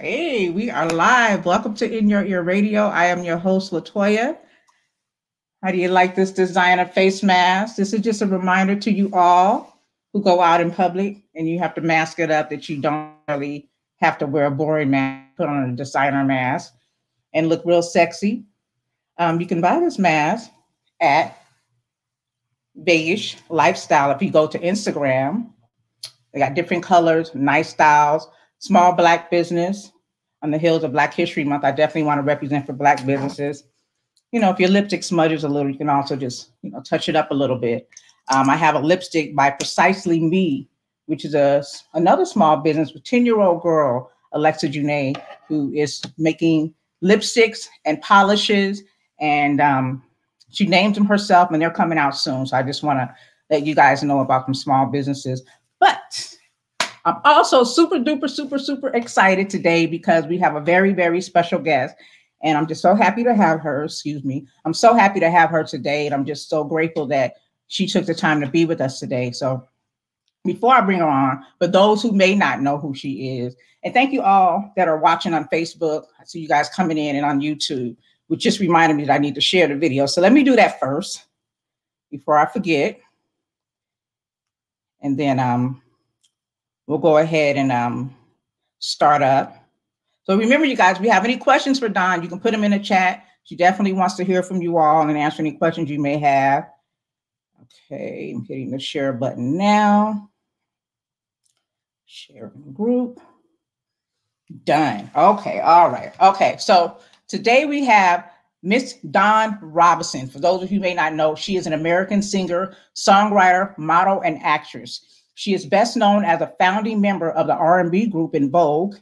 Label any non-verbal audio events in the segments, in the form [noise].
Hey, we are live. Welcome to In Your Ear Radio. I am your host, Latoya. How do you like this designer face mask? This is just a reminder to you all who go out in public and you have to mask it up that you don't really have to wear a boring mask, put on a designer mask and look real sexy. Um, you can buy this mask at Beige Lifestyle. If you go to Instagram, they got different colors, nice styles small black business on the heels of Black History Month. I definitely want to represent for black businesses. You know, if your lipstick smudges a little, you can also just, you know, touch it up a little bit. Um, I have a lipstick by Precisely Me, which is a another small business with 10-year-old girl, Alexa Junae, who is making lipsticks and polishes. And um, she named them herself and they're coming out soon. So I just want to let you guys know about some small businesses. But I'm also super duper, super, super excited today because we have a very, very special guest. And I'm just so happy to have her. Excuse me. I'm so happy to have her today. And I'm just so grateful that she took the time to be with us today. So before I bring her on, for those who may not know who she is, and thank you all that are watching on Facebook. I see you guys coming in and on YouTube, which just reminded me that I need to share the video. So let me do that first before I forget. And then um, we'll go ahead and um, start up. So remember, you guys, if you have any questions for Dawn, you can put them in the chat. She definitely wants to hear from you all and answer any questions you may have. Okay, I'm hitting the share button now. Share group. Done. Okay, all right. Okay, so today we have Miss Dawn Robinson. For those of you who may not know, she is an American singer, songwriter, model, and actress. She is best known as a founding member of the R&B group En Vogue,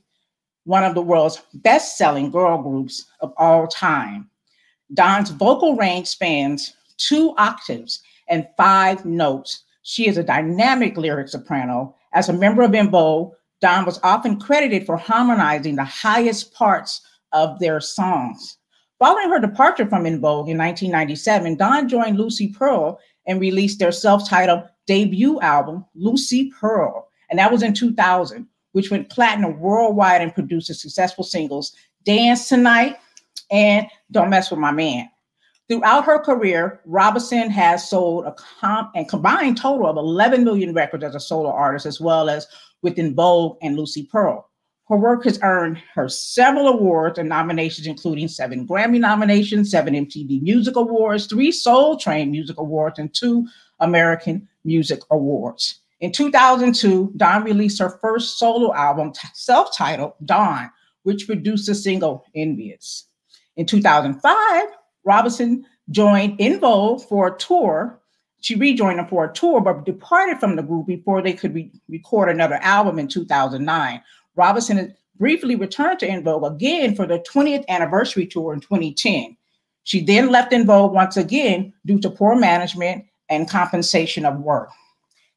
one of the world's best-selling girl groups of all time. Dawn's vocal range spans two octaves and five notes. She is a dynamic lyric soprano. As a member of En Vogue, Dawn was often credited for harmonizing the highest parts of their songs. Following her departure from En Vogue in 1997, Don joined Lucy Pearl and released their self-titled debut album, Lucy Pearl, and that was in 2000, which went platinum worldwide and produced the successful singles Dance Tonight and Don't Mess With My Man. Throughout her career, Robinson has sold a comp and combined total of 11 million records as a solo artist, as well as with En Vogue and Lucy Pearl. Her work has earned her several awards and nominations, including seven Grammy nominations, seven MTV Music Awards, three Soul Train Music Awards, and two American Music Awards. In 2002, Dawn released her first solo album, self titled Dawn, which produced the single Envious. In 2005, Robinson joined En Vogue for a tour. She rejoined them for a tour, but departed from the group before they could re- record another album in 2009. Robinson briefly returned to En Vogue again for the 20th anniversary tour in 2010. She then left En Vogue once again due to poor management and compensation of work.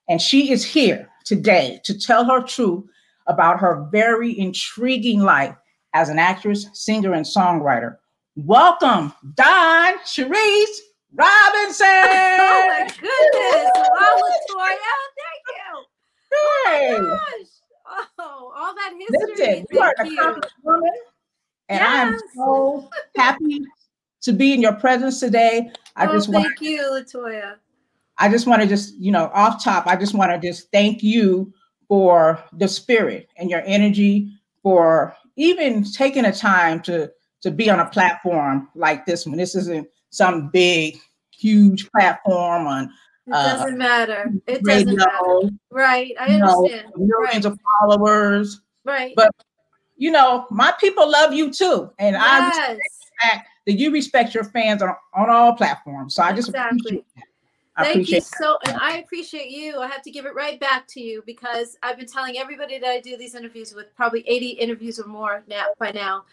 And she is here today to tell her truth about her very intriguing life as an actress, singer, and songwriter. Welcome, Dawn Cherise Robinson. oh my goodness. Wow, Latoya. Thank you. Hey. Oh, oh all that history. Listen, you are an accomplished woman, and I am so happy to be in your presence today. I oh, just want thank you, Latoya. I just want to just, you know, off top, I just want to just thank you for the spirit and your energy for even taking the time to to be on a platform like this one. This isn't some big, huge platform on It Uh, doesn't matter. It doesn't matter. Right. I you know, understand. millions Right. of followers. Right. but You know, my people love you too. And I respect that you respect your fans on, on all platforms. So I just Exactly. I Thank you so, and I appreciate you. I have to give it right back to you because I've been telling everybody that I do these interviews with, probably 80 interviews or more now by now.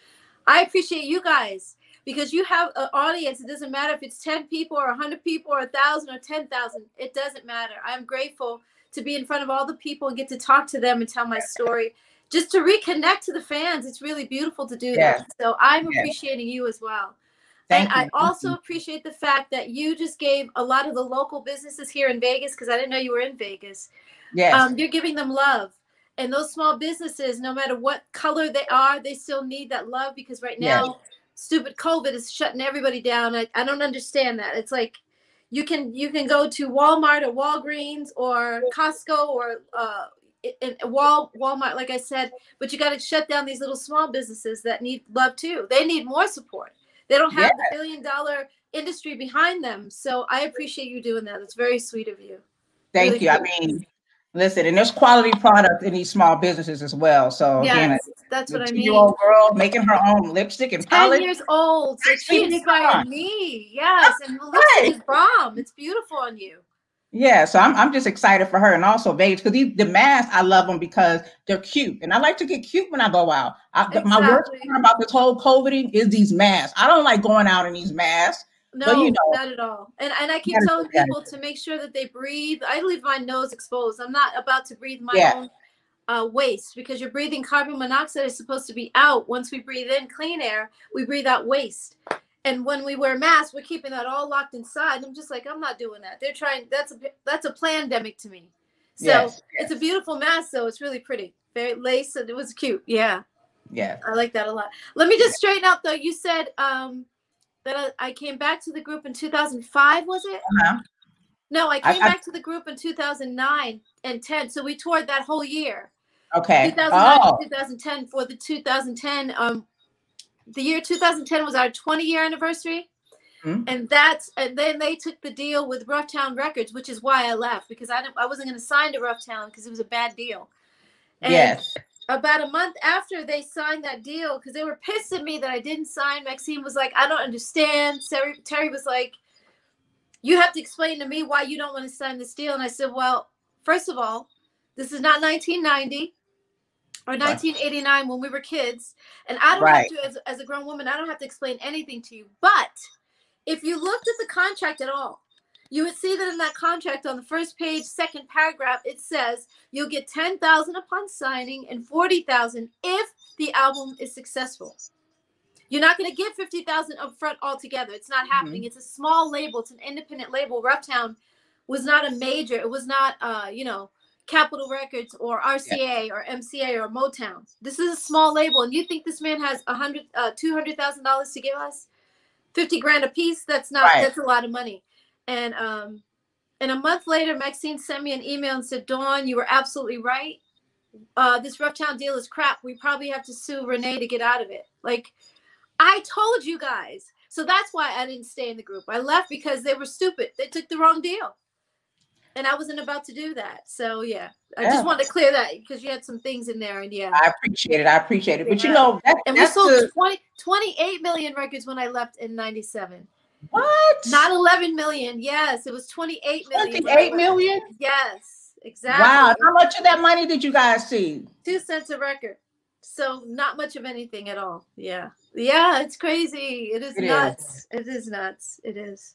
I appreciate you guys because you have an audience. It doesn't matter if it's 10 people or 100 people or 1,000 or 10,000. It doesn't matter. I'm grateful to be in front of all the people and get to talk to them and tell my story. Just to reconnect to the fans, it's really beautiful to do Yes. that. So I'm Yes. appreciating you as well. Thank and you. I also appreciate the fact that you just gave a lot of the local businesses here in Vegas because I didn't know you were in Vegas. yes. Um, you're giving them love, and those small businesses, no matter what color they are, they still need that love because right now, Yes. stupid COVID is shutting everybody down. I, I don't understand that. It's like you can you can go to Walmart or Walgreens or Costco or uh, in Wal Walmart, like I said, but you got to shut down these little small businesses that need love too. They need more support. They don't have the billion dollar industry behind them. So I appreciate you doing that. It's very sweet of you. Thank Really you. I mean, listen, and there's quality product in these small businesses as well. So again, that's what I mean. two-year-old girl making her own lipstick and 10 polish. years old. So she inspired me. Yes. And the lipstick is bomb. It's beautiful on you. Yeah, so I'm, I'm just excited for her and also Vegas because these the masks I love them because they're cute and I like to get cute when I go out. I, the- My worst Exactly. part about this whole COVIDing is these masks. I don't like going out in these masks. No, you know. not at all. And and I keep telling people to make sure that they breathe. I leave my nose exposed. I'm not about to breathe my Yeah. own uh, waste because you're breathing carbon monoxide is supposed to be out. Once we breathe in clean air, we breathe out waste. And when we wear masks, we're keeping that all locked inside. And I'm just like, I'm not doing that. They're trying. That's a that's a pandemic to me. So Yes, it's a beautiful mask, though. It's really pretty. Very lace, and it was cute. Yeah. Yeah. I like that a lot. Let me just straighten out though. You said um that I, I came back to the group in 2005, was it? Uh-huh. No, I came I- back to the group in 2009 and 10. So we toured that whole year. Okay. 2009 Oh, to 2010 for the 2010 um the year 2010 was our 20 year anniversary. Mhm. And that's and then they took the deal with Rufftown Records, which is why I left because I didn't I wasn't going to sign to Rufftown because it was a bad deal. And yes. about a month after they signed that deal, because they were pissed at me that I didn't sign, Maxine was like, I don't understand. Terry, Terry was like, You have to explain to me why you don't want to sign this deal. And I said, Well, first of all, this is not 1990 or 1989 when we were kids. And I don't Right. have to, as, as a grown woman, I don't have to explain anything to you. But if you looked at the contract at all, you would see that in that contract on the first page, second paragraph, it says you'll get 10,000 upon signing and 40,000 if the album is successful. You're not going to get 50,000 up front altogether. It's not happening. It's a small label. It's an independent label. Rufftown was not a major. It was not uh, you know, Capitol Records or RCA or MCA or Motown. This is a small label and you think this man has a hundred uh $200,000 to give us? 50 grand a piece? That's not Right. that's a lot of money. And um and a month later, Maxine sent me an email and said, Dawn, you were absolutely right. Uh, this Rufftown deal is crap. We probably have to sue Renee to get out of it. Like, I told you guys. So that's why I didn't stay in the group. I left because they were stupid. They took the wrong deal. And I wasn't about to do that. So, yeah, I Yeah. just wanted to clear that because you had some things in there. And yeah. I appreciate it. I appreciate it. But you know, that, And we sold the, 20, 28 million records when I left in 97. what? Not 11 million. Yes, it was 28 million. when I 28 left. million? Yes, exactly. Wow. How much of that money did you guys see? Two cents a record. So not much of anything at all. Yeah. Yeah, it's crazy. It is It is. nuts. It is nuts. It is.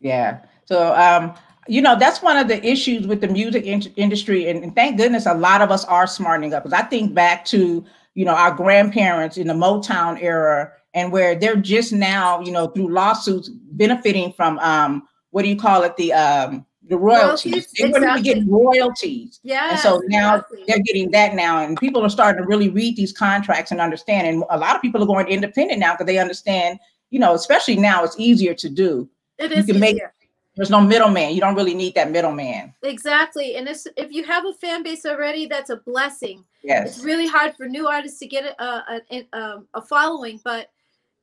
Yeah. So, um, you know, that's one of the issues with the music in- industry. And, and thank goodness a lot of us are smartening up. Because I think back to, you know, our grandparents in the Motown era and where they're just now, you know, through lawsuits benefiting from, um, what do you call it? The, um, the royalties. Royalties, They be exactly. getting royalties. Yeah. And so now exactly. they're getting that now, and people are starting to really read these contracts and understand. And a lot of people are going independent now because they understand, you know, especially now it's easier to do. It you is can make- There's no middleman. You don't really need that middleman. Exactly. And it's, if you have a fan base already, that's a blessing. Yes. It's really hard for new artists to get a, a, a, um, a following, but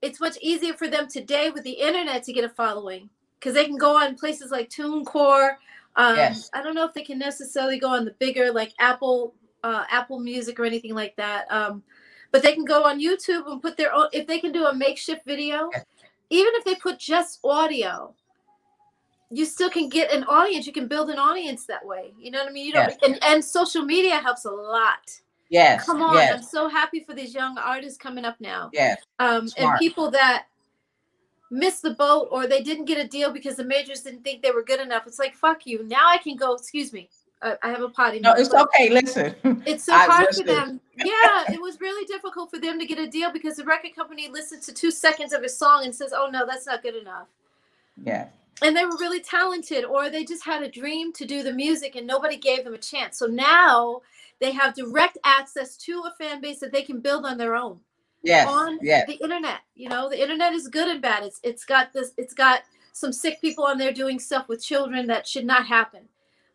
it's much easier for them today with the internet to get a following because they can go on places like TuneCore. Um, Yes. I don't know if they can necessarily go on the bigger like Apple, uh, Apple Music or anything like that. Um, but they can go on YouTube and put their own. If they can do a makeshift video, Yes. Even if they put just audio, you still can get an audience. You can build an audience that way. You know what I mean? You don't. Yes. And, and social media helps a lot. Yes. Come on, I'm so happy for these young artists coming up now. Yes. Um, and people that missed the boat or they didn't get a deal because the majors didn't think they were good enough. It's like fuck you. Now I can go. Excuse me. I, I have a potty. No, mouth, it's okay. Listen. It's so [laughs] I hard for them. [laughs] Yeah, it was really difficult for them to get a deal because the record company listens to two seconds of a song and says, "Oh no, that's not good enough." Yeah. and they were really talented or they just had a dream to do the music and nobody gave them a chance so now they have direct access to a fan base that they can build on their own yes on yes the internet you know the internet is good and bad it's it's got this it's got some sick people on there doing stuff with children that should not happen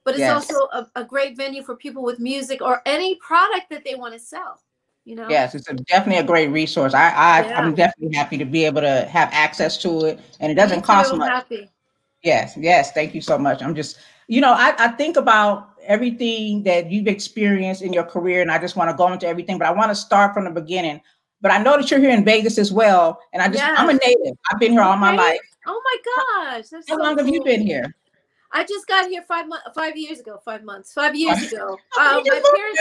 but it's Yes. also a, a great venue for people with music or any product that they want to sell you know Yes, it's a, definitely a great resource. I, I Yeah. I'm definitely happy to be able to have access to it, and it doesn't cost too, much. happy Yes, yes. Thank you so much. I'm just, you know, I, I think about everything that you've experienced in your career, and I just want to go into everything, but I want to start from the beginning. But I know that you're here in Vegas as well, and I just, I'm a native. I've been here all my life. oh my gosh How so long have you been here? I just got here five months, five years ago, five months, five years ago. Uh, my parents,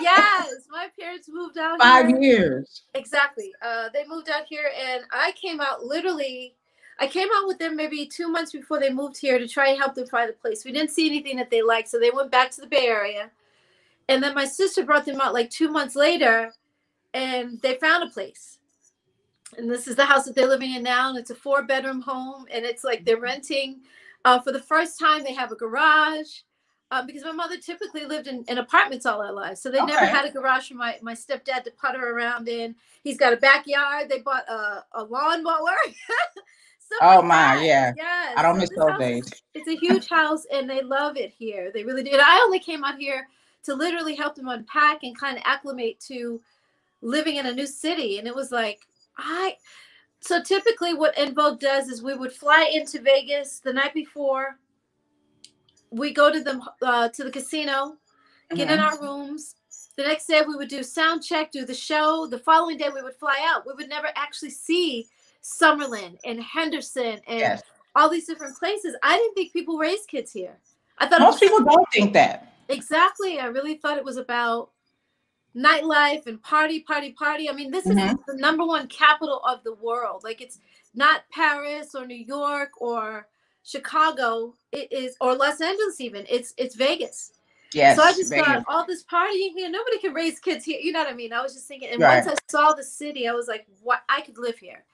yes, my parents moved out Five here. years. Exactly. Uh, they moved out here, and I came out literally. I came out with them maybe two months before they moved here to try and help them find a place. We didn't see anything that they liked, so they went back to the Bay Area. And then my sister brought them out like two months later, and they found a place. And this is the house that they're living in now, and it's a four-bedroom home, and it's like they're renting. Uh, for the first time, they have a garage. Uh, because my mother typically lived in, in apartments all our lives. So they never had a garage for my, my stepdad to putter around in. He's got a backyard. They bought a, a lawnmower. [laughs] Oh, my, that. yeah. Yes. I don't So miss those days. It's a huge house and they love it here. They really do. And I only came out here to literally help them unpack and kind of acclimate to living in a new city. And it was like, I. So typically, what En Vogue does is we would fly into Vegas the night before. We go to the uh, to the casino, get in our rooms. The next day we would do sound check, do the show. The following day we would fly out. We would never actually see Summerlin and Henderson and Yes. all these different places. I didn't think people raised kids here. I thought Most was- people don't think that. exactly. I really thought it was about nightlife and party, party, party. I mean, this Mhm. is the number one capital of the world. Like it's not Paris or New York or Chicago. It is or Los Angeles even. It's it's Vegas. Yes. So I just Vegas. thought all this partying here, nobody can raise kids here. You know what I mean? I was just thinking, and Right. once I saw the city, I was like, what? I could live here.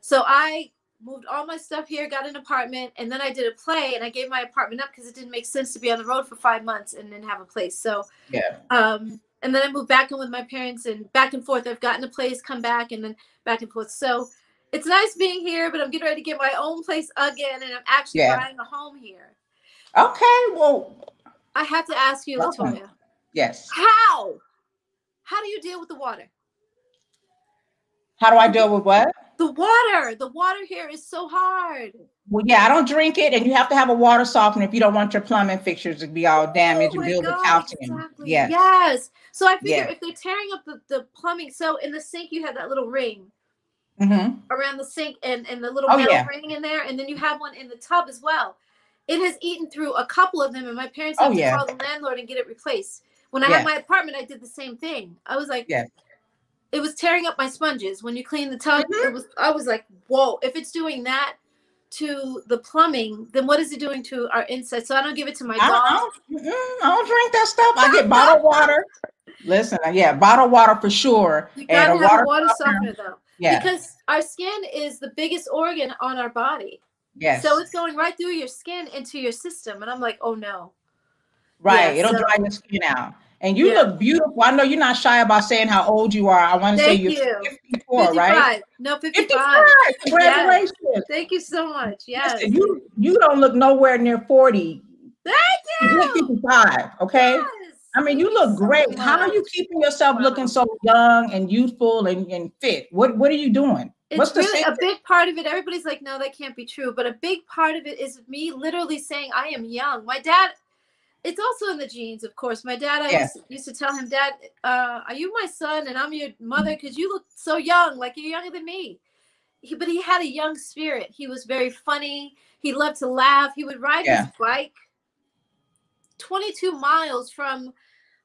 So I moved all my stuff here, got an apartment, and then I did a play, and I gave my apartment up because it didn't make sense to be on the road for five months and then have a place. So, Yeah. um, and then I moved back in with my parents, and back and forth. I've gotten a place, come back, and then back and forth. So it's nice being here, but I'm getting ready to get my own place again, and I'm actually Yeah. buying a home here. Okay. Well, I have to ask you, Welcome. Latoya. yes. How? How do you deal with the water? How do I deal with what? The water. The water here is so hard. Well, yeah, I don't drink it, and you have to have a water softener if you don't want your plumbing fixtures to be all damaged Oh and build God, calcium. exactly. Yes. Yes. So I figure Yeah. if they're tearing up the, the plumbing, so in the sink you have that little ring hmm around the sink and, and the little Oh, metal yeah. ring in there, and then you have one in the tub as well. It has eaten through a couple of them, and my parents Oh, have to yeah. call the landlord and get it replaced. When I Yeah. had my apartment, I did the same thing. I was like, Yeah. It was tearing up my sponges. When you clean the tub, Mhm. it was I was like, whoa, if it's doing that to the plumbing, then what is it doing to our inside? So I don't give it to my don't, I, don't, I don't drink that stuff. I get bottled water. Listen, yeah, bottled water for sure. You gotta a have water, a water softener. softener though. Yeah, Because our skin is the biggest organ on our body. yes. So it's going right through your skin into your system. And I'm like, oh no. right. yeah, It'll so- dry your skin out. And you Yeah. look beautiful. I know you're not shy about saying how old you are. I want to say you're you. 54, 55. right? No, 55. 55. Congratulations. Thank you so much. Yes. Listen, you you don't look nowhere near 40. Thank You're you. 55, okay? Yes. I mean, you look so great. How are you keeping yourself Wow. looking so young and youthful and, and fit? What what are you doing? It's What's the really a big part of it. Everybody's like, no, that can't be true. But a big part of it is me literally saying, I am young. My dad, it's also in the genes, of course. My dad, I Yeah. used, used to tell him, Dad, uh, are you my son and I'm your mother? Because you look so young, like you're younger than me. He, but he had a young spirit. He was very funny. He loved to laugh. He would ride Yeah. his bike 22 miles from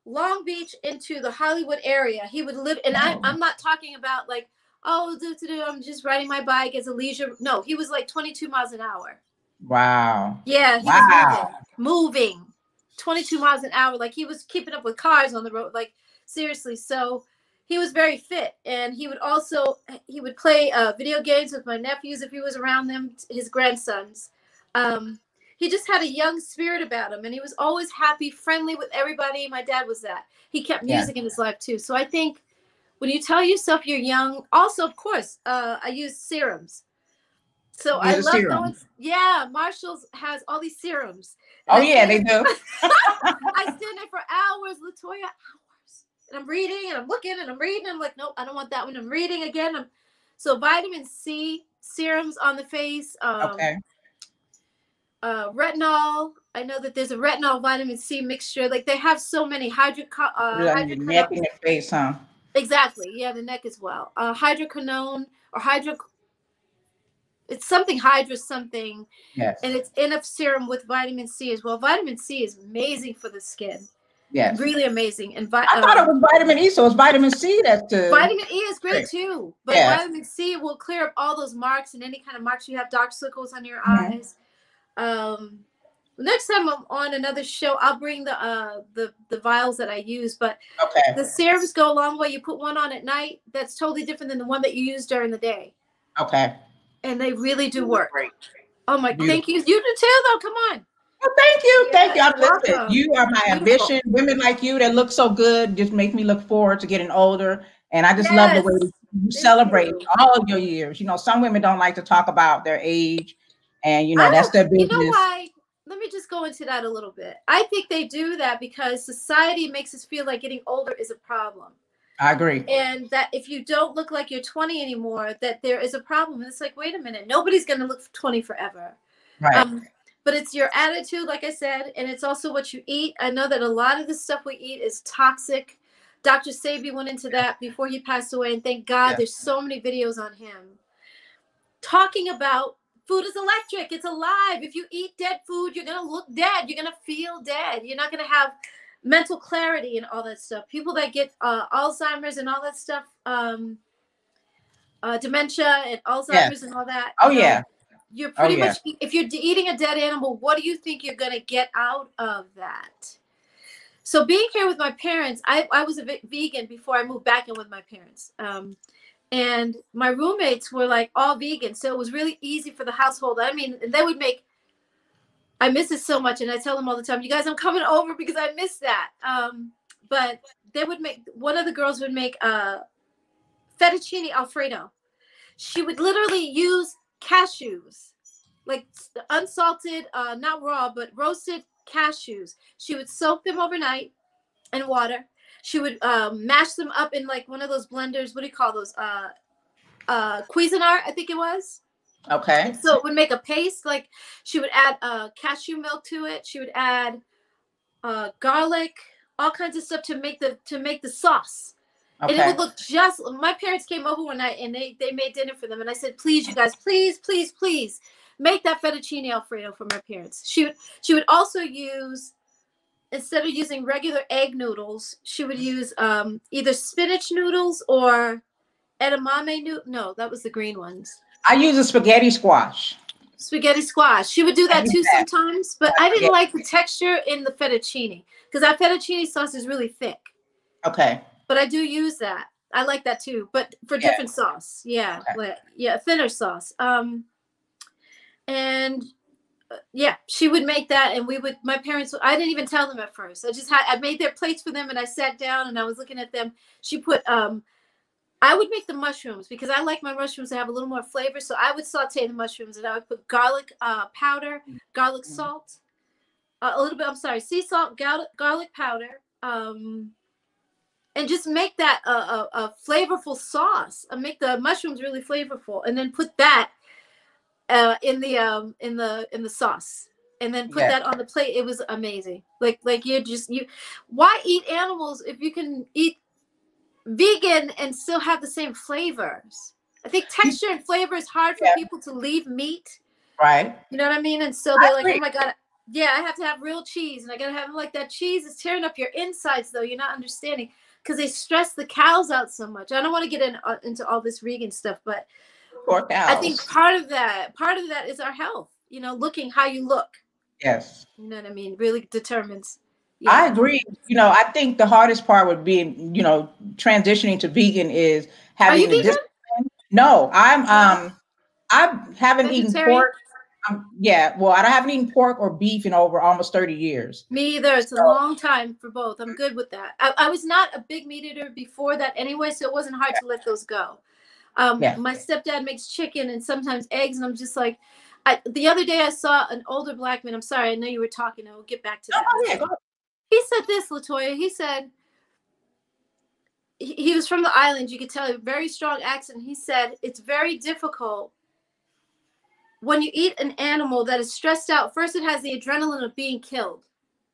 Long Beach into the Hollywood area. He would live, and I. I'm not talking about like, oh, do, do, do, I'm just riding my bike as a leisure. No, he was like 22 miles an hour. Wow. Yeah, he Wow. was moving, moving 22 miles an hour. Like he was keeping up with cars on the road. Like seriously. So he was very fit, and he would also he would play uh, video games with my nephews if he was around them, his grandsons. Um, he just had a young spirit about him and he was always happy, friendly with everybody. My dad was that. He kept music yeah. in his life too. So I think when you tell yourself you're young, also, of course, uh, I use serums. So I love serum. going. Yeah, Marshalls has all these serums. oh yeah, they do. [laughs] I stand there for hours, Latoya, hours, and I'm reading and I'm looking and I'm reading. And I'm like, nope, I don't want that one. I'm reading again. I'm, so vitamin C serums on the face. Um, okay. Uh, retinol. I know that there's a retinol vitamin C mixture. Like they have so many hydro. Uh, hydroquinone. neck and the face, huh? Exactly. Yeah, the neck as well. Uh, hydroquinone or hydro it's something hydra something yes. and it's in a serum with vitamin c as well. Vitamin c is amazing for the skin. Yeah really amazing. And vi- i thought um, it was vitamin e so it's vitamin c that's uh, vitamin e is great, great. too but yeah. vitamin c will clear up all those marks and any kind of marks you have dark circles on your mm-hmm. eyes. Um next time i'm on another show i'll bring the uh the the vials that i use but okay. the serums go a long way. You put one on at night that's totally different than the one that you use during the day. Okay and they really do work. Great. Oh my, Beautiful. thank you. You do too, though. Come on. Well, thank you, yeah, thank you. I'm listening. You are my Beautiful. ambition. Women like you that look so good just make me look forward to getting older. And I just yes. love the way you thank celebrate you. all of your years. You know, some women don't like to talk about their age, and you know that's their business. You know why? Let me just go into that a little bit. I think they do that because society makes us feel like getting older is a problem. I agree. And that if you don't look like you're 20 anymore, that there is a problem. And it's like, wait a minute, nobody's going to look 20 forever. Right. Um, but it's your attitude, like I said, and it's also what you eat. I know that a lot of the stuff we eat is toxic. Dr. Sebi went into that before he passed away, and thank God yeah. there's so many videos on him talking about food is electric. It's alive. If you eat dead food, you're gonna look dead. You're gonna feel dead. You're not gonna have mental clarity and all that stuff. People that get uh, Alzheimer's and all that stuff, um, uh, dementia and Alzheimer's and all that. Oh you know, yeah. You're oh, pretty oh, much yeah. if you're eating a dead animal, what do you think you're gonna get out of that? So being here with my parents, I, I was a vegan before I moved back in with my parents. Um, and my roommates were like all vegan, so it was really easy for the household. I mean, and they would make I miss it so much, and I tell them all the time, "You guys, I'm coming over because I miss that." Um, but they would make one of the girls would make a fettuccine alfredo. She would literally use cashews, like unsalted, uh, not raw, but roasted cashews. She would soak them overnight in water. She would um, mash them up in like one of those blenders. What do you call those? Uh, uh, Cuisinart, I think it was. Okay. And so it would make a paste. Like she would add uh, cashew milk to it. She would add uh, garlic, all kinds of stuff to make the to make the sauce. Okay. And it would look just. My parents came over one night and they they made dinner for them, and I said, "Please, you guys, please, please, please, make that fettuccine alfredo for my parents." She would she would also use instead of using regular egg noodles, she would use um, either spinach noodles or edamame noodle. No, that was the green ones. I use a spaghetti squash. Spaghetti squash. She would do that too that. sometimes, but I didn't yeah. like the texture in the fettuccine because that fettuccine sauce is really thick. Okay. But I do use that. I like that too, but for yeah. different sauce. Yeah, okay. like, yeah, thinner sauce. Um, and uh, yeah, she would make that, and we would. My parents. I didn't even tell them at first. I just had. I made their plates for them, and I sat down and I was looking at them. She put um I would make the mushrooms because I like my mushrooms to have a little more flavor. So I would saute the mushrooms and I would put garlic uh, powder, garlic mm-hmm. salt, uh, a little bit. I'm sorry, sea salt, garlic, garlic powder, um, and just make that a, a, a flavorful sauce. And make the mushrooms really flavorful, and then put that uh, in the um, in the in the sauce and then put yeah. that on the plate. It was amazing. Like like you just you why eat animals if you can eat vegan and still have the same flavors. I think texture and flavor is hard for yeah. people to leave meat. Right. You know what I mean? And so they're like, oh my God, yeah, I have to have real cheese. And I got to have like that cheese is tearing up your insides, though. You're not understanding because they stress the cows out so much. I don't want to get in, uh, into all this vegan stuff, but I think part of that, part of that is our health, you know, looking how you look. Yes. You know what I mean? Really determines yeah. I agree. You know, I think the hardest part would be, you know, transitioning to vegan is having Are you vegan? No, I'm um I haven't eaten pork. Um, yeah, well, I haven't eaten pork or beef in over almost 30 years. Me either. It's so, a long time for both. I'm good with that. I, I, was not a big meat eater before that anyway, so it wasn't hard yeah. to let those go. Um, yeah. My stepdad makes chicken and sometimes eggs, and I'm just like, I, the other day I saw an older black man. I'm sorry, I know you were talking. I will get back to that. Oh, yeah, he said this, Latoya. He said, he, he was from the island. You could tell a very strong accent. He said, it's very difficult when you eat an animal that is stressed out, first it has the adrenaline of being killed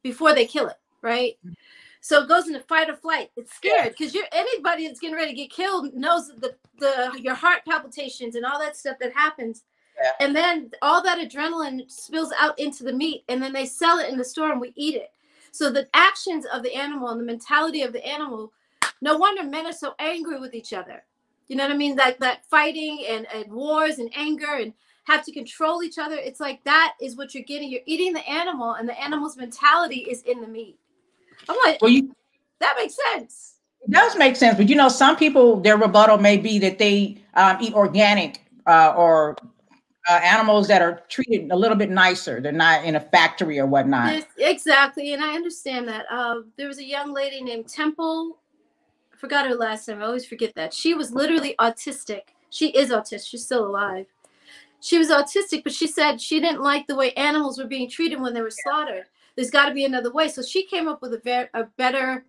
before they kill it, right? Mm-hmm. So it goes into fight or flight. It's scared because you're anybody that's getting ready to get killed knows the the your heart palpitations and all that stuff that happens. Yeah. And then all that adrenaline spills out into the meat, and then they sell it in the store and we eat it. So the actions of the animal and the mentality of the animal, no wonder men are so angry with each other. You know what I mean? Like that fighting and, and wars and anger and have to control each other. It's like that is what you're getting. You're eating the animal, and the animal's mentality is in the meat. I'm like, well, you, that makes sense. It does make sense, but you know, some people their rebuttal may be that they um, eat organic uh, or uh, animals that are treated a little bit nicer. They're not in a factory or whatnot. Yes, exactly, and I understand that. Uh, there was a young lady named Temple. I forgot her last name. I always forget that. She was literally autistic. She is autistic. She's still alive she was autistic, but she said she didn't like the way animals were being treated when they were slaughtered. There's got to be another way. So she came up with a, ver- a better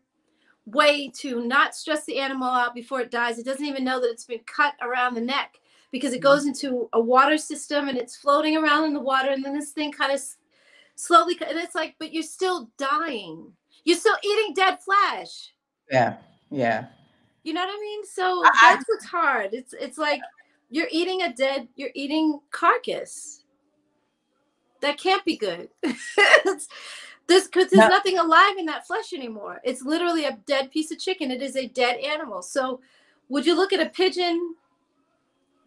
way to not stress the animal out before it dies. It doesn't even know that it's been cut around the neck because it mm-hmm. goes into a water system and it's floating around in the water. And then this thing kind of slowly, and it's like, but you're still dying. You're still eating dead flesh. Yeah. Yeah. You know what I mean? So I, that's what's hard. It's it's like you're eating a dead, you're eating carcass. That can't be good. [laughs] there's because there's no. nothing alive in that flesh anymore. It's literally a dead piece of chicken. It is a dead animal. So would you look at a pigeon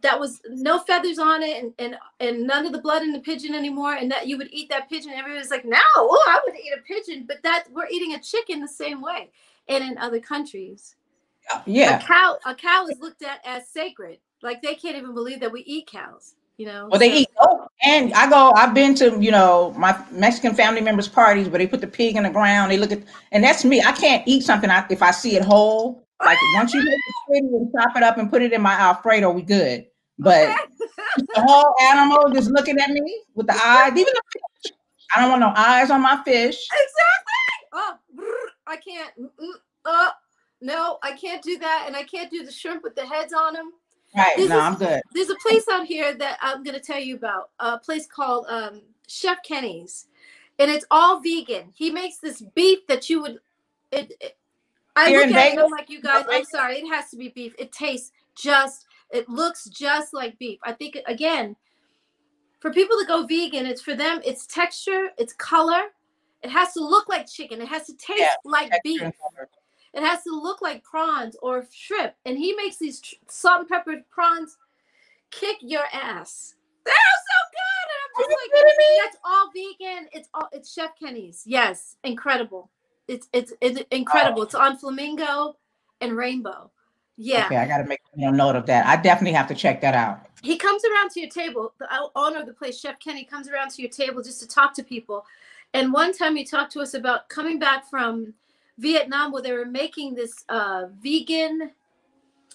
that was no feathers on it and, and and none of the blood in the pigeon anymore and that you would eat that pigeon everybody's like no oh, i would eat a pigeon but that we're eating a chicken the same way and in other countries yeah a cow a cow is looked at as sacred like they can't even believe that we eat cows. You know. Well, they so. eat. Oh, and I go. I've been to you know my Mexican family members' parties where they put the pig in the ground. They look at, and that's me. I can't eat something if I see it whole. Like once you make pretty and chop it up and put it in my Alfredo, we good. But okay. the whole animal just looking at me with the eyes, even the fish. I don't want no eyes on my fish. Exactly. Oh, I can't. Uh, no, I can't do that, and I can't do the shrimp with the heads on them. Right. There's no, i I'm good. There's a place out here that I'm going to tell you about. A place called um, Chef Kenny's, and it's all vegan. He makes this beef that you would. It. it I here look at Vegas? it like you guys. I'm sorry. It has to be beef. It tastes just. It looks just like beef. I think again, for people to go vegan, it's for them. It's texture. It's color. It has to look like chicken. It has to taste yeah, like beef. It has to look like prawns or shrimp. And he makes these tr- salt and pepper prawns kick your ass. They're so good. And I'm just like, that's all vegan. It's all it's Chef Kenny's. Yes, incredible. It's it's it's incredible. Oh. It's on Flamingo and Rainbow. Yeah. Okay, I got to make a note of that. I definitely have to check that out. He comes around to your table. The owner of the place, Chef Kenny, comes around to your table just to talk to people. And one time he talked to us about coming back from Vietnam where they were making this uh, vegan.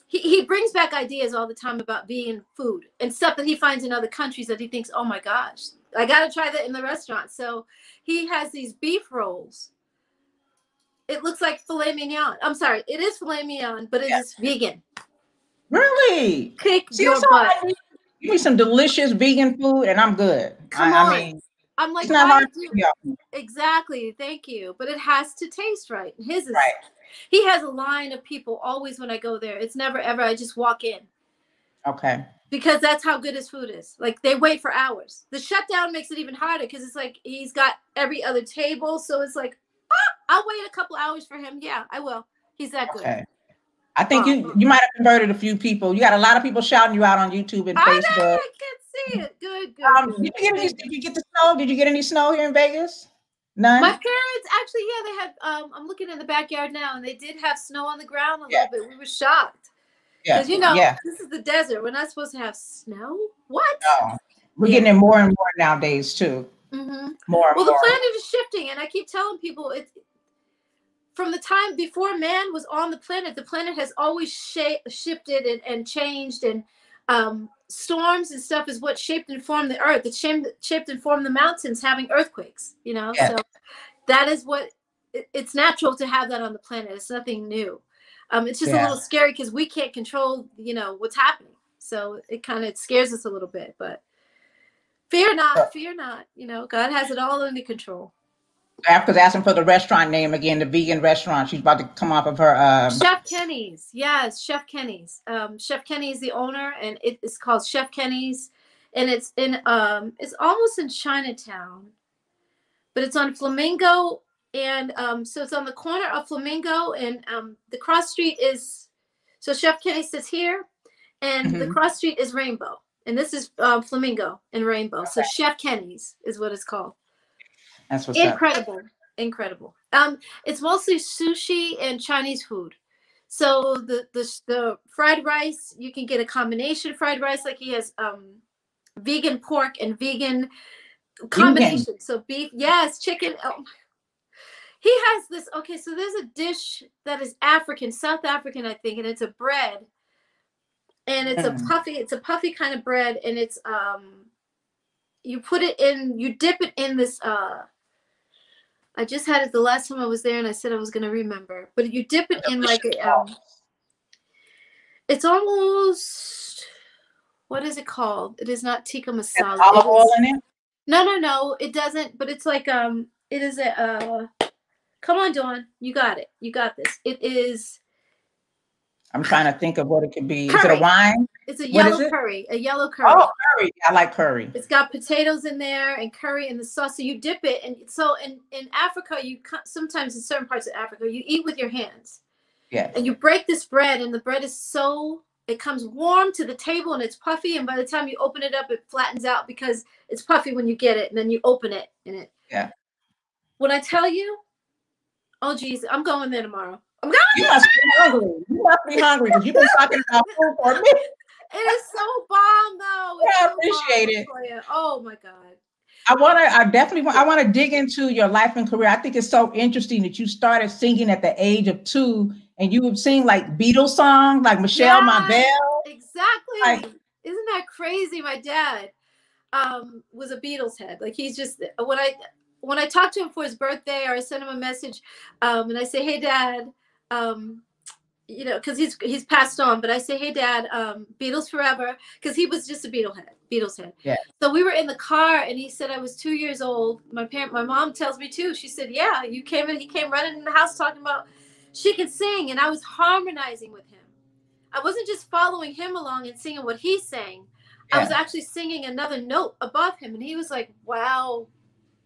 He, he brings back ideas all the time about vegan food and stuff that he finds in other countries that he thinks, oh my gosh, I got to try that in the restaurant. So he has these beef rolls. It looks like filet mignon. I'm sorry, it is filet mignon, but it is vegan. Really? Kick See, your butt. Give me some delicious vegan food, and I'm good. Come I, on. I mean, I'm like, it's not hard do... exactly. Thank you. But it has to taste right. His is right. he has a line of people always when I go there. It's never ever I just walk in. Okay. Because that's how good his food is. Like they wait for hours. The shutdown makes it even harder because it's like he's got every other table. So it's like, I'll wait a couple hours for him. Yeah, I will. He's that good. Okay. I think you uh-huh. you might have converted a few people. You got a lot of people shouting you out on YouTube and I Facebook. Know, I can see it. Good, good. Um, good. Did you get any? Did you get the snow? Did you get any snow here in Vegas? None. My parents actually, yeah, they had. Um, I'm looking in the backyard now, and they did have snow on the ground a yeah. little bit. We were shocked. Because yeah. you know, yeah. this is the desert. We're not supposed to have snow. What? No. We're getting it more and more nowadays too. Mm-hmm. More. well, more. the planet is shifting, and I keep telling people it's from the time before man was on the planet. The planet has always sh- shifted and, and changed, and um, storms and stuff is what shaped and formed the earth. It shaped, shaped and formed the mountains, having earthquakes. You know, yeah. so that is what it, it's natural to have that on the planet. It's nothing new. Um, it's just yeah. a little scary because we can't control, you know, what's happening. So it kind of scares us a little bit, but fear not, fear not. You know, God has it all under control. Africa's asking for the restaurant name again, the vegan restaurant. She's about to come off of her. Um... Chef Kenny's. Yes, Chef Kenny's. Um, Chef Kenny is the owner, and it is called Chef Kenny's, and it's in um, it's almost in Chinatown, but it's on Flamingo, and um, so it's on the corner of Flamingo, and um, the cross street is. So Chef Kenny sits here, and mm-hmm. the cross street is Rainbow, and this is uh, Flamingo and Rainbow. So Chef Kenny's is what it's called. That's what's incredible, up. incredible. Um, it's mostly sushi and Chinese food. So the the the fried rice, you can get a combination fried rice, like he has um, vegan pork and vegan combination. Vegan. So beef, yes, chicken. Oh he has this. Okay, so there's a dish that is African, South African, I think, and it's a bread, and it's mm. a puffy. It's a puffy kind of bread, and it's um, you put it in, you dip it in this uh I just had it the last time I was there, and I said I was going to remember. But you dip it in like a, um, it's almost what is it called? It is not tikka masala. Olive oil in it? No, no, no. It doesn't. But it's like um, it is a. Uh, come on, Dawn. You got it. You got this. It is. I'm trying to think of what it could be. Curry. Is it a wine? It's a yellow curry, a yellow curry. Oh, curry. I like curry. It's got potatoes in there and curry and the sauce. So you dip it, and so in in Africa, you sometimes in certain parts of Africa, you eat with your hands. Yeah. And you break this bread, and the bread is so it comes warm to the table and it's puffy, and by the time you open it up, it flattens out because it's puffy when you get it, and then you open it, and it. Yeah. When I tell you, oh geez, I'm going there tomorrow. I'm going. You must be hungry. You must be hungry because you've been talking about food for me. It is so bomb though. It's I appreciate so it. Oh my god. I want to. I definitely want. I want to dig into your life and career. I think it's so interesting that you started singing at the age of two, and you would sing like Beatles songs, like Michelle yes, Mabel. Exactly. Like, Isn't that crazy? My dad um, was a Beatles head. Like he's just when I when I talk to him for his birthday or I send him a message, um, and I say, "Hey, Dad." Um, you know, because he's he's passed on. But I say, hey, Dad, um, Beatles forever, because he was just a Beatles head. Beatles head. Yeah. So we were in the car, and he said I was two years old. My parent, my mom tells me too. She said, yeah, you came in. He came running in the house talking about she could sing, and I was harmonizing with him. I wasn't just following him along and singing what he sang. Yeah. I was actually singing another note above him, and he was like, wow.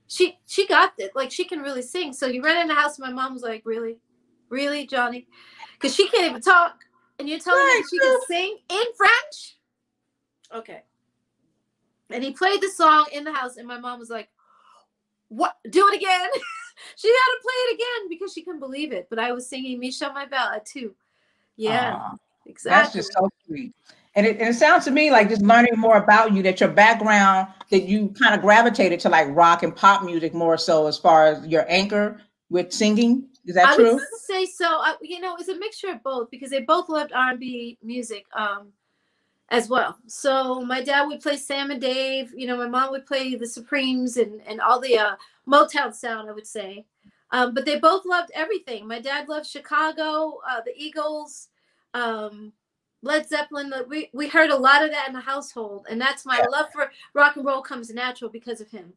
She she got it. Like she can really sing. So he ran in the house, and my mom was like, "Really, really, Johnny?" Because she can't even talk, and you're telling right, me she can sing in French. Okay. And he played the song in the house, and my mom was like, "What? Do it again." [laughs] she had to play it again because she couldn't believe it. But I was singing Michelle My Belle at two. Yeah, Aww, exactly. That's just so sweet. And it, and it sounds to me like just learning more about you, that your background, that you kind of gravitated to like rock and pop music more so as far as your anchor with singing. Is that I true? I would say so. I, you know, it's a mixture of both because they both loved R and B music um, as well. So my dad would play Sam and Dave. You know, my mom would play the Supremes and and all the uh, Motown sound. I would say, um, but they both loved everything. My dad loved Chicago, uh, the Eagles, um, Led Zeppelin. We we heard a lot of that in the household, and that's my love for rock and roll comes natural because of him.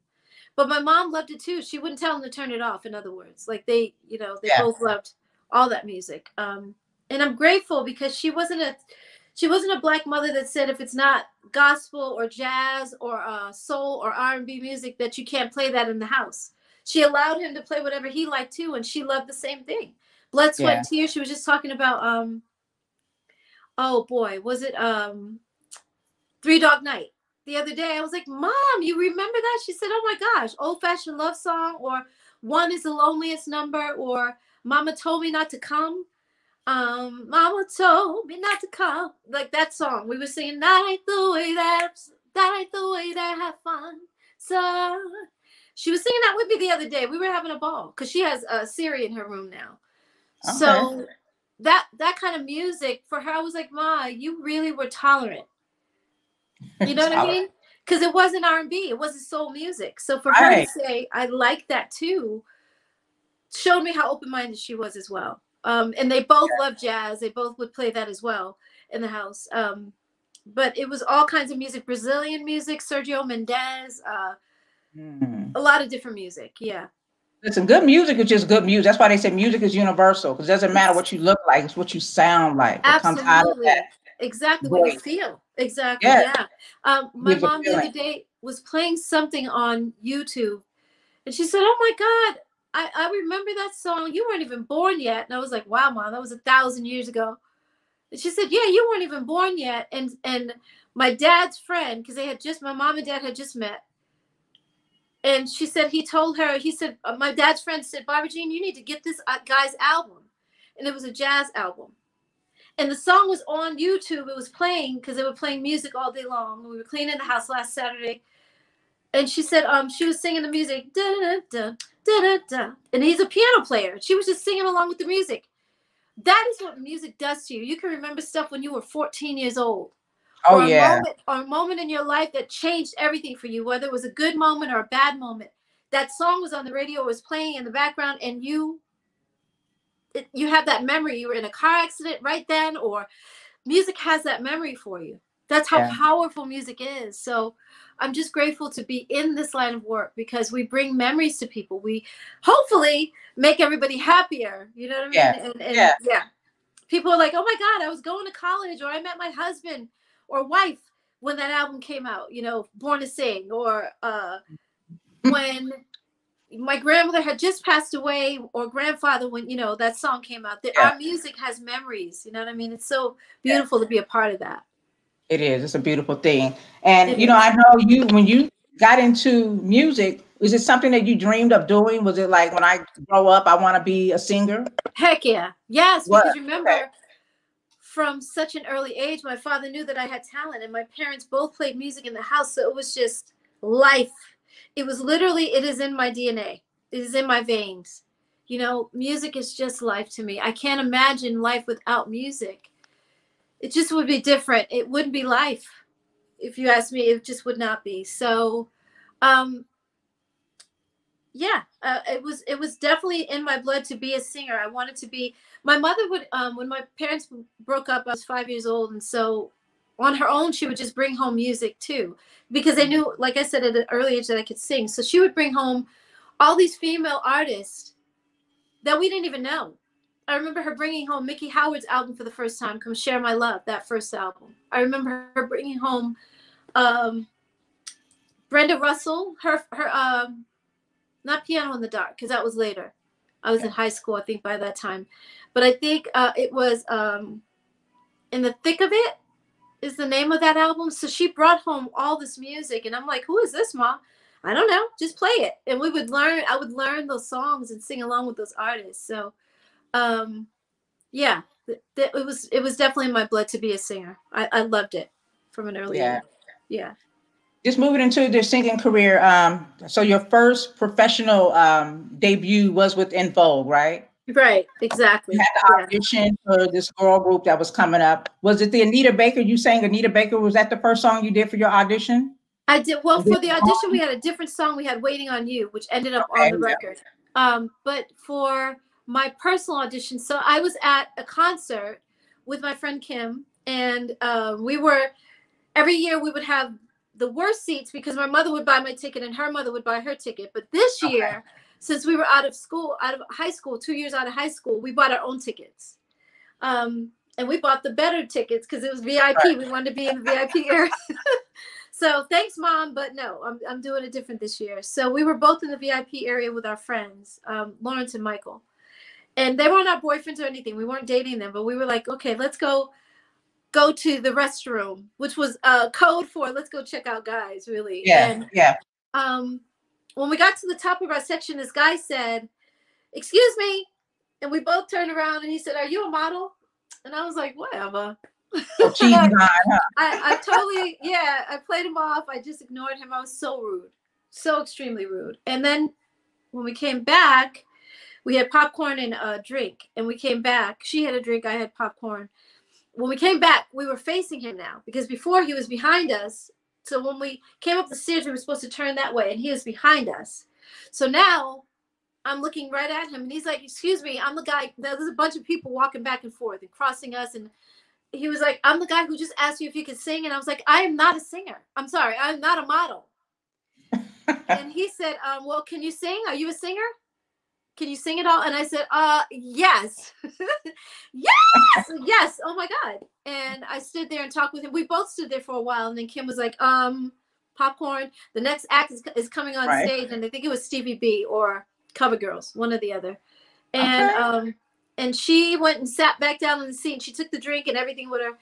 But my mom loved it too. She wouldn't tell them to turn it off. In other words, like they, you know, they yeah. both loved all that music. Um, and I'm grateful because she wasn't a she wasn't a black mother that said if it's not gospel or jazz or uh, soul or R&B music that you can't play that in the house. She allowed him to play whatever he liked too, and she loved the same thing. Blood, sweat, yeah. tears. She was just talking about um. Oh boy, was it um, Three Dog Night? The other day. I was like, Mom, you remember that? She said, Oh my gosh, old fashioned love song, or one is the loneliest number, or Mama told me not to come. Um, Mama told me not to come. Like that song. We were singing night the way that That ain't the way to have fun. So she was singing that with me the other day. We were having a ball because she has a uh, Siri in her room now. Okay. So that that kind of music for her, I was like, Ma, you really were tolerant. You know what I mean? Because it wasn't R and B, it wasn't soul music. So for her to say, I like that too, showed me how open minded she was as well. Um, and they both yeah. love jazz. They both would play that as well in the house. Um, but it was all kinds of music, Brazilian music, Sergio Mendes, uh, mm. a lot of different music. Yeah. Listen, good music is just good music. That's why they say music is universal because it doesn't matter what you look like, it's what you sound like. Absolutely. Exactly what you feel. Exactly. Yeah. yeah. Um, my mom the other day was playing something on YouTube and she said, Oh my God, I, I remember that song. You weren't even born yet. And I was like, Wow, mom, that was a thousand years ago. And she said, Yeah, you weren't even born yet. And and my dad's friend, because they had just my mom and dad had just met, and she said he told her he said uh, my dad's friend said barbara jean you need to get this uh, guy's album and it was a jazz album and the song was on youtube. It was playing because they were playing music all day long. We were cleaning the house last saturday. And she said um she was singing the music da, da, da, da, and he's a piano player. She was just singing along with the music. That is what music does to you. You can remember stuff when you were 14 years old. Oh or yeah. A moment, or a moment in your life that changed everything for you, whether it was a good moment or a bad moment. That song was on the radio, it was playing in the background, and you it, you have that memory. You were in a car accident right then, or music has that memory for you. That's how yeah. powerful music is. So I'm just grateful to be in this line of work because we bring memories to people. We hopefully make everybody happier. You know what I mean? Yeah. And, and yeah. yeah. People are like, oh my God, I was going to college or I met my husband or wife when that album came out, you know, Born to Sing, or uh, [laughs] when my grandmother had just passed away, or grandfather when you know that song came out. That yeah. our music has memories. You know what I mean? It's so beautiful yeah. to be a part of that. It is. It's a beautiful thing, and it you know, is. I know you when you got into music. Was it something that you dreamed of doing? Was it like when I grow up, I want to be a singer? Heck yeah, yes. What? Because remember, okay from such an early age, my father knew that I had talent, and my parents both played music in the house. So it was just life. It was literally, it is in my DNA, it is in my veins. You know, music is just life to me. I can't imagine life without music. It just would be different. It wouldn't be life. If you ask me, it just would not be. So, um, yeah, uh, it was it was definitely in my blood to be a singer. I wanted to be. My mother would um, when my parents broke up. I was five years old, and so on her own she would just bring home music too, because I knew, like I said at an early age, that I could sing. So she would bring home all these female artists that we didn't even know. I remember her bringing home Miki Howard's album for the first time, "Come Share My Love," that first album. I remember her bringing home um, Brenda Russell, her her um, not Piano in the Dark, because that was later. I was in high school, I think, by that time. But I think uh, it was um, In the Thick of It is the name of that album. So she brought home all this music, and I'm like, who is this, Ma? I don't know. Just play it. And we would learn, I would learn those songs and sing along with those artists. So, um, yeah, th- th- it was it was definitely in my blood to be a singer. I, I loved it from an early yeah. age. Yeah just moving into their singing career. Um, so your first professional um, debut was with En Vogue, right? Right, exactly. You had the audition yeah. for this girl group that was coming up. Was it the Anita Baker? You sang Anita Baker. Was that the first song you did for your audition? I did. Well, for the audition, we had a different song. We had "Waiting on You," which ended up okay, on the record. Um, but for my personal audition, so I was at a concert with my friend Kim, and uh, we were every year we would have the worst seats because my mother would buy my ticket and her mother would buy her ticket. But this year, okay. Since we were out of school, out of high school, two years out of high school, we bought our own tickets. Um, and we bought the better tickets because it was VIP. Right. We wanted to be in the VIP area. [laughs] [laughs] so thanks, mom, but no, I'm, I'm doing it different this year. So we were both in the VIP area with our friends, um, Lawrence and Michael. And they weren't our boyfriends or anything. We weren't dating them, but we were like, okay, let's go go to the restroom, which was uh, code for let's go check out guys, really. Yeah. And, yeah. Um, when we got to the top of our section, this guy said, Excuse me. And we both turned around and he said, Are you a model? And I was like, Whatever. Oh, [laughs] cheese line, huh? I, I totally, yeah, I played him off. I just ignored him. I was so rude, so extremely rude. And then when we came back, we had popcorn and a drink. And we came back. She had a drink. I had popcorn. When we came back, we were facing him now because before he was behind us. So when we came up the stairs, we were supposed to turn that way, and he was behind us. So now I'm looking right at him, and he's like, "Excuse me, I'm the guy." There's a bunch of people walking back and forth and crossing us, and he was like, "I'm the guy who just asked you if you could sing," and I was like, "I am not a singer. I'm sorry, I'm not a model." [laughs] and he said, um, "Well, can you sing? Are you a singer? Can you sing it all?" And I said, "Uh, yes, [laughs] yes, yes. Oh my god!" And I stood there and talked with him. We both stood there for a while, and then Kim was like, "Um, popcorn. The next act is, is coming on Right. stage, and I think it was Stevie B or Cover Girls, one or the other." And Okay. um, and she went and sat back down in the seat. And she took the drink and everything with her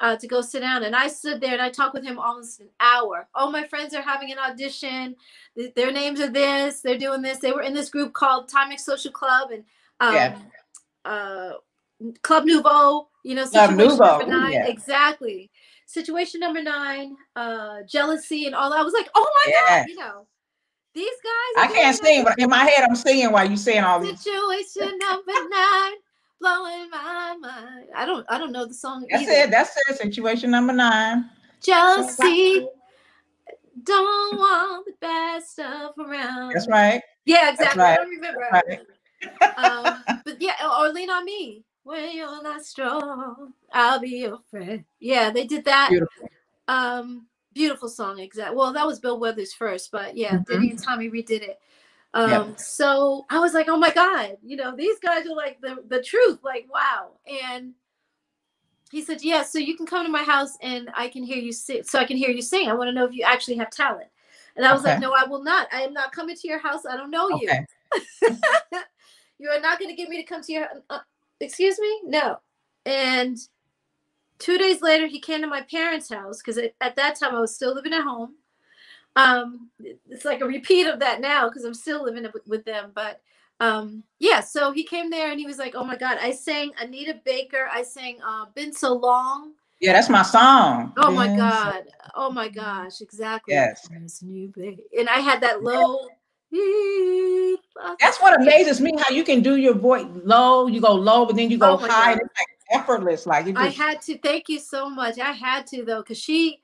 uh, to go sit down. And I stood there and I talked with him almost an hour. All my friends are having an audition. Th- Their names are this. They're doing this. They were in this group called Timex Social Club and um, Yeah. uh, Club Nouveau. You know, Club Nouveau, yeah. Exactly. Situation number nine, uh, jealousy and all that. I was like, oh my Yeah. god, you know, these guys. I can't sing, but in my head, I'm singing while you're saying all this. Situation number nine, blowing my mind. I don't, I don't know the song. That's either. it. That's it. Situation number nine. Jealousy, don't want the bad stuff around. That's right. Yeah, exactly. right. I don't remember. Right. um, but yeah, or lean on me when you're not strong. I'll be your friend. Yeah, they did that. Beautiful. Um, beautiful song. Exact. Well, that was Bill Withers first, but yeah, Mhm. Denny and Tommy redid it. Um, so I was like, oh my god, you know, these guys are like the the truth. Like, wow. And he said, yeah, so you can come to my house and I can hear you sing. So I can hear you sing. I want to know if you actually have talent. And I was like, no, I will not. I am not coming to your house. I don't know you. [laughs] You are not going to get me to come to your uh, excuse me no and two days later he came to my parents house because at that time i was still living at home um it's like a repeat of that now because i'm still living with, with them but um yeah so he came there and he was like oh my god i sang anita baker i sang uh been so long Yeah, that's my song. oh my Been so- god oh my gosh exactly Yes. New baby. and i had that low That's what amazes me how you can do your voice low, you go low, but then you go Oh high. God. It's like effortless. Like it I had to thank you so much. I had to though, because she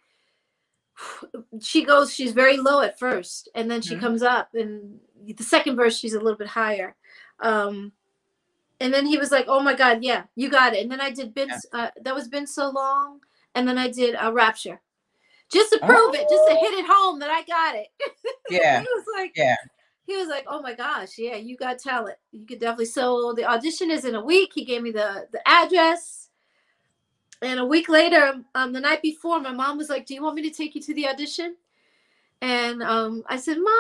she goes, she's very low at first, and then she Mhm. comes up, and the second verse she's a little bit higher. Um, and then he was like, "Oh my God, yeah, you got it." And then I did been uh, that was been so long, and then I did uh, Rapture, just to prove it, just to hit it home that I got it. [laughs] yeah, he was like, yeah. he was like, "Oh my gosh, yeah, you got talent. You could definitely." So the audition is in a week. He gave me the the address, and a week later, um, the night before, my mom was like, "Do you want me to take you to the audition?" And um, I said, "Ma,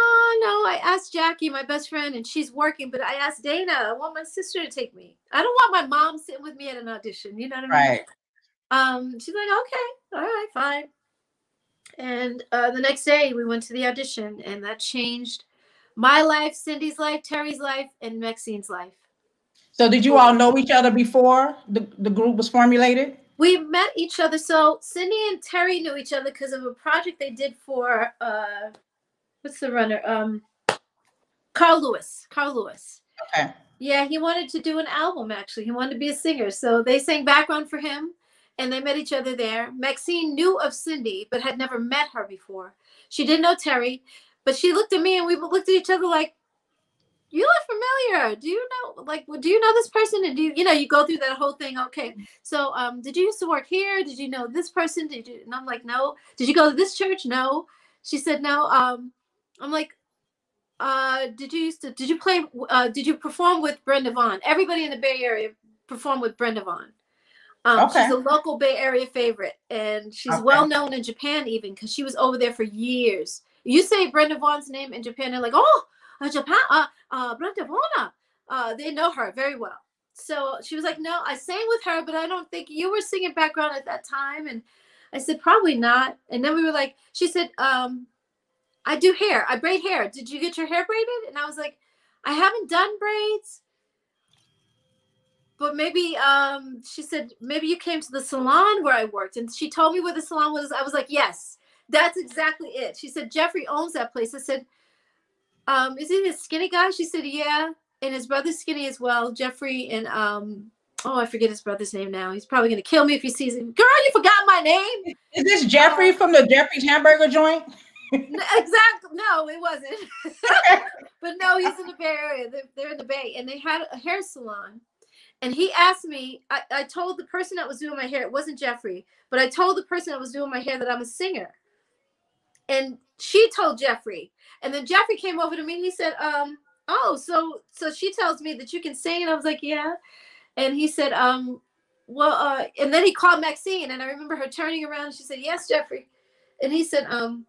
no." I asked Jackie, my best friend, and she's working, but I asked Dana. I want my sister to take me. I don't want my mom sitting with me at an audition. You know what I mean? Right. Um, she's like, okay, all right, fine. And uh, the next day we went to the audition, and that changed my life, Cindy's life, Terry's life, and Maxine's life. So did you all know each other before the, the group was formulated? We met each other. So Cindy and Terry knew each other because of a project they did for uh, what's the runner? Um, Carl Lewis. Carl Lewis. Okay. Yeah, he wanted to do an album actually. He wanted to be a singer. So they sang background for him and they met each other there. Maxine knew of Cindy but had never met her before. She didn't know Terry, but she looked at me and we looked at each other like, You look familiar. Do you know like do you know this person? And do you you know you go through that whole thing. Okay. So um did you used to work here? Did you know this person? Did you and I'm like, No. Did you go to this church? No. She said no. Um I'm like, uh did you used to did you play uh did you perform with brenda vaughn everybody in the bay area performed with brenda vaughn um Okay. she's a local bay area favorite and she's Okay. well known in japan even because she was over there for years you say brenda vaughn's name in japan they're like oh uh, japan uh, uh uh they know her very well so she was like no i sang with her but i don't think you were singing background at that time and i said probably not and then we were like she said um I do hair. I braid hair. Did you get your hair braided? And I was like, I haven't done braids, but but maybe um she said maybe you came to the salon where I worked and she told me where the salon was. I was like, "Yes. That's exactly it." She said, "Jeffrey owns that place." I said, um is he the skinny guy? She said, "Yeah." And his brother's skinny as well, Jeffrey and um oh, I forget his brother's name now. He's probably going to kill me if he sees him. Girl, you forgot my name. Is this Jeffrey from the Jeffrey's hamburger joint? exactly. No, it wasn't. [laughs] but no, he's in the Bay Area. They're, they're, in the Bay, and they had a hair salon. And he asked me. I, I told the person that was doing my hair. It wasn't Jeffrey, but I told the person that was doing my hair that I'm a singer. And she told Jeffrey. And then Jeffrey came over to me and he said, um, "Oh, so so she tells me that you can sing." And I was like, "Yeah." And he said, um, "Well," uh, and then he called Maxine, and I remember her turning around. She said, "Yes, Jeffrey." And he said, um,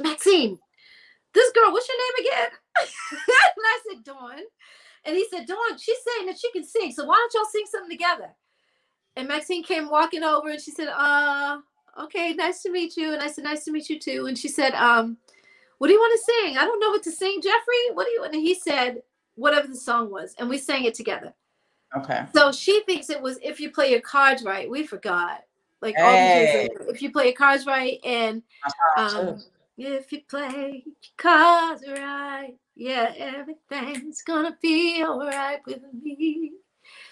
Maxine, this girl, what's your name again? [laughs] and I said, Dawn. And he said, Dawn, she's saying that she can sing. So why don't y'all sing something together? And Maxine came walking over and she said, uh, okay, nice to meet you. And I said, nice to meet you too. And she said, um, what do you want to sing? I don't know what to sing, Jeffrey. What do you? want? And he said, whatever the song was. And we sang it together. Okay. So she thinks it was if you play your cards right. We forgot. Like all hey. if you play your cards right and um, if you play your cards right, yeah, everything's gonna be all right with me.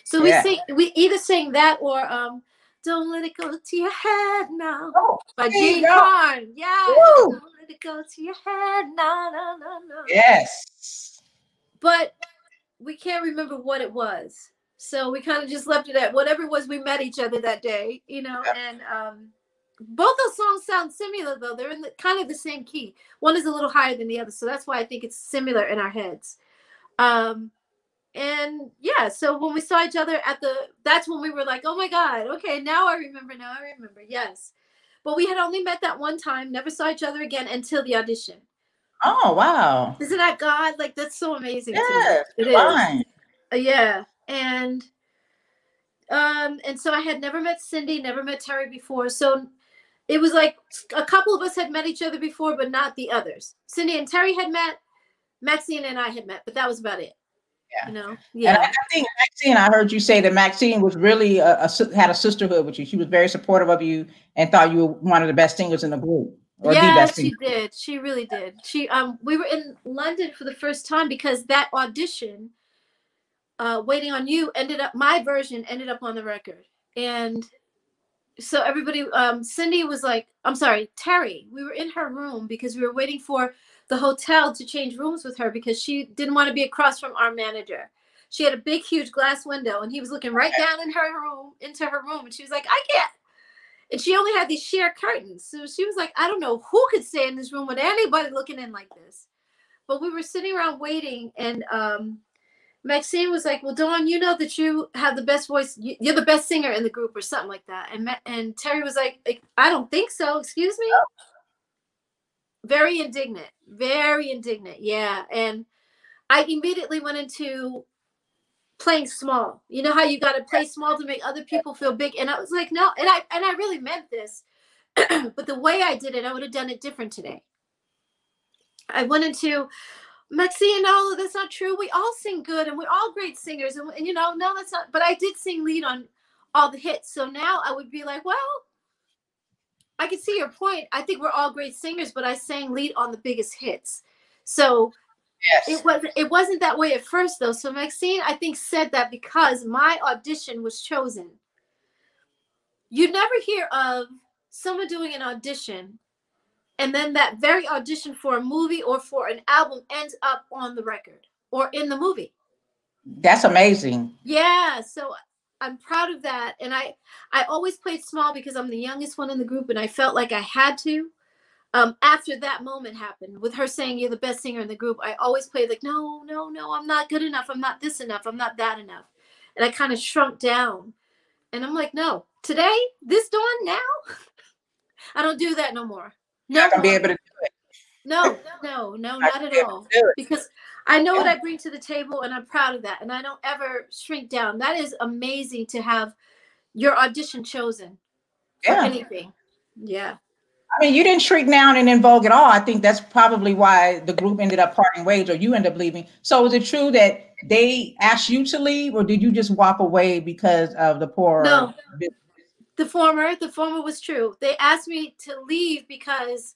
So we yeah. sing, we either sing that or um, "Don't Let It Go to Your Head Now" oh, by Jean Carn. Yeah, don't let it go to your head. No, no, no, no. Yes. But we can't remember what it was, so we kind of just left it at whatever it was. We met each other that day, you know, and um, both those songs sound similar though they're in the, kind of the same key one is a little higher than the other so that's why i think it's similar in our heads um and yeah so when we saw each other at the that's when we were like oh my god okay now i remember now i remember. Yes. But we had only met that one time never saw each other again until the audition. Oh wow. Isn't that god? Like that's so amazing yeah it is. Uh, yeah and um and so i had never met cindy never met terry before so it was like a couple of us had met each other before, but not the others. Cindy and Terry had met, Maxine and I had met, but that was about it. Yeah. You know. Yeah. And I think Maxine, I heard you say that Maxine was really a, a, had a sisterhood with you. She was very supportive of you and thought you were one of the best singers in the group. yeah, she did. She really did. She um we were in London for the first time because that audition, uh, waiting on you ended up my version ended up on the record. And so everybody um cindy was like i'm sorry terry we were in her room because we were waiting for the hotel to change rooms with her because she didn't want to be across from our manager. She had a big huge glass window and he was looking right down in her room into her room and she was like i can't. And she only had these sheer curtains so she was like i don't know who could stay in this room with anybody looking in like this. But we were sitting around waiting and um Maxine was like, "Well, Dawn, you know that you have the best voice. You're the best singer in the group, or something like that." And and Terry was like, "I don't think so. Excuse me." Very indignant. Very indignant. Yeah, and I immediately went into playing small. You know how you got to play small to make other people feel big, and I was like, "No," and I and I really meant this, [clears throat] but the way I did it, I would have done it different today. I went into Maxine, no, that's not true. We all sing good and we're all great singers. And, and, you know, no, that's not, but I did sing lead on all the hits. So now I would be like, well, I can see your point. I think we're all great singers, but I sang lead on the biggest hits. So yes. it was it wasn't that way at first though. So Maxine, I think, said that because my audition was chosen. You never hear of someone doing an audition and then that very audition for a movie or for an album ends up on the record or in the movie. That's amazing. Yeah so i'm proud of that and i i always played small because i'm the youngest one in the group and i felt like i had to um, after that moment happened with her saying you're the best singer in the group i always played like no no no i'm not good enough i'm not this enough i'm not that enough and i kind of shrunk down and i'm like no today this dawn now [laughs] i don't do that no more not gonna be able to do it. No, [laughs] no, no, not at all. Because I know yeah. what I bring to the table and I'm proud of that. And I don't ever shrink down. That is amazing to have your audition chosen for yeah. anything. Yeah. I mean, you didn't shrink down and En Vogue at all. I think that's probably why the group ended up parting ways, or you ended up leaving. So, is it true that they asked you to leave, or did you just walk away because of the poor? No, the former. The former was true. They asked me to leave because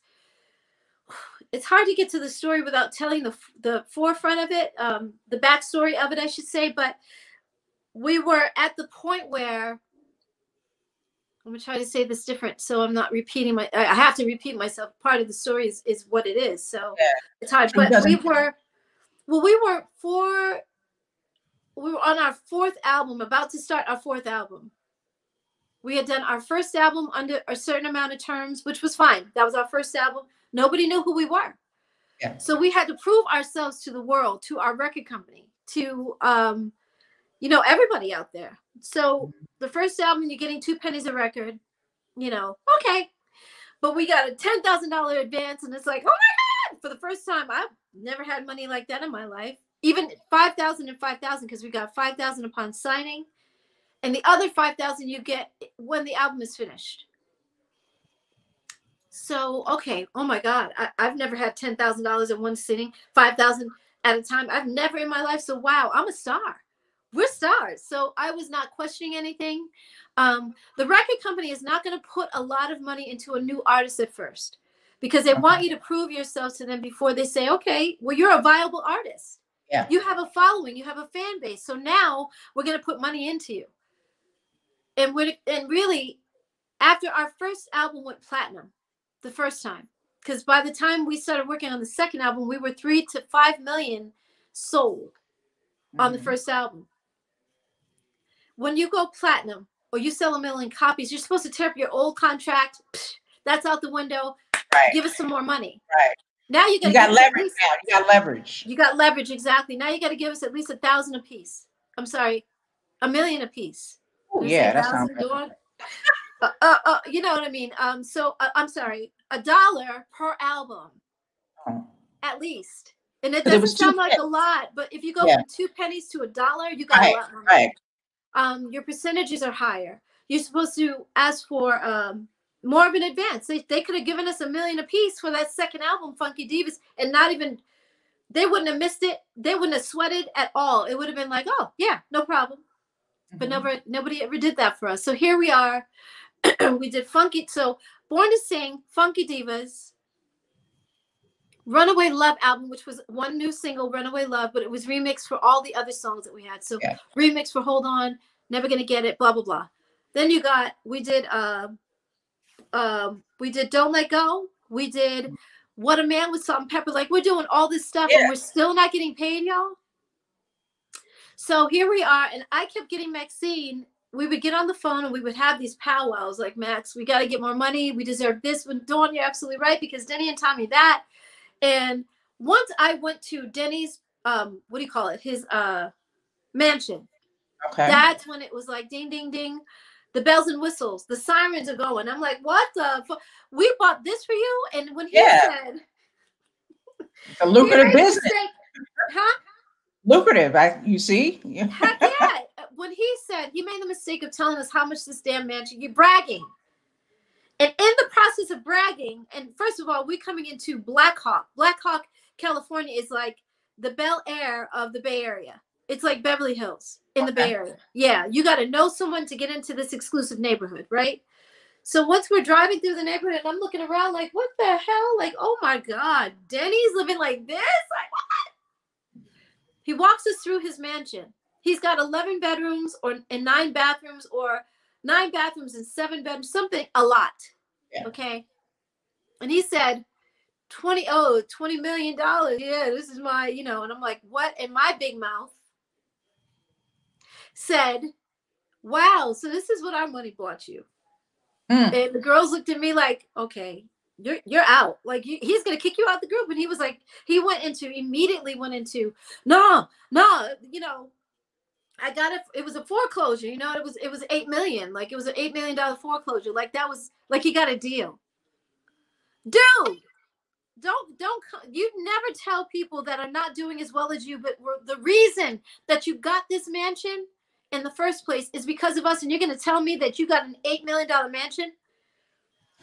it's hard to get to the story without telling the the forefront of it, um, the backstory of it, I should say. But we were at the point where I'm gonna try to say this different, so I'm not repeating my. I have to repeat myself. Part of the story is, is what it is, so yeah. it's hard. But we were, well, we were four. We were on our fourth album, about to start our fourth album. We had done our first album under a certain amount of terms, which was fine. That was our first album. Nobody knew who we were. Yeah. So we had to prove ourselves to the world, to our record company, to um, you know, everybody out there. So the first album, you're getting two pennies a record, you know, okay. But we got a ten thousand dollar advance, and it's like, oh my god! For the first time, I've never had money like that in my life. Even five thousand and five thousand, because we got five thousand upon signing, and the other five thousand you get when the album is finished. So okay, oh my god, I, have never had ten thousand dollars in one sitting, five thousand at a time. I've never in my life. So wow, I'm a star we're stars. So I was not questioning anything. Um, the record company is not going to put a lot of money into a new artist at first because they want you to prove yourself to them before they say, okay, well, you're a viable artist. Yeah. You have a following, you have a fan base. So now we're going to put money into you. And we and really, after our first album went platinum, the first time, because by the time we started working on the second album, we were three to five million sold mm-hmm. on the mm-hmm. first album when you go platinum or you sell a million copies, you're supposed to tear up your old contract. that's out the window. Right. Give us some more money. Right. Now you, you got leverage. Now you got leverage. You got leverage exactly. Now you got to give us at least a thousand a piece. I'm sorry, a million a piece. Oh yeah, that's sounds uh, uh, uh, you know what I mean. Um, so uh, I'm sorry, a dollar per album, oh. at least. And it doesn't it sound like a lot, but if you go yeah. from two pennies to a dollar, you got right. a lot more. Right um, your percentages are higher. You're supposed to ask for um, more of an advance. They, they could have given us a million a piece for that second album, Funky Divas, and not even they wouldn't have missed it. They wouldn't have sweated at all. It would have been like, oh yeah, no problem. Mm-hmm. But never nobody ever did that for us. So here we are. [clears throat] we did Funky. So Born to Sing, Funky Divas, Runaway Love album, which was one new single, Runaway Love, but it was remixed for all the other songs that we had. So yeah. remix for Hold On, Never Gonna Get It, blah blah blah. Then you got we did uh, um we did Don't Let Go. We did What a Man with Salt-N-Pepa. Like we're doing all this stuff yeah. and we're still not getting paid, y'all. So here we are, and I kept getting Maxine. We would get on the phone and we would have these powwows like Max, we got to get more money. We deserve this. When Dawn, you're absolutely right because Denny and Tommy that and once I went to Denny's, um, what do you call it? His uh mansion. Okay. That's when it was like ding, ding, ding. The bells and whistles, the sirens are going. I'm like, what the? Fu- we bought this for you, and when he yeah. said, "It's a lucrative business," say, huh? Lucrative, I, you see. Heck yeah! When he said he made the mistake of telling us how much this damn mansion, you're bragging. And in the process of bragging, and first of all, we're coming into Blackhawk. Blackhawk, California is like the Bel Air of the Bay Area. It's like Beverly Hills in okay. the Bay Area. Yeah, you got to know someone to get into this exclusive neighborhood, right? So once we're driving through the neighborhood, I'm looking around like, what the hell? Like, oh my God, Denny's living like this? Like, what? He walks us through his mansion. He's got 11 bedrooms or and nine bathrooms or nine bathrooms and seven bedrooms, something a lot. Yeah. Okay. And he said, 20, oh, 20 million dollars. Yeah, this is my, you know, and I'm like, what? And my big mouth said, Wow, so this is what our money bought you. Mm. And the girls looked at me like, okay, you're you're out. Like you, he's gonna kick you out the group. And he was like, he went into immediately went into, no, no, you know, I got it. It was a foreclosure. You know, it was it was eight million. Like it was an eight million dollar foreclosure. Like that was like he got a deal. Dude, don't don't you never tell people that are not doing as well as you. But the reason that you got this mansion in the first place is because of us, and you're going to tell me that you got an eight million dollar mansion.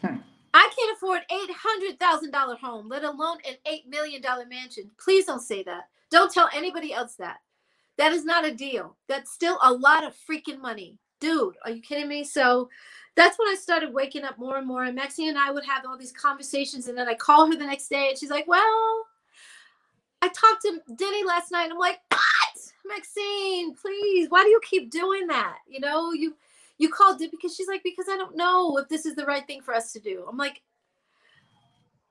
Hmm. I can't afford eight hundred thousand dollar home, let alone an eight million dollar mansion. Please don't say that. Don't tell anybody else that. That is not a deal. That's still a lot of freaking money, dude. Are you kidding me? So that's when I started waking up more and more. And Maxine and I would have all these conversations, and then I call her the next day, and she's like, "Well, I talked to Denny last night." and I'm like, "What, Maxine? Please, why do you keep doing that? You know, you." You called it because she's like because i don't know if this is the right thing for us to do. I'm like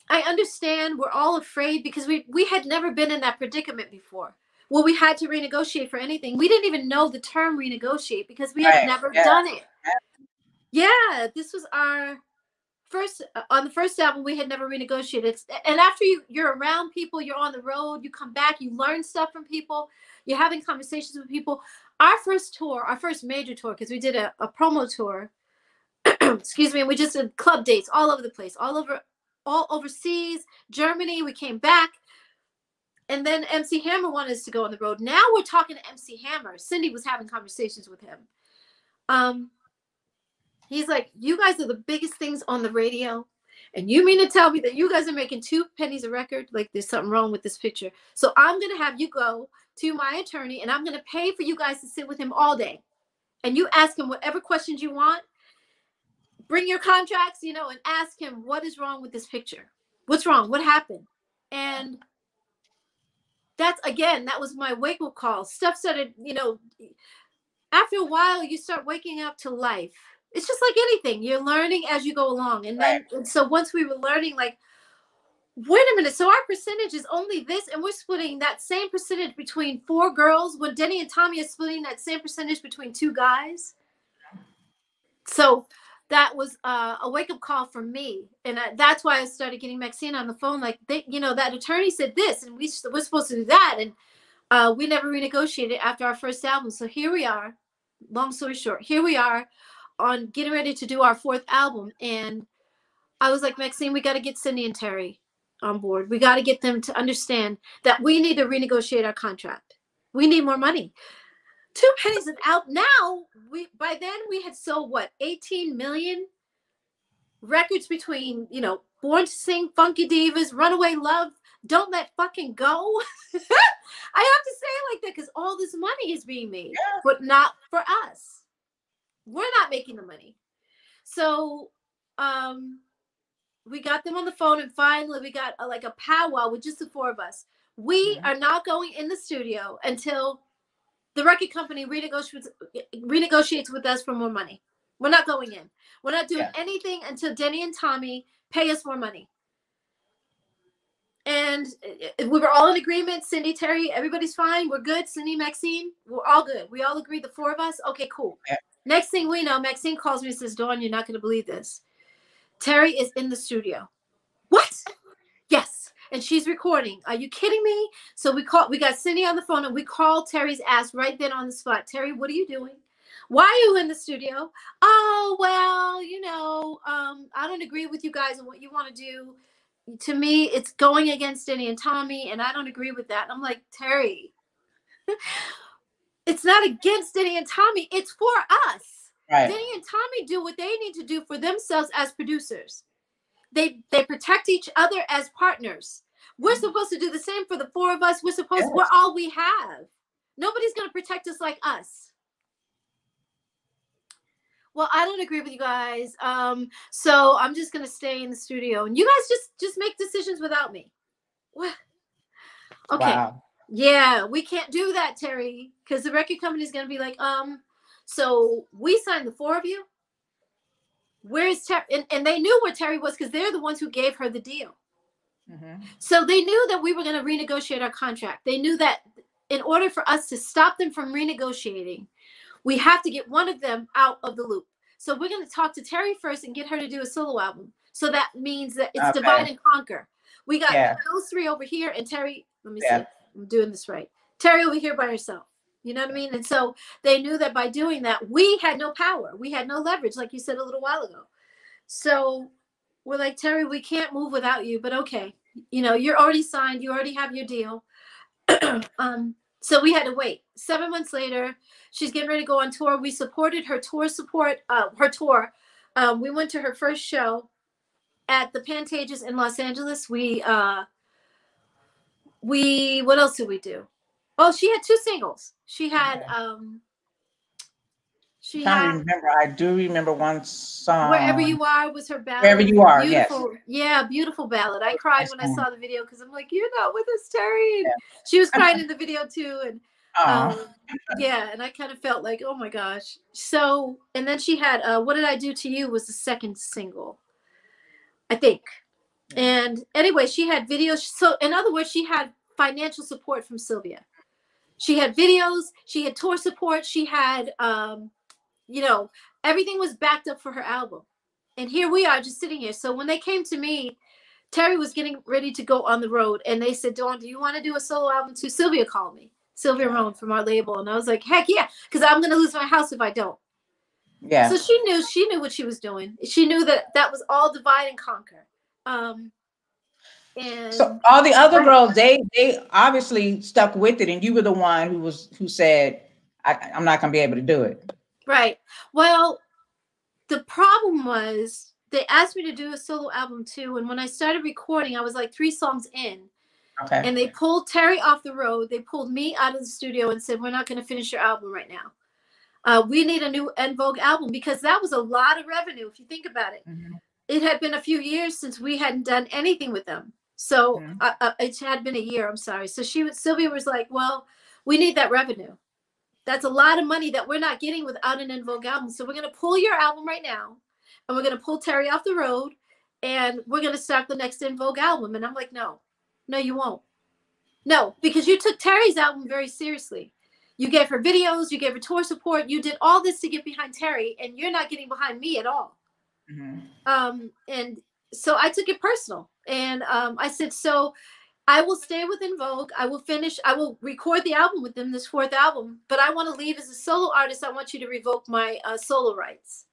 i understand. We're all afraid because we we had never been in that predicament before. Well we had to renegotiate for anything. We didn't even know the term renegotiate because we right. had never yeah. done it. Yeah. This was our first uh, on the first album we had never renegotiated. And after you you're around people you're on the road you come back you learn stuff from people you're having conversations with people our first tour, our first major tour, because we did a, a promo tour. [clears throat] excuse me, and we just did club dates all over the place, all over, all overseas, Germany. We came back, and then MC Hammer wanted us to go on the road. Now we're talking to MC Hammer. Cindy was having conversations with him. Um, he's like, "You guys are the biggest things on the radio." And you mean to tell me that you guys are making two pennies a record? Like there's something wrong with this picture. So I'm gonna have you go to my attorney and I'm going to pay for you guys to sit with him all day. And you ask him whatever questions you want. Bring your contracts, you know, and ask him what is wrong with this picture. What's wrong? What happened? And that's again, that was my wake up call. Stuff started, you know, after a while, you start waking up to life. It's just like anything, you're learning as you go along. And then, and so once we were learning, like, wait a minute. So our percentage is only this, and we're splitting that same percentage between four girls when Denny and Tommy are splitting that same percentage between two guys. So that was uh, a wake up call for me, and I, that's why I started getting Maxine on the phone. Like, they, you know, that attorney said this, and we we're supposed to do that, and uh, we never renegotiated after our first album. So here we are. Long story short, here we are on getting ready to do our fourth album, and I was like, Maxine, we got to get Cindy and Terry on board. We got to get them to understand that we need to renegotiate our contract. We need more money. Two pennies an out now. We by then we had sold what 18 million records between you know Born to Sing, Funky Divas, Runaway Love, Don't Let Fucking Go. [laughs] I have to say it like that because all this money is being made, yeah. but not for us. We're not making the money. So um we got them on the phone and finally we got a, like a powwow with just the four of us. We mm-hmm. are not going in the studio until the record company renegotiates renegotiates with us for more money. We're not going in. We're not doing yeah. anything until denny and tommy pay us more money. And we were all in agreement cindy terry everybody's fine we're good cindy maxine we're all good. We all agree the four of us okay cool. Yeah. next thing we know maxine calls me and says dawn you're not going to believe this Terry is in the studio. What? Yes. And she's recording. Are you kidding me? So we call we got Cindy on the phone and we called Terry's ass right then on the spot. Terry, what are you doing? Why are you in the studio? Oh, well, you know, um, I don't agree with you guys and what you want to do. To me, it's going against Denny and Tommy, and I don't agree with that. I'm like, Terry, [laughs] it's not against Denny and Tommy, it's for us. Right. And Tommy do what they need to do for themselves as producers. They they protect each other as partners. We're mm-hmm. supposed to do the same for the four of us. We're supposed yes. we're all we have. Nobody's going to protect us like us. Well, I don't agree with you guys. Um, so I'm just gonna stay in the studio, and you guys just just make decisions without me. What? Okay. Wow. Yeah, we can't do that, Terry, because the record company is gonna be like, um, so we signed the four of you. Where's Terry? And, and they knew where Terry was because they're the ones who gave her the deal. Mm-hmm. So they knew that we were going to renegotiate our contract. They knew that in order for us to stop them from renegotiating, we have to get one of them out of the loop. So we're going to talk to Terry first and get her to do a solo album. So that means that it's okay. divide and conquer. We got yeah. those three over here, and Terry. Let me yeah. see. I'm doing this right. Terry over here by herself. You know what I mean? And so they knew that by doing that, we had no power. We had no leverage, like you said a little while ago. So we're like, Terry, we can't move without you, but okay. You know, you're already signed, you already have your deal. [clears throat] um, so we had to wait. Seven months later, she's getting ready to go on tour. We supported her tour support, uh, her tour. Um, we went to her first show at the Pantages in Los Angeles, we uh we what else did we do? Oh, she had two singles. She had Okay. um she had remember. I do remember one song. Wherever You Are was her ballad. Wherever You Are, yes. Beautiful, Yeah, beautiful ballad. I cried when I saw the video because I'm like, You're not with us, Terry. Yeah. She was [laughs] crying in the video too. And um, yeah, and I kind of felt like, oh my gosh. So, and then she had uh, "What Did I Do to You" was the second single, I think. And anyway, she had videos. So, in other words, she had financial support from Sylvia. She had videos. She had tour support. She had, um, you know, everything was backed up for her album. And here we are, just sitting here. So when they came to me, Terry was getting ready to go on the road, and they said, "Dawn, do you want to do a solo album too?" Sylvia called me. Sylvia Rhone from our label, and I was like, "Heck yeah!" Because I'm gonna lose my house if I don't. yeah. So she knew she knew what she was doing. She knew that that was all divide and conquer. Um, and So all the other girls, they they obviously stuck with it, and you were the one who was who said, I, "I'm not gonna be able to do it." right. Well, the problem was they asked me to do a solo album too, and when I started recording, I was like three songs in, Okay. and they pulled Terry off the road. They pulled me out of the studio and said, "We're not going to finish your album right now. Uh, we need a new En Vogue album because that was a lot of revenue if you think about it. Mhm. It had been a few years since we hadn't done anything with them, so uh, uh, it had been a year. I'm sorry. So she was Sylvia was like, "Well, we need that revenue. That's a lot of money that we're not getting without an En Vogue album. So we're going to pull your album right now, and we're going to pull Terry off the road, and we're going to start the next En Vogue album." And I'm like, "No, no, you won't." No, because you took Terry's album very seriously. You gave her videos, you gave her tour support, you did all this to get behind Terry, and you're not getting behind me at all. Mhm. Um, and so I took it personal, and um, I said, so I will stay with En Vogue. I will finish. I will record the album with them, this fourth album. But I want to leave as a solo artist. I want you to revoke my uh, solo rights.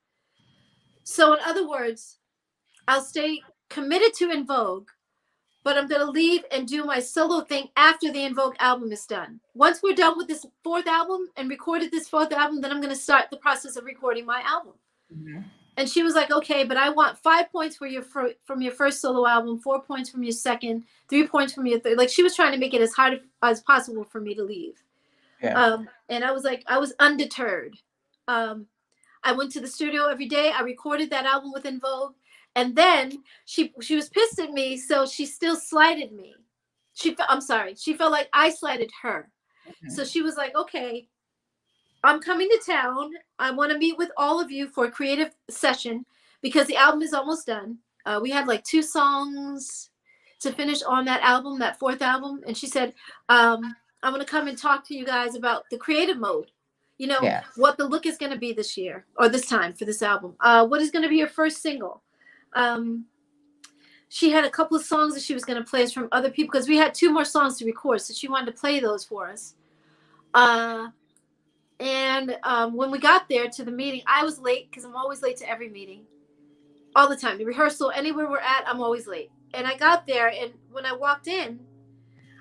So, in other words, I'll stay committed to En Vogue, but I'm going to leave and do my solo thing after the En Vogue album is done. Once we're done with this fourth album and recorded this fourth album, then I'm going to start the process of recording my album. Mhm. And she was like, "Okay, but I want five points for your fir- from your first solo album, four points from your second, three points from your third. Like she was trying to make it as hard as possible for me to leave. Yeah. Um, and I was like, I was undeterred. Um, I went to the studio every day. I recorded that album with En Vogue, and then she she was pissed at me, so she still slighted me. She I'm sorry, she felt like I slighted her. So she was like, okay, I'm coming to town. I want to meet with all of you for a creative session because the album is almost done. Uh, we had like two songs to finish on that album, that fourth album. And she said, um, I'm going to come and talk to you guys about the creative mode. You know, Yeah. what the look is going to be this year or this time for this album. Uh, what is going to be your first single? Um, she had a couple of songs that she was going to play us from other people because we had two more songs to record. So she wanted to play those for us. Uh, and um, when we got there to the meeting, I was late because I'm always late to every meeting, all the time. The rehearsal, anywhere we're at, I'm always late. And I got there, and when I walked in,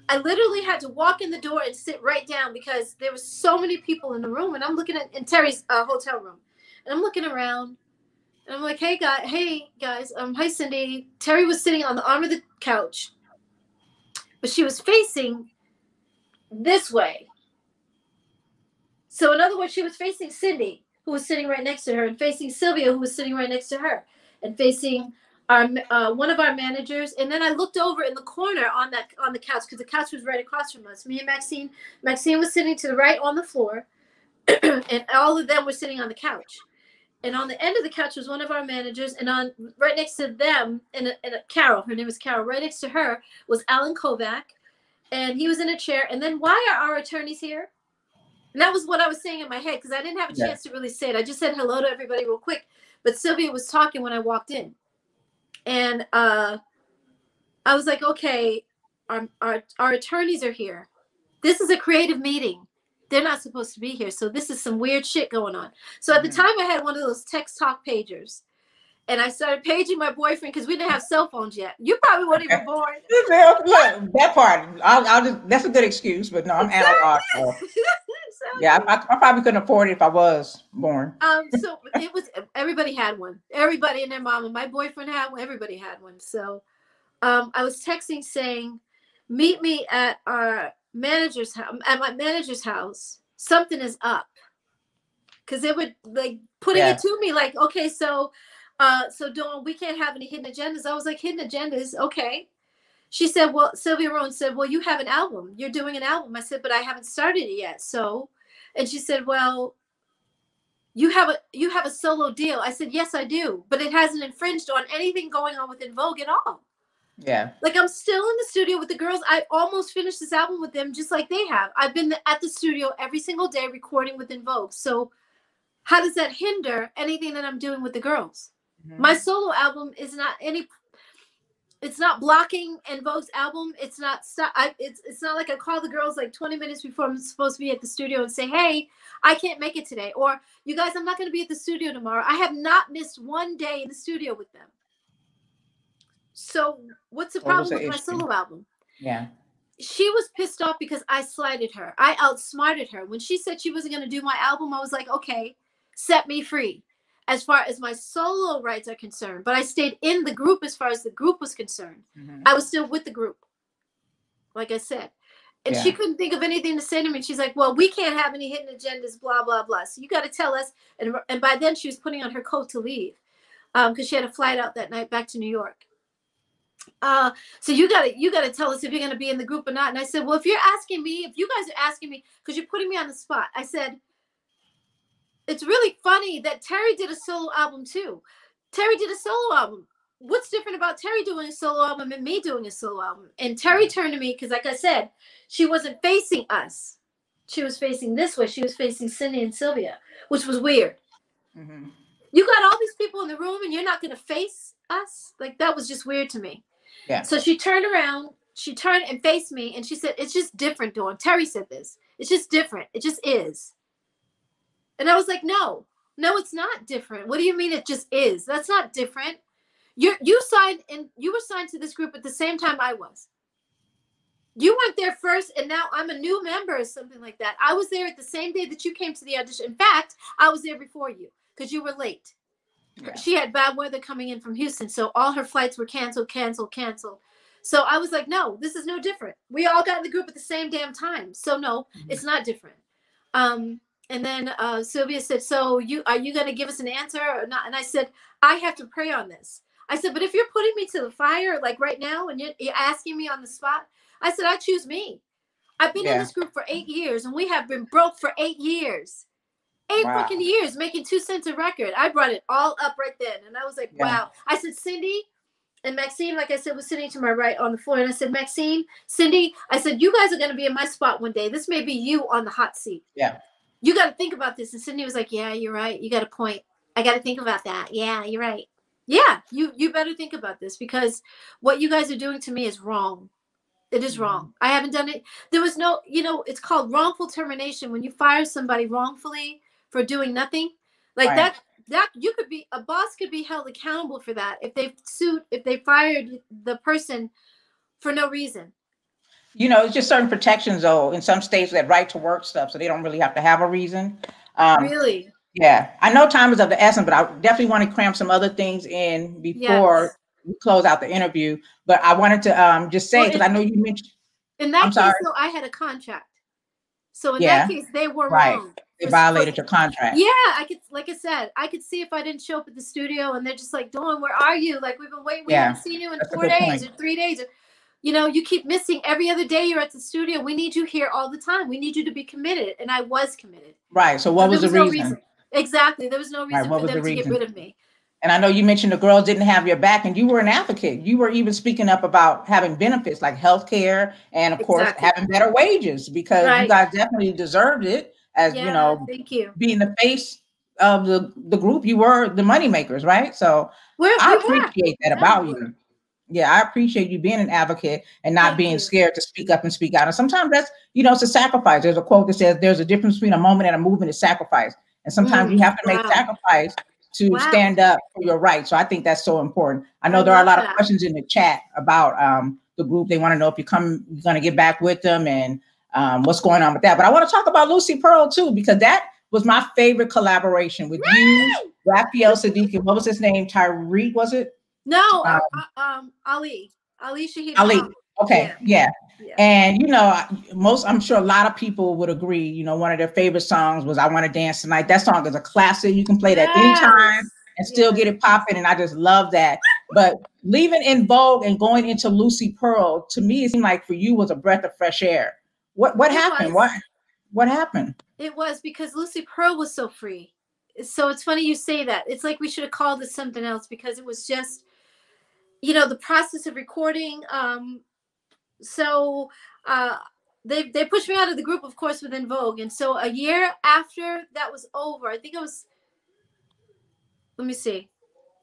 I literally had to walk in the door and sit right down because there was so many people in the room, and I'm looking at in Terry's uh, hotel room, and I'm looking around, and I'm like, "Hey guys, hey guys, um, hi Cindy." Terry was sitting on the arm of the couch, but she was facing this way. So, in other words, she was facing Cindy, who was sitting right next to her, and facing Sylvia, who was sitting right next to her, and facing our uh, one of our managers. And then I looked over in the corner on that on the couch because the couch was right across from us. Me and Maxine. Maxine was sitting to the right on the floor, [clears throat] and all of them were sitting on the couch. And on the end of the couch was one of our managers, and on right next to them, and, and Carol, her name is Carol. Right next to her was Allen Kovac, and he was in a chair. And then why are our attorneys here? And that was what I was saying in my head because I didn't have a Yeah. chance to really say it. I just said hello to everybody real quick. But Sylvia was talking when I walked in. And uh, I was like, okay, our, our, our attorneys are here. This is a creative meeting. They're not supposed to be here. So this is some weird shit going on. So at the Mhm. time, I had one of those text talk pagers. And I started paging my boyfriend because we didn't have cell phones yet. You probably weren't even born. [laughs] Look, that part. I'll, I'll just, that's a good excuse, but no, I'm [laughs] analog. so- Yeah, I, I, probably couldn't afford it if I was born. Um, so it was everybody had one. Everybody and their mama. My boyfriend had one. Everybody had one. So, um, I was texting saying, "Meet me at our manager's house. At my manager's house. Something is up." Because they would like putting yeah. it to me like, "Okay, so, uh, so Dawn, we can't have any hidden agendas." I was like, "Hidden agendas, okay." She said, Well, Sylvia Rhone said, Well, you have an album. You're doing an album. I said, But I haven't started it yet. So, and she said, Well, you have a you have a solo deal. I said, Yes, I do, but it hasn't infringed on anything going on with En Vogue at all. Yeah. Like I'm still in the studio with the girls. I almost finished this album with them just like they have. I've been at the studio every single day recording with En Vogue. So how does that hinder anything that I'm doing with the girls? Mm-hmm. My solo album is not any it's not blocking En Vogue's album. It's not stop. I, it's it's not like I call the girls like 20 minutes before I'm supposed to be at the studio and say, "Hey, I can't make it today," or "You guys, I'm not going to be at the studio tomorrow." I have not missed one day in the studio with them. So what's the problem with my solo album? Yeah. She was pissed off because I slighted her. I outsmarted her. When she said she wasn't going to do my album, I was like, "Okay, set me free." As far as my solo rights are concerned, but I stayed in the group as far as the group was concerned. Mm-hmm. I was still with the group, like I said. And yeah. she couldn't think of anything to say to me. She's like, "Well, we can't have any hidden agendas, blah blah blah. So you got to tell us." And and by then she was putting on her coat to leave, because um, she had a flight out that night back to New York. Uh, so you gotta you gotta tell us if you're gonna be in the group or not. And I said, well, if you're asking me, if you guys are asking me, because you're putting me on the spot, I said, it's really funny that Terry did a solo album too. Terry did a solo album. What's different about Terry doing a solo album and me doing a solo album? And Terry turned to me because, like I said, she wasn't facing us. She was facing this way. She was facing Cindy and Sylvia, which was weird. Mm-hmm. You got all these people in the room and you're not going to face us? Like, that was just weird to me. Yeah. So she turned around, she turned and faced me, and she said, It's just different, Dawn. Terry said this. It's just different. It just is. And I was like, no, no, it's not different. What do you mean it just is? That's not different. You you signed and you were signed to this group at the same time I was. You went there first, and now I'm a new member or something like that. I was there at the same day that you came to the audition. In fact, I was there before you because you were late. Yeah. She had bad weather coming in from Houston, so all her flights were canceled, canceled, canceled. So I was like, no, this is no different. We all got in the group at the same damn time. So no, mm-hmm. it's not different. Um, and then uh, Sylvia said, "So you are you going to give us an answer or not?" And I said, "I have to pray on this." I said, "But if you're putting me to the fire like right now and you're, you're asking me on the spot," I said, "I choose me. I've been yeah. in this group for eight years, and we have been broke for eight years, eight wow. fucking years, making two cents a record. I brought it all up right then, and I was like, yeah. wow." I said, "Cindy." And Maxine, like I said, was sitting to my right on the floor. And I said, Maxine, Cindy, I said, you guys are going to be in my spot one day. This may be you on the hot seat. Yeah you got to think about this. And Cindy was like, yeah, you're right. You got a point. I got to think about that. Yeah, you're right. Yeah, you you better think about this because what you guys are doing to me is wrong. It is mm-hmm. wrong. I haven't done it. There was no, you know, it's called wrongful termination when you fire somebody wrongfully for doing nothing. Like right. that that you could be a boss could be held accountable for that if they sued if they fired the person for no reason you know, it's just certain protections though in some states that right to work stuff, so they don't really have to have a reason. Um, really? Yeah, I know time is of the essence, but I definitely want to cram some other things in before yes. we close out the interview. But I wanted to um, just say because well, I know you mentioned. In that I'm case, sorry. though, I had a contract. So in yeah. that case, they were right. wrong. They violated your contract. Yeah, I could, like I said, I could see if I didn't show up at the studio and they're just like, Dawn, where are you? Like we've been waiting, we yeah. haven't seen you in That's four days point. or three days. Or, you know, you keep missing every other day you're at the studio. We need you here all the time. We need you to be committed. And I was committed. Right. So what was, was, the no reason? reason? Exactly. There was no reason right, for them the to get rid of me. And I know you mentioned the girls didn't have your back, and you were an advocate. You were even speaking up about having benefits like health care and, of exactly. course, having better wages because right. you guys definitely deserved it. As yeah, you know, thank you. Being the face of the, the group, you were the money makers, right? So we're, I appreciate that about you yeah, I appreciate you being an advocate and not Thank being you. scared to speak up and speak out. And sometimes that's, you know, it's a sacrifice. There's a quote that says there's a difference between a moment and a movement is sacrifice. And sometimes mm, you have to wow. make sacrifice to wow. stand up for your rights. So I think that's so important. I know I there are a lot that. of questions in the chat about um, the group. They want to know if you come, you're going to get back with them and um, what's going on with that. But I want to talk about Lucy Pearl too, because that was my favorite collaboration with you, Raphael Saadiq, what was his name? Tyreek, was it? No, um, uh, um Ali. Ali Shaheed. Ali. Okay, yeah. yeah. And you know, most I'm sure a lot of people would agree. You know, one of their favorite songs was "I Want to Dance Tonight." That song is a classic. You can play that yes. anytime and still yes. get it popping, and I just love that. But leaving En Vogue and going into Lucy Pearl, to me, it seemed like for you was a breath of fresh air. What what it happened? Was. What what happened? It was because Lucy Pearl was so free. So it's funny you say that. It's like we should have called it something else because it was just, you know, the process of recording. Um, so uh, they they pushed me out of the group, of course, with En Vogue, and so a year after that was over, I think it was. Let me see.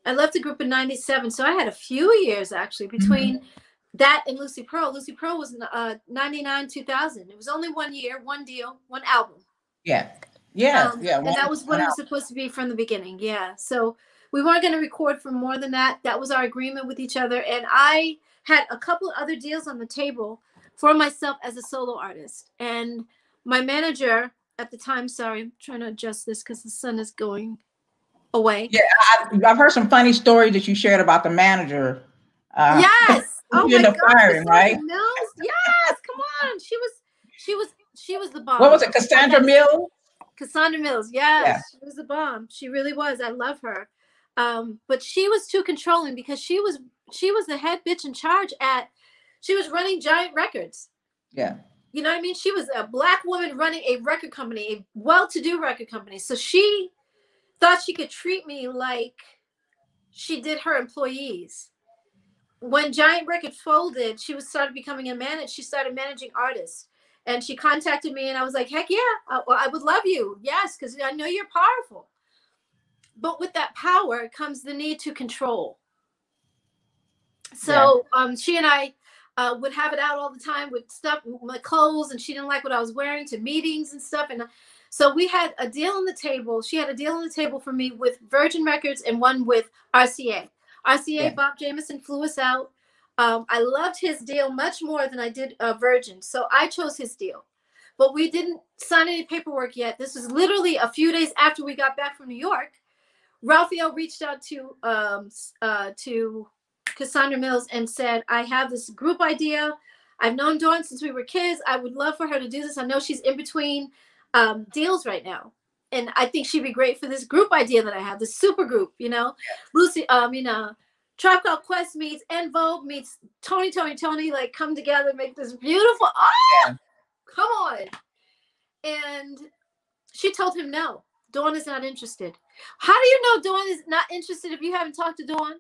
I left the group in '97, so I had a few years actually between. Mm-hmm that and Lucy Pearl. Lucy Pearl was uh, 99, 2000. It was only one year, one deal, one album. Yeah. Yeah. Um, yeah. And that was what it was supposed to be from the beginning. Yeah. So we weren't going to record for more than that. That was our agreement with each other. And I had a couple other deals on the table for myself as a solo artist. And my manager at the time, sorry, I'm trying to adjust this because the sun is going away. Yeah. I, have heard some funny stories that you shared about the manager. Uh, yes. [laughs] Oh end up firing, right? Mills? Yes, come on. She was she was she was the bomb. What was it? Cassandra Mills? Cassandra Mills, yes. Yeah. She was the bomb. She really was. I love her. Um, but she was too controlling because she was she was the head bitch in charge at she was running giant records. Yeah. You know what I mean? She was a black woman running a record company, a well-to-do record company. So she thought she could treat me like she did her employees when Giant Record folded, she was started becoming a manager. She started managing artists, and she contacted me, and I was like, "Heck yeah, I, I would love you, yes, because I know you're powerful." But with that power comes the need to control. So yeah. um, she and I uh, would have it out all the time with stuff, my clothes, and she didn't like what I was wearing to meetings and stuff. And uh, so we had a deal on the table. She had a deal on the table for me with Virgin Records and one with RCA. RCA yeah. Bob Jamieson flew us out. Um, I loved his deal much more than I did uh, Virgin, so I chose his deal. But we didn't sign any paperwork yet. This was literally a few days after we got back from New York. Raphael reached out to um, uh, to Cassandra Mills and said, "I have this group idea. I've known Dawn since we were kids. I would love for her to do this. I know she's in between um, deals right now." and I think she'd be great for this group idea that I have, the super group, you know. Lucy, um, you know, Tribe Called Quest meets En Vogue meets Tony! Toni! Toné!, like come together, make this beautiful. Oh, yeah. come on. And she told him no. Dawn is not interested. How do you know Dawn is not interested if you haven't talked to Dawn?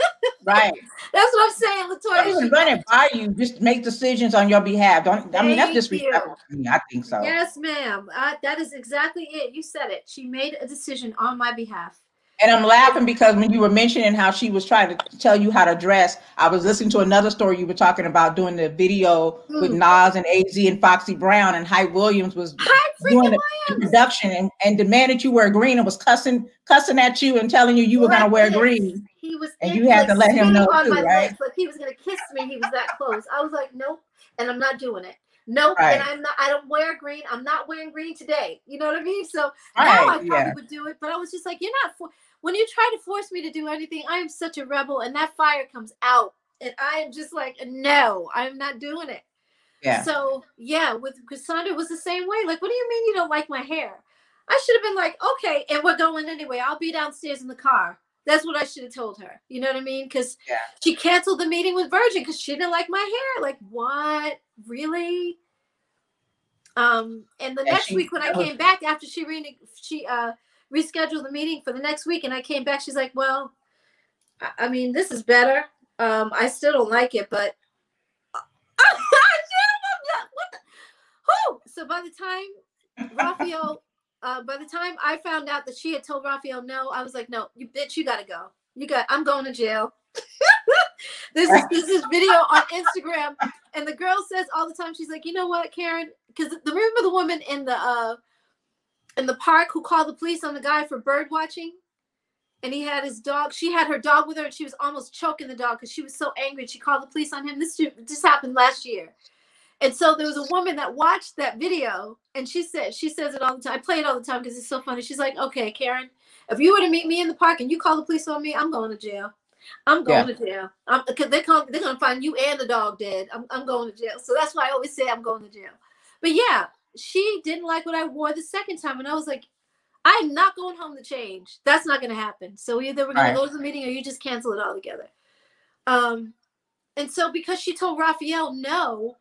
[laughs] right. That's what I'm saying, Latoya. Even run it by you. Just make decisions on your behalf. Don't. I mean, that's disrespectful to me. I think so. Yes, ma'am. Uh, that is exactly it. You said it. She made a decision on my behalf. And I'm laughing because when you were mentioning how she was trying to tell you how to dress, I was listening to another story you were talking about doing the video mm. with Nas and AZ and Foxy Brown and Hype Williams was doing the production and, and demanded you wear green and was cussing cussing at you and telling you you were going to wear green. He was and you had to let him know too, right? Like he was going to kiss me. He was that close. I was like, nope, and I'm not doing it. Nope, right. and I'm not. I don't wear green. I'm not wearing green today. You know what I mean? So right, now I probably yeah. would do it, but I was just like, you're not. For- when you try to force me to do anything, I am such a rebel, and that fire comes out, and I am just like, no, I'm not doing it. Yeah. So yeah, with Cassandra was the same way. Like, what do you mean you don't like my hair? I should have been like, okay, and we're going anyway. I'll be downstairs in the car. That's what I should have told her. You know what I mean? Because yeah. she canceled the meeting with Virgin because she didn't like my hair. Like, what? Really? Um, and the and next week when I came back after she re- she uh rescheduled the meeting for the next week. And I came back. She's like, well, I mean, this is better. Um, I still don't like it, but [laughs] so by the time Raphael, [laughs] uh, by the time I found out that she had told Raphael no, I was like, no, you bitch, you gotta go. You got, I'm going to jail. [laughs] this is this is video on Instagram, and the girl says all the time, she's like, you know what, Karen? Because the remember the woman in the uh in the park who called the police on the guy for bird watching and he had his dog she had her dog with her and she was almost choking the dog because she was so angry she called the police on him this just happened last year And so there was a woman that watched that video and she said, she says it all the time. I play it all the time because it's so funny. She's like, okay, Karen, if you were to meet me in the park and you call the police on me, I'm going to jail. I'm going yeah. to jail. I'm, cause they're, gonna, they're gonna find you and the dog dead. I'm, I'm going to jail. So that's why I always say I'm going to jail. But yeah, she didn't like what I wore the second time. And I was like, I'm not going home to change. That's not going to happen. So either we're going right. to go to the meeting or you just cancel it all together. Um, and so because she told Raphael no,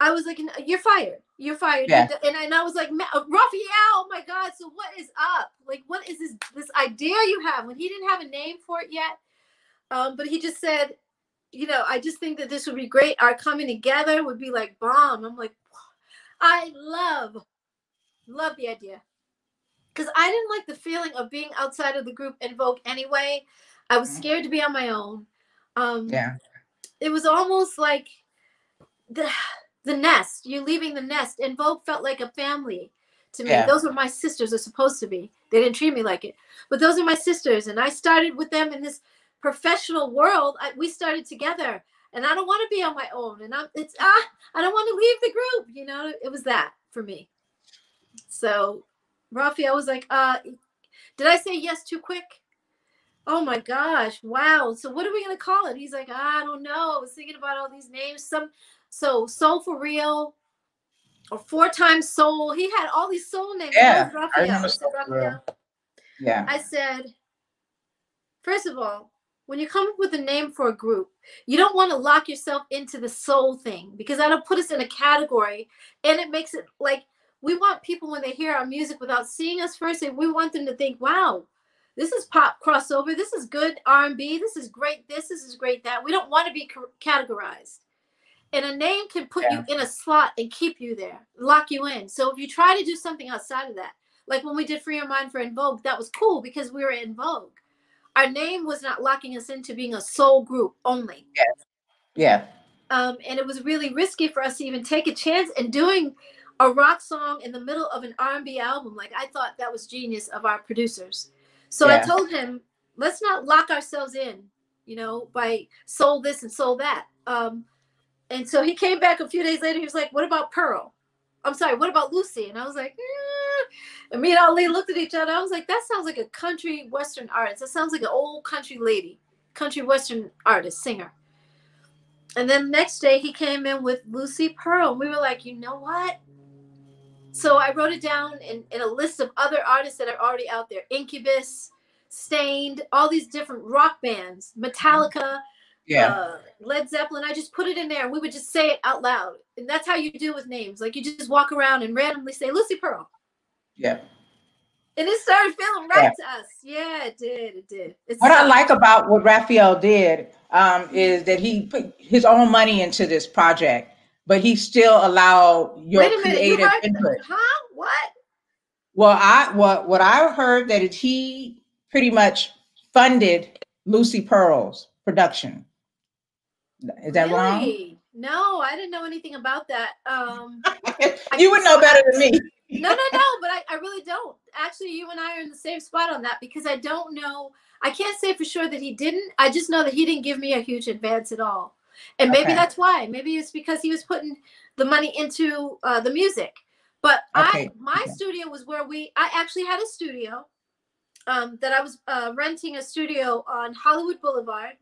I was like, "You're fired. You're fired." Yeah. And, and I was like, uh, "Raphael, oh my God! So what is up? Like, what is this this idea you have?" When he didn't have a name for it yet, um, but he just said, "You know, I just think that this would be great. Our coming together would be like bomb." I'm like, I love, love the idea because I didn't like the feeling of being outside of the group En Vogue anyway. I was mm-hmm. scared to be on my own. Um, yeah, it was almost like the the nest. You're leaving the nest. En Vogue felt like a family to me. Yeah. Those were my sisters, are supposed to be. They didn't treat me like it, but those are my sisters, and I started with them in this professional world. I, we started together, and I don't want to be on my own. And I'm it's ah, I don't want to leave the group. You know, it was that for me. So, Raphael was like, uh, did I say yes too quick? Oh my gosh, wow. So what are we gonna call it? He's like, I don't know. I was thinking about all these names. Some so Soul for Real or four times soul. He had all these soul names. Yeah, I remember soul Raphael. Yeah. I said, first of all, when you come up with a name for a group, you don't want to lock yourself into the soul thing because that'll put us in a category and it makes it like we want people when they hear our music without seeing us first, and we want them to think, wow, this is pop crossover. This is good R&B. This is great. This, this is great that. We don't want to be categorized and a name can put yeah. you in a slot and keep you there, lock you in. So if you try to do something outside of that, like when we did Free Your Mind for En Vogue, that was cool because we were En Vogue. Our name was not locking us into being a soul group only. Yeah. Yeah. Um, and it was really risky for us to even take a chance in doing a rock song in the middle of an R&B album. Like I thought that was genius of our producers. So yeah. I told him, let's not lock ourselves in, you know, by soul this and soul that. Um, and so he came back a few days later. He was like, "What about Pearl? I'm sorry. What about Lucy?" And I was like, eh. And me and Ali looked at each other. I was like, "That sounds like a country western artist. That sounds like an old country lady, country western artist, singer." And then the next day he came in with Lucy Pearl. And we were like, you know what? So I wrote it down in, in a list of other artists that are already out there Incubus, Staind, all these different rock bands, Metallica, yeah. Uh, Led Zeppelin. I just put it in there. We would just say it out loud. And that's how you do with names. Like you just walk around and randomly say Lucy Pearl. Yeah. And it started feeling right yeah. to us. Yeah, it did. It did. It's what I like about what Raphael did um, is that he put his own money into this project, but he still allowed your Wait a minute, creative you input. Huh? What? Well, I what what I heard that is he pretty much funded Lucy Pearl's production. Is that really? wrong? No, I didn't know anything about that. Um, [laughs] you would know better than me. No, no, no, but I, I really don't. Actually, you and I are in the same spot on that because I don't know. I can't say for sure that he didn't. I just know that he didn't give me a huge advance at all. And maybe okay. that's why. Maybe it's because he was putting the money into uh, the music. But okay. I, my okay. studio was where we. I actually had a studio um, that I was uh, renting a studio on Hollywood Boulevard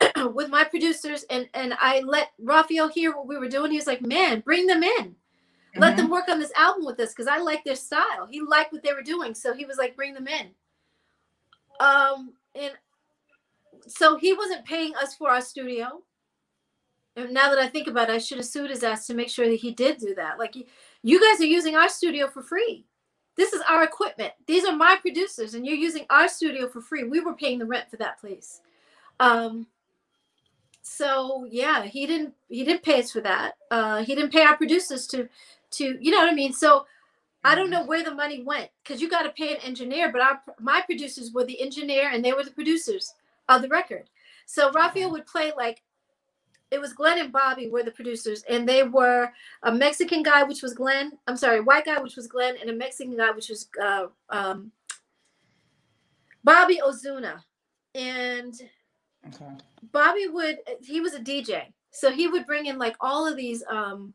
[clears throat] with my producers and and I let Raphael hear what we were doing. He was like, "Man, bring them in. Mm-hmm. Let them work on this album with us because I like their style. He liked what they were doing, so he was like, "Bring them in." Um, and so he wasn't paying us for our studio. And now that I think about it, I should have sued his ass to make sure that he did do that. Like, you guys are using our studio for free. This is our equipment. These are my producers, and you're using our studio for free. We were paying the rent for that place. Um, so yeah, he didn't he didn't pay us for that. Uh, he didn't pay our producers to to you know what I mean. So I don't mm-hmm. know where the money went because you got to pay an engineer, but our my producers were the engineer and they were the producers of the record. So Raphael would play like it was Glenn and Bobby were the producers, and they were a Mexican guy, which was Glenn. I'm sorry, white guy, which was Glenn, and a Mexican guy, which was uh, um, Bobby Ozuna. And Okay. Bobby would he was a DJ. So he would bring in like all of these um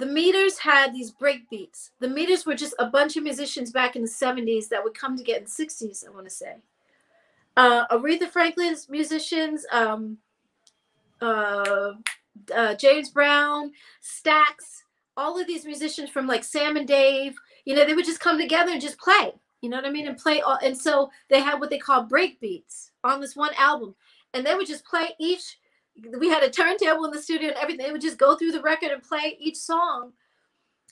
the meters had these break beats. The meters were just a bunch of musicians back in the 70s that would come together in the 60s, I want to say. Uh, Aretha Franklin's musicians, um, uh, uh, James Brown, Stax, all of these musicians from like Sam and Dave, you know, they would just come together and just play, you know what I mean? And play. All, and so they had what they call break beats on this one album. And they would just play each we had a turntable in the studio and everything. They would just go through the record and play each song.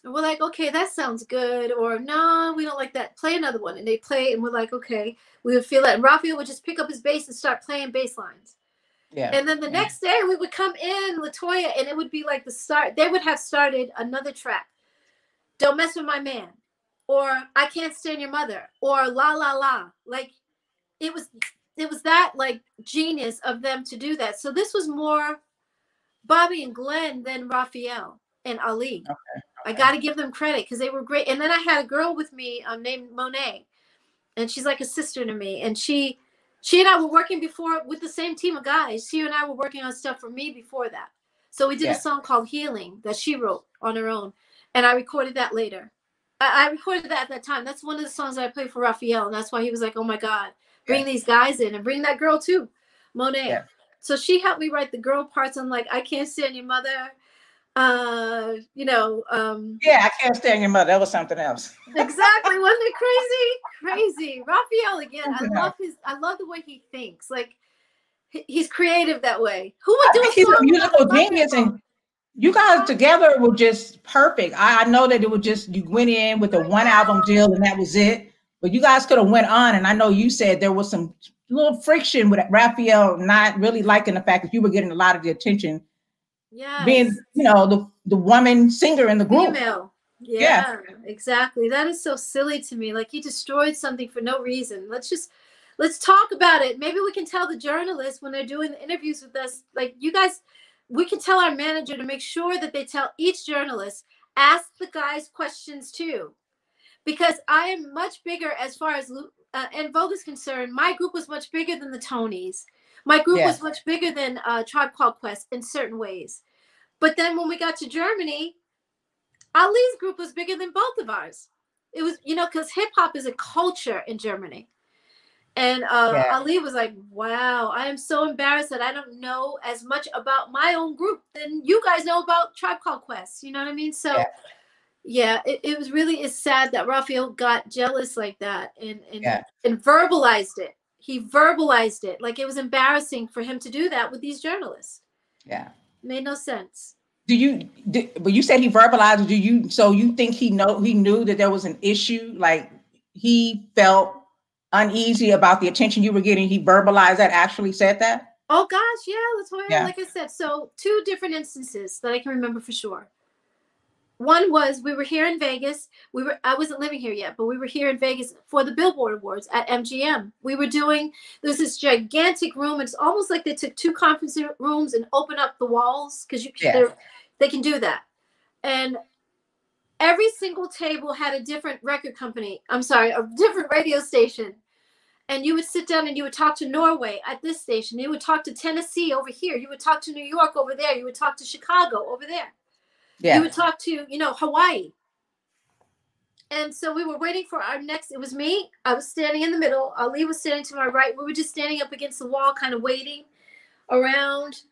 And we're like, okay, that sounds good. Or no, we don't like that. Play another one. And they play, and we're like, okay, we would feel that. And Raphael would just pick up his bass and start playing bass lines. Yeah. And then the yeah. next day we would come in, Latoya, and it would be like the start. They would have started another track. Don't mess with my man. Or I can't stand your mother. Or la la la. Like it was it was that like genius of them to do that. So this was more Bobby and Glenn than Raphael and Ali. Okay, okay. I got to give them credit because they were great. And then I had a girl with me um, named Monet, and she's like a sister to me. And she, she and I were working before with the same team of guys. She and I were working on stuff for me before that. So we did yeah. a song called Healing that she wrote on her own, and I recorded that later. I, I recorded that at that time. That's one of the songs that I played for Raphael, and that's why he was like, "Oh my God." Bring these guys in and bring that girl too, Monet. Yeah. So she helped me write the girl parts I'm like I can't stand your mother. Uh, you know, um Yeah, I can't stand your mother. That was something else. [laughs] exactly. Wasn't it crazy? Crazy. Raphael again. I love his I love the way he thinks. Like he's creative that way. Who would do a he's a musical genius and you guys together were just perfect. I, I know that it was just you went in with a one album deal and that was it. But you guys could have went on, and I know you said there was some little friction with Raphael not really liking the fact that you were getting a lot of the attention. Yeah, being you know the the woman singer in the group. Female. Yeah, yeah, exactly. That is so silly to me. Like he destroyed something for no reason. Let's just let's talk about it. Maybe we can tell the journalists when they're doing the interviews with us, like you guys, we can tell our manager to make sure that they tell each journalist ask the guys questions too because I am much bigger as far as uh, En Vogue is concerned. My group was much bigger than the Tonys. My group yeah. was much bigger than uh, Tribe Called Quest in certain ways. But then when we got to Germany, Ali's group was bigger than both of ours. It was, you know, because hip hop is a culture in Germany. And uh, yeah. Ali was like, wow, I am so embarrassed that I don't know as much about my own group than you guys know about Tribe Called Quest. You know what I mean? So yeah yeah it, it was really is sad that raphael got jealous like that and and, yeah. and verbalized it. He verbalized it. Like it was embarrassing for him to do that with these journalists. Yeah. Made no sense. Do you did, but you said he verbalized do you so you think he know he knew that there was an issue? Like he felt uneasy about the attention you were getting? He verbalized that actually said that? Oh gosh yeah that's why yeah. like i said so two different instances that i can remember for sure one was we were here in Vegas. We were I wasn't living here yet, but we were here in Vegas for the Billboard Awards at MGM. We were doing there's this gigantic room. It's almost like they took two conference rooms and opened up the walls because you yeah. they can do that. And every single table had a different record company. I'm sorry, a different radio station. And you would sit down and you would talk to Norway at this station. You would talk to Tennessee over here. You would talk to New York over there. You would talk to Chicago over there yeah. You would talk to, you know, Hawaii. And so we were waiting for our next. It was me. I was standing in the middle. Ali was standing to my right. We were just standing up against the wall, kind of waiting around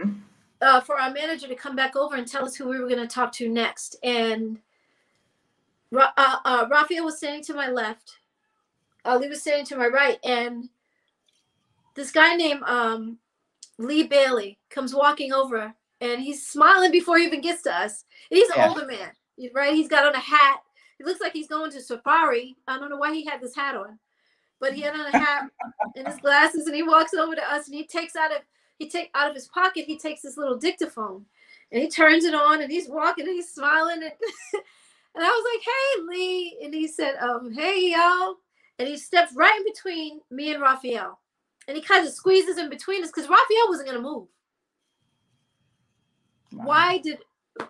mm-hmm. uh, for our manager to come back over and tell us who we were going to talk to next. And uh, uh, Raphael was standing to my left. Ali was standing to my right. And this guy named um, Lee Bailey comes walking over and he's smiling before he even gets to us. And he's an yeah. older man, right? He's got on a hat. He looks like he's going to safari. I don't know why he had this hat on, but he had on a hat [laughs] and his glasses, and he walks over to us and he takes out of he take out of his pocket. He takes this little dictaphone and he turns it on and he's walking and he's smiling and. [laughs] And I was like, "Hey, Lee," and he said, "Um, hey, y'all," and he steps right in between me and Raphael, and he kind of squeezes in between us because Raphael wasn't gonna move. Why did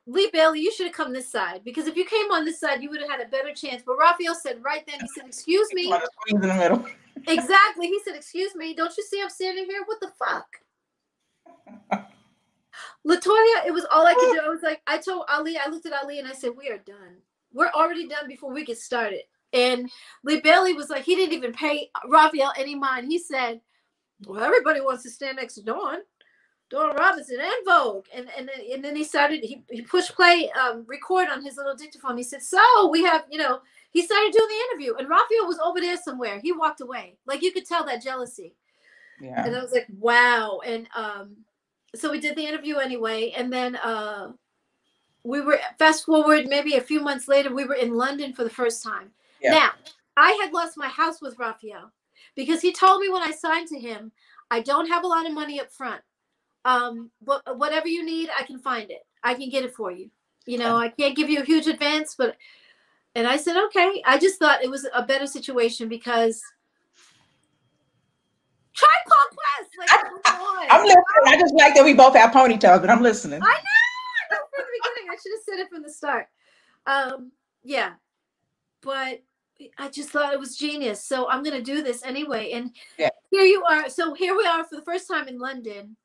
Lee Bailey, you should have come this side because if you came on this side, you would have had a better chance. But Raphael said right then, he said, Excuse me. In the middle. exactly. He said, Excuse me, don't you see I'm standing here? What the fuck? [laughs] Latoya, it was all I could do. I was like, I told Ali, I looked at Ali and I said, We are done. We're already done before we get started. And Lee Bailey was like, he didn't even pay Raphael any mind. He said, Well, everybody wants to stand next to Dawn. Dawn Robinson En Vogue. And and then, and then he started, he, he pushed play, um, record on his little dictaphone. He said, So we have, you know, he started doing the interview and Raphael was over there somewhere. He walked away. Like you could tell that jealousy. Yeah. And I was like, wow. And um, so we did the interview anyway. And then uh, we were fast forward maybe a few months later, we were in London for the first time. Yeah. Now, I had lost my house with Raphael because he told me when I signed to him, I don't have a lot of money up front. Um, but whatever you need, I can find it. I can get it for you. You know, I can't give you a huge advance, but and I said, okay. I just thought it was a better situation because Called Quest. Like, on. I'm listening. I just like that we both have ponytails, but I'm listening. I know. No, from the beginning. I should have said it from the start. Um, yeah. But I just thought it was genius. So I'm gonna do this anyway. And Yeah. here you are. So here we are for the first time in London.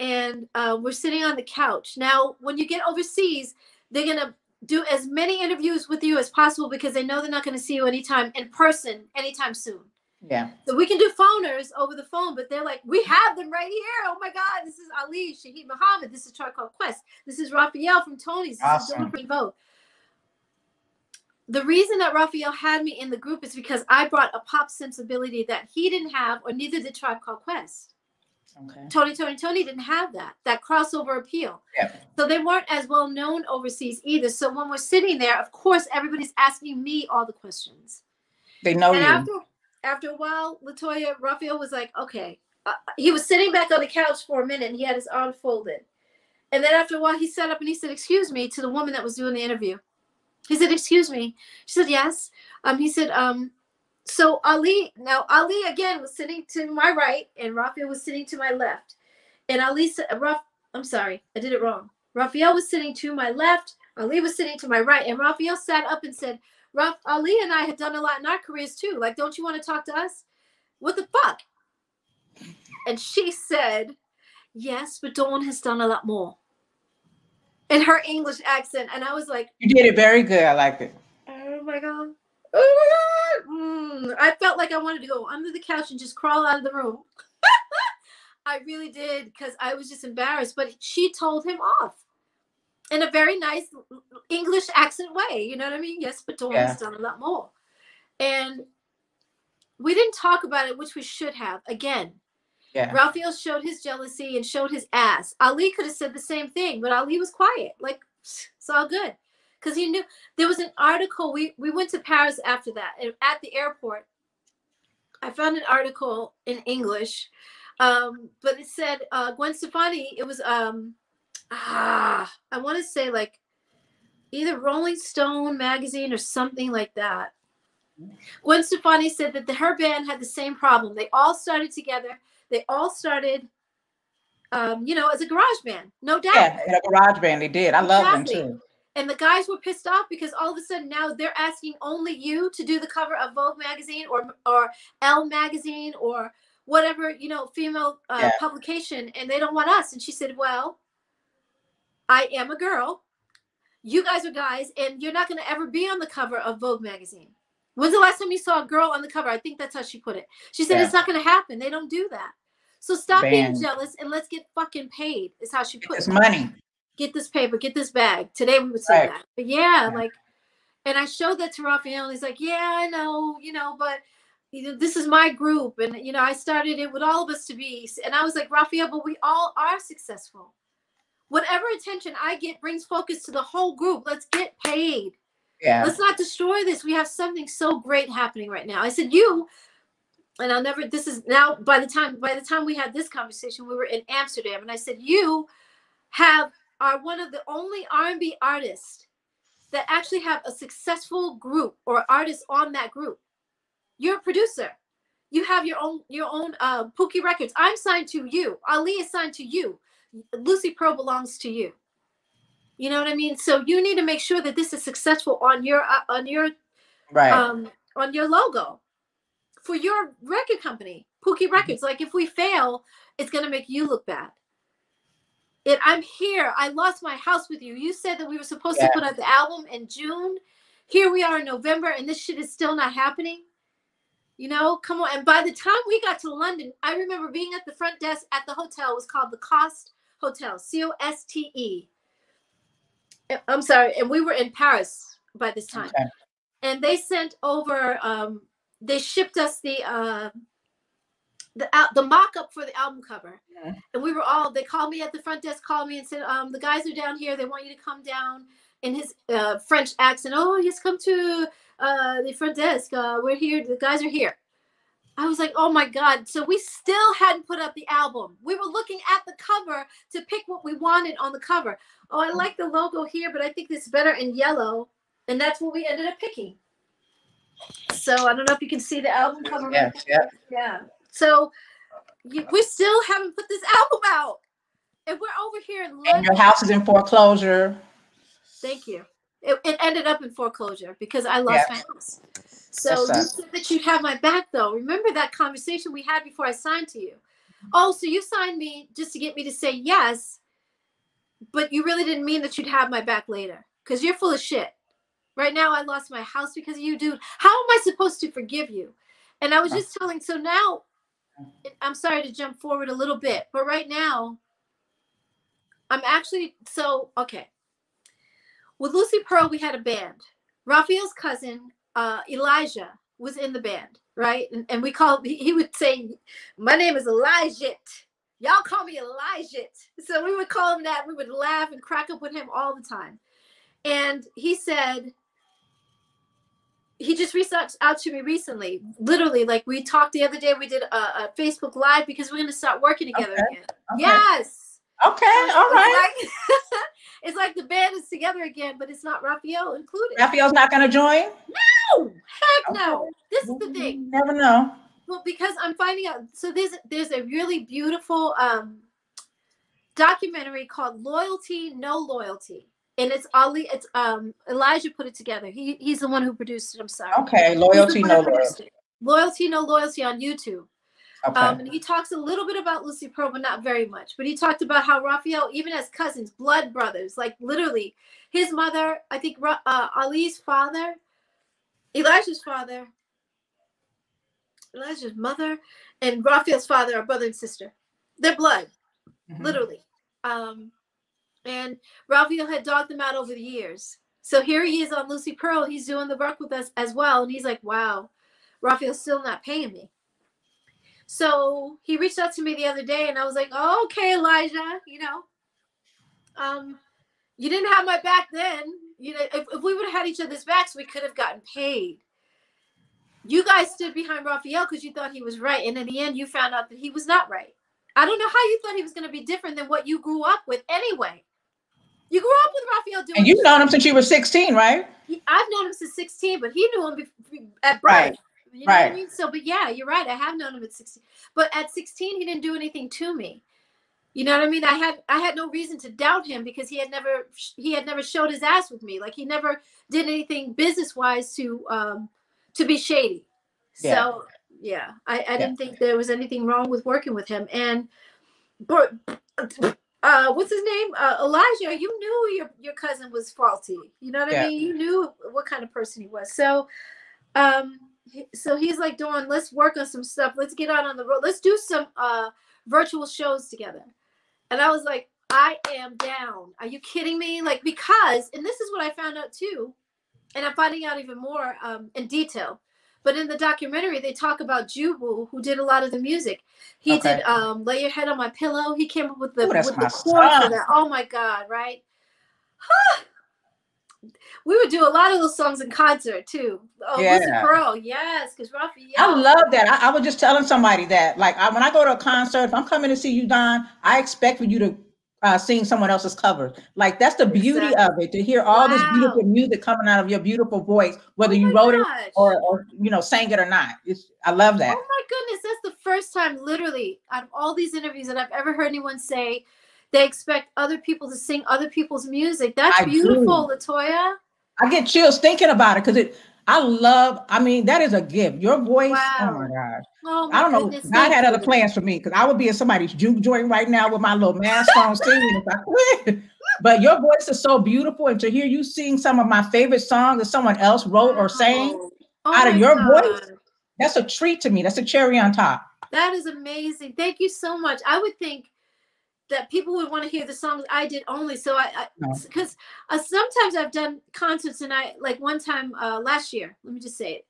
And uh, we're sitting on the couch. Now, when you get overseas, they're gonna do as many interviews with you as possible because they know they're not going to see you anytime in person anytime soon. Yeah. So we can do phoners over the phone, but they're like, we have them right here. Oh my God, this is Ali, Shaheed Muhammad. This is Tribe Called Quest. This is Raphael from Tony's. This Awesome. is Vogue. The reason that Raphael had me in the group is because I brought a pop sensibility that he didn't have, or neither did Tribe Called Quest. Okay. Tony, Tony, Tony didn't have that, that crossover appeal. Yeah. So they weren't as well known overseas either. So when we're sitting there, of course, everybody's asking me all the questions. They know and you. after after a while, Latoya Raphael was like, okay. Uh, he was sitting back on the couch for a minute and he had his arms folded. And then after a while, he sat up and he said, excuse me, to the woman that was doing the interview. He said, excuse me. She said, yes. Um, he said, um, so Ali, now Ali again was sitting to my right and Raphael was sitting to my left. And Ali said, Raf, I'm sorry, I did it wrong. Raphael was sitting to my left, Ali was sitting to my right, and Raphael sat up and said, Raf, Ali and I have done a lot in our careers too. Like, don't you want to talk to us? What the fuck? And she said, Yes, but Dawn has done a lot more. In her English accent. And I was like, You did it very good. I liked it. Oh my god. Oh my god. Mm. I felt like I wanted to go under the couch and just crawl out of the room. [laughs] I really did because I was just embarrassed. But she told him off in a very nice English accent way. You know what I mean? Yes, but Dawn Yeah. has done a lot more. And we didn't talk about it, which we should have. Again, Yeah. Raphael showed his jealousy and showed his ass. Ali could have said the same thing, but Ali was quiet. Like it's all good, because he knew there was an article. We we went to Paris after that, and at the airport, I found an article in English, um, but it said uh, Gwen Stefani. It was um, ah, I want to say like either Rolling Stone magazine or something like that. Gwen Stefani said that the, her band had the same problem. They all started together. They all started, um, you know, as a garage band, no doubt. Yeah. In a garage band, they did. I love them too. And the guys were pissed off because all of a sudden now they're asking only you to do the cover of Vogue magazine or or Elle magazine or whatever you know female uh, Yeah. publication, and they don't want us. And she said, "Well, I am a girl. You guys are guys, and you're not going to ever be on the cover of Vogue magazine." When's the last time you saw a girl on the cover? I think that's how she put it. She said Yeah. it's not going to happen. They don't do that. So stop being jealous and let's get fucking paid. Is how she put It's it money. Get this paper, get this bag. Today we would say Right. that. But yeah, Yeah. like, and I showed that to Raphael. And he's like, yeah, I know, you know, but you know, this is my group. And, you know, I started it with all of us to be. And I was like, Raphael, but we all are successful. Whatever attention I get brings focus to the whole group. Let's get paid. Yeah. Let's not destroy this. We have something so great happening right now. I said, you, and I'll never, this is now by the time, by the time we had this conversation, we were in Amsterdam. And I said, you have, are one of the only R&B artists that actually have a successful group or artists on that group. You're a producer. You have your own, your own uh, Pookie Records. I'm signed to you. Ali is signed to you. Lucy Pearl belongs to you. You know what I mean? So you need to make sure that this is successful on your uh, on your Right. um on your logo for your record company, Pookie Records. Like if we fail, it's gonna make you look bad. And I'm here. I lost my house with you. You said that we were supposed Yeah. to put out the album in June. Here we are in November, and this shit is still not happening. You know, come on. And by the time we got to London, I remember being at the front desk at the hotel. It was called the Costes Hotel, C O S T E. Uh, I'm sorry, and we were in Paris by this time. Okay. And they sent over, um, they shipped us the uh, the the mock up for the album cover, Mhm. and we were all. They called me at the front desk, called me and said, um, "The guys are down here. They want you to come down." In his uh, French accent, oh yes, come to uh, the front desk. Uh, we're here. The guys are here. I was like, oh my god! So we still hadn't put up the album. We were looking at the cover to pick what we wanted on the cover. Oh, I like the logo here, but I think it's better in yellow, and that's what we ended up picking. So I don't know if you can see the album cover. right Yes, yeah. yeah. So you, we still haven't put this album out. And we're over here in And your house is in foreclosure. Thank you. It, it ended up in foreclosure because I lost my house. So That's you said that you'd have my back though. Remember that conversation we had before I signed to you? Oh, so you signed me just to get me to say yes, but you really didn't mean that you'd have my back later. Because you're full of shit. Right now I lost my house because of you, dude. How am I supposed to forgive you? And I was just telling, so now I'm sorry to jump forward a little bit, but right now, I'm actually so okay. With Lucy Pearl, we had a band. Raphael's cousin, uh, Elijah, was in the band, right? And, and we called. He, he would say, "My name is Elijah. Y'all call me Elijah." So we would call him that. We would laugh and crack up with him all the time. And he said, he just reached out, out to me recently. Literally, like we talked the other day. We did a, a Facebook Live because we're going to start working together Okay. again. Okay. Yes. Okay, all right. It's like, [laughs] it's like the band is together again, but it's not Raphael included. Raphael's not going to join? No, heck no. This is the You thing. never know. Well, because I'm finding out. So there's there's a really beautiful um, documentary called "Loyalty, No Loyalty," and it's Ali. It's um Elijah put it together. He he's the one who produced it. I'm sorry. Okay, loyalty, no loyalty. Loyalty, no loyalty on YouTube. Okay. Um, and he talks a little bit about Lucy Pearl, but not very much. But he talked about how Raphael, even as cousins, blood brothers, like literally, his mother, I think uh, Ali's father, Elijah's father, Elijah's mother, and Raphael's father are brother and sister. They're blood, Mhm. literally. Um, and Raphael had dogged them out over the years. So here he is on Lucy Pearl. He's doing the work with us as well. And he's like, wow, Raphael's still not paying me. So he reached out to me the other day and I was like, oh, okay, Elijah, you know, um, you didn't have my back then. You know, if, if we would have had each other's backs, we could have gotten paid. You guys stood behind Raphael because you thought he was right. And in the end, you found out that he was not right. I don't know how you thought he was going to be different than what you grew up with anyway. You grew up with Raphael doing And you've known him since you were 16, right? I've known him since 16, but he knew him bef- at birth. Right. You know what I Right. mean? So, but yeah, you're right. I have known him at 16. But at 16, he didn't do anything to me. You know what I mean? I had I had no reason to doubt him because he had never he had never showed his ass with me. Like he never did anything business wise to um to be shady. Yeah. So yeah, I, I didn't think there was anything wrong with working with him. And but uh what's his name? Uh, Elijah, you knew your your cousin was faulty. You know what Yeah. I mean? You knew what kind of person he was. So um so he's like Dawn, let's work on some stuff. Let's get out on the road. Let's do some uh virtual shows together. And I was like, I am down. Are you kidding me? Like because and this is what I found out too. And I'm finding out even more um in detail. But in the documentary, they talk about Jubu, who did a lot of the music. He Okay. did um, "Lay Your Head on My Pillow." He came up with the Ooh, with the chord for that. Oh my god! Right? [sighs] we would do a lot of those songs in concert too. Oh, Lucy Yeah. Pearl, yes, because Raphael. I love that. I, I was just telling somebody that, like, I, when I go to a concert, if I'm coming to see you, Don, I expect for you to uh, sing someone else's cover. Like, that's the beauty Exactly. of it to hear all this beautiful music coming out of your beautiful voice, whether Oh you wrote it or, or you know sang it or not. It's I love that. Oh my goodness, that's the first time, literally, out of all these interviews that I've ever heard anyone say they expect other people to sing other people's music. That's I do. beautiful, Latoya. I get chills thinking about it because it I love, I mean, that is a gift. Your voice, oh wow. oh my gosh. Oh my I don't know. God had other plans for me because I would be in somebody's juke joint right now with my little mask on singing if I could. [laughs] But your voice is so beautiful, and to hear you sing some of my favorite songs that someone else wrote or sang oh, out of your God. voice, that's a treat to me. That's a cherry on top. That is amazing. Thank you so much. I would think that people would want to hear the songs I did only. So I, because no. uh, sometimes I've done concerts and I like one time uh, last year. Let me just say it.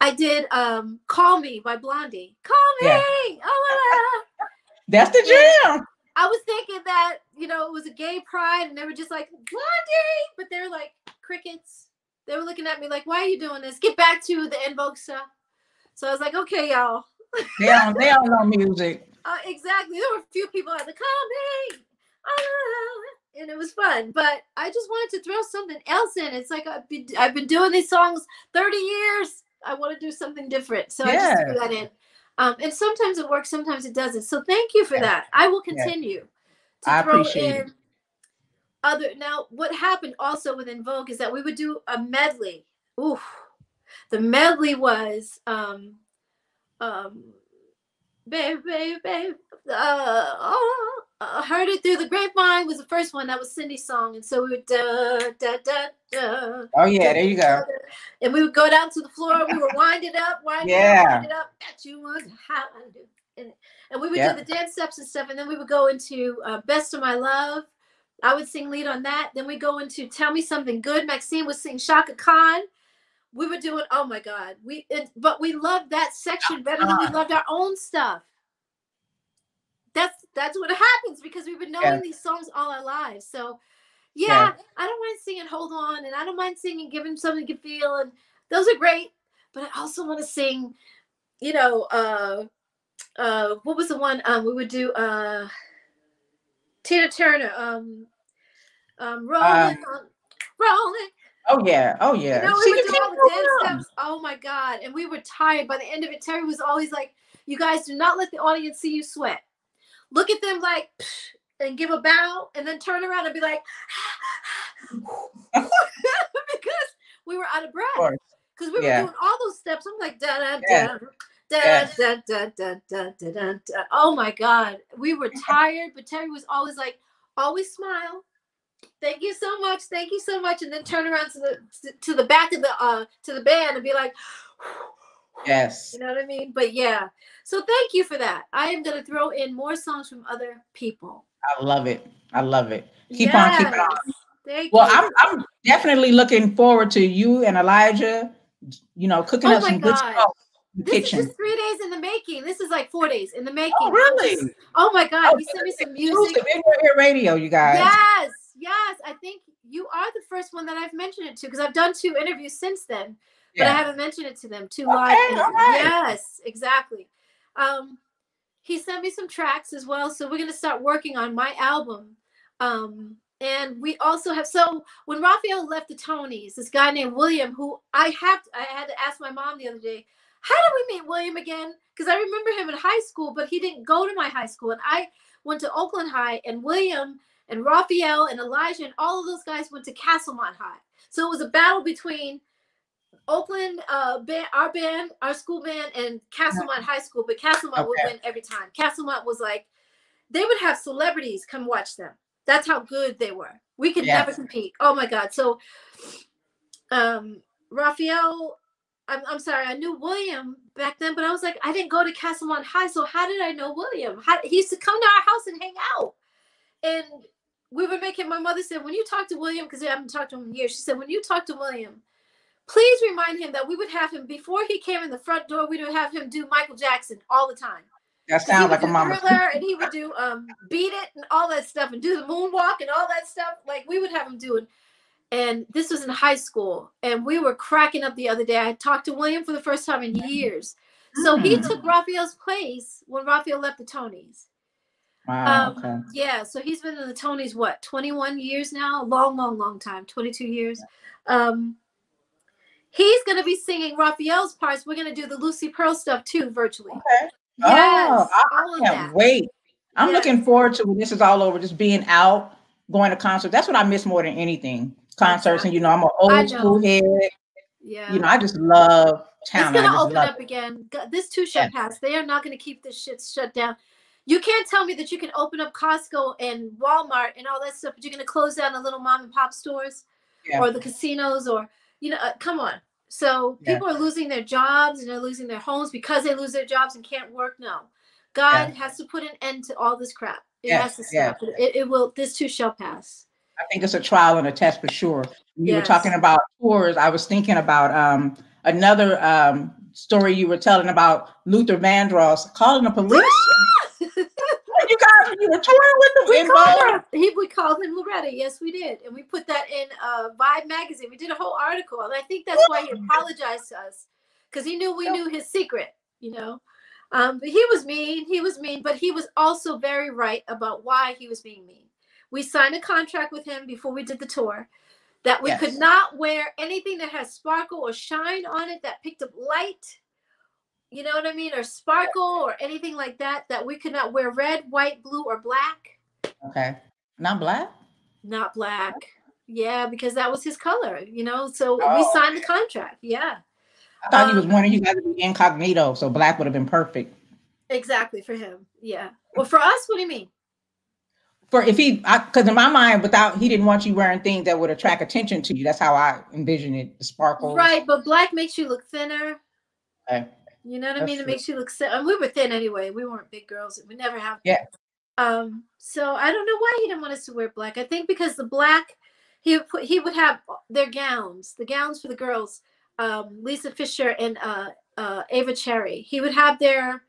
I did um, "Call Me" by Blondie. Call me. Yeah. Oh, that's the jam. I was thinking that you know it was a gay pride, and they were just like Blondie, but they're like crickets. They were looking at me like, "Why are you doing this? Get back to the En Vogue stuff." So I was like, "Okay, y'all." they don't. They don't know music. Uh, exactly. There were a few people at the comedy, ah, and it was fun. But I just wanted to throw something else in. It's like I've been, I've been doing these songs 30 years. I want to do something different. So yeah. I just threw that in. Um, and sometimes it works, sometimes it doesn't. So thank you for yeah. that. I will continue yeah. to throw in it. other. Now, what happened also with En Vogue is that we would do a medley. Ooh, the medley was um, um, baby, baby, baby. Uh, oh, I heard it through the grapevine was the first one. That was Cindy's song, and so we would da da da da. Oh yeah, there you go. And we would go down to the floor. We would wind it up, wind yeah. up, wind it up. Bet you was do. And, and we would do the dance steps and stuff, and then we would go into uh, "Best of My Love." I would sing lead on that. Then we go into "Tell Me Something Good." Maxine would sing Chaka Khan we were doing oh my god we it, but we loved that section better than we uh-huh. loved our own stuff that's that's what happens because we've been knowing yeah. these songs all our lives so yeah, yeah, i don't mind singing hold on and i don't mind singing give him something to feel and those are great but i also want to sing you know uh uh what was the one um we would do uh tina turner um um rolling um, on rolling Oh yeah, oh yeah. You know, we would do all the dance steps. Oh my god, and we were tired. By the end of it, Terry was always like, "You guys do not let the audience see you sweat. Look at them like." and give a bow and then turn around and be like [laughs] [laughs] because we were out of breath because we were yeah. doing all those steps i'm like da da da Da, da, da, da, da, da, da, da. Oh my God. We were [laughs] tired, but Terry was always like, always smile, thank you so much thank you so much and then turn around to the to the back of the uh to the band and be like [sighs] yes you know what i mean but yeah so thank you for that i am going to throw in more songs from other people i love it i love it keep yes. on keeping on thank well you. i'm i'm definitely looking forward to you and elijah you know cooking oh up some God. good stuff this kitchen. is just three days in the making. This is like four days in the making. Oh, really? Oh my God. Oh, you sent me some music. Exclusive radio, you guys. Yes. Yes, I think you are the first one that I've mentioned it to because I've done two interviews since then, but I haven't mentioned it to them. Two okay, live. Right. Yes, exactly. Um, he sent me some tracks as well, so we're gonna start working on my album. Um, and we also have so when Raphael left the Tonys, this guy named William, who I have I had to ask my mom the other day, how did we meet William again? Because I remember him in high school, but he didn't go to my high school, and I went to Oakland High, and William and Raphael and Elijah and all of those guys went to Castlemont High. So it was a battle between Oakland, uh, band, our band, our school band, and Castlemont High School. But Castlemont okay. would win every time. Castlemont was like, they would have celebrities come watch them. That's how good they were. We could yes. never compete. Oh my God. So, um, Raphael, I'm, I'm sorry, I knew William back then, but I was like, I didn't go to Castlemont High. So how did I know William? How, he used to come to our house and hang out. And we were making my mother said when you talk to william because we haven't talked to him in years she said when you talk to william please remind him that we would have him before he came in the front door we would have him do michael jackson all the time. That sounds like a mama. And he would do um beat it and all that stuff and do the moonwalk and all that stuff. Like we would have him do it. And this was in high school and we were cracking up the other day. I talked to william for the first time in years. So he mm. took raphael's place when raphael left the tonys Wow. Um, okay. Yeah. So he's been in the Tonys, what, 21 years now? Long, long, long time. 22 years. Um, he's going to be singing Raphael's parts. We're going to do the Lucy Pearl stuff too, virtually. Okay. Yes, oh, I can't wait. I'm yes. looking forward to when this is all over, just being out, going to concerts. That's what I miss more than anything. Concerts. And, you know, I'm an old school head. Yeah. You know, I just love town. It's gonna open up it. again. This too shall Yes. pass. They are not gonna keep this shit shut down. You can't tell me that you can open up Costco and Walmart and all that stuff, but you're gonna close down the little mom and pop stores Yeah. or the casinos or you know, uh, come on. So Yeah. people are losing their jobs and they're losing their homes because they lose their jobs and can't work. No, God Yeah. has to put an end to all this crap. It Yes, has to yes. stop. It, it will. This too shall pass. I think it's a trial and a test for sure. You Yes. were talking about tours, I was thinking about um, another um, story you were telling about Luther Vandross calling the police. You were touring with them We in called her. He, we called him Loretta. Yes, we did, and we put that in uh, Vibe magazine. We did a whole article, and I think that's why he apologized to us because he knew we knew his secret. You know, um, but he was mean. He was mean, but he was also very right about why he was being mean. We signed a contract with him before we did the tour that we Yes. could not wear anything that has sparkle or shine on it that picked up light. You know what I mean? Or sparkle or anything like that. That we could not wear red, white, blue, or black. Okay, not black. Not black. Yeah, because that was his color, you know. So we Oh, signed the contract. Yeah, I thought he Um, was wanting you guys to be incognito, so black would have been perfect. exactly for him. Yeah. Well, for us, what do you mean? For if he, because in my mind, without he didn't want you wearing things that would attract attention to you. That's how I envision it. The sparkles. Right, but black makes you look thinner. Okay. You know what I That's mean? It true. makes you look. And we were thin anyway. We weren't big girls. We never have. Yeah. Um. So I don't know why he didn't want us to wear black. I think because the black, he would put. He would have their gowns, the gowns for the girls. Um, Lisa Fischer and uh, uh, Ava Cherry. He would have their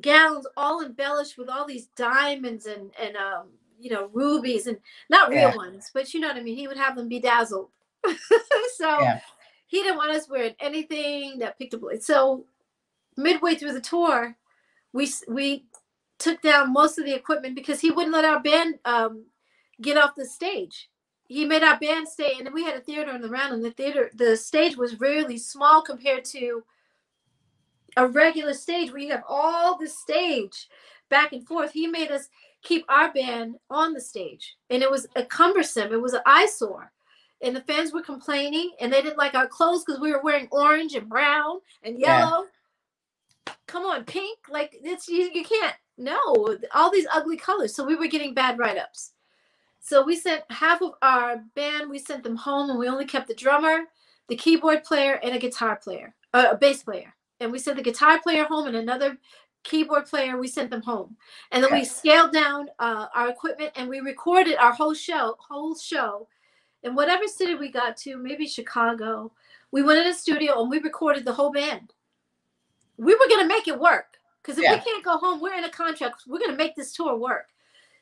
gowns all embellished with all these diamonds and and um, you know rubies and not real Yeah. ones, but you know what I mean. He would have them bedazzled. [laughs] so Yeah. He didn't want us wearing anything that picked up. So midway through the tour, we we took down most of the equipment because he wouldn't let our band um, get off the stage. He made our band stay, and we had a theater in the round, and the theater the stage was really small compared to a regular stage where you have all the stage back and forth. He made us keep our band on the stage, and it was a cumbersome. It was an eyesore and the fans were complaining and they didn't like our clothes because we were wearing orange and brown and Yeah. yellow. Come on, pink. Like it's you, you can't no all these ugly colors. So we were getting bad write-ups. So we sent half of our band, we sent them home and we only kept the drummer, the keyboard player, and a guitar player, uh, a bass player. And we sent the guitar player home and another keyboard player, we sent them home. And then we scaled down uh, our equipment and we recorded our whole show, whole show in whatever city we got to, maybe Chicago, we went in a studio and we recorded the whole band. We were gonna make it work because if Yeah. we can't go home, we're in a contract. We're gonna make this tour work.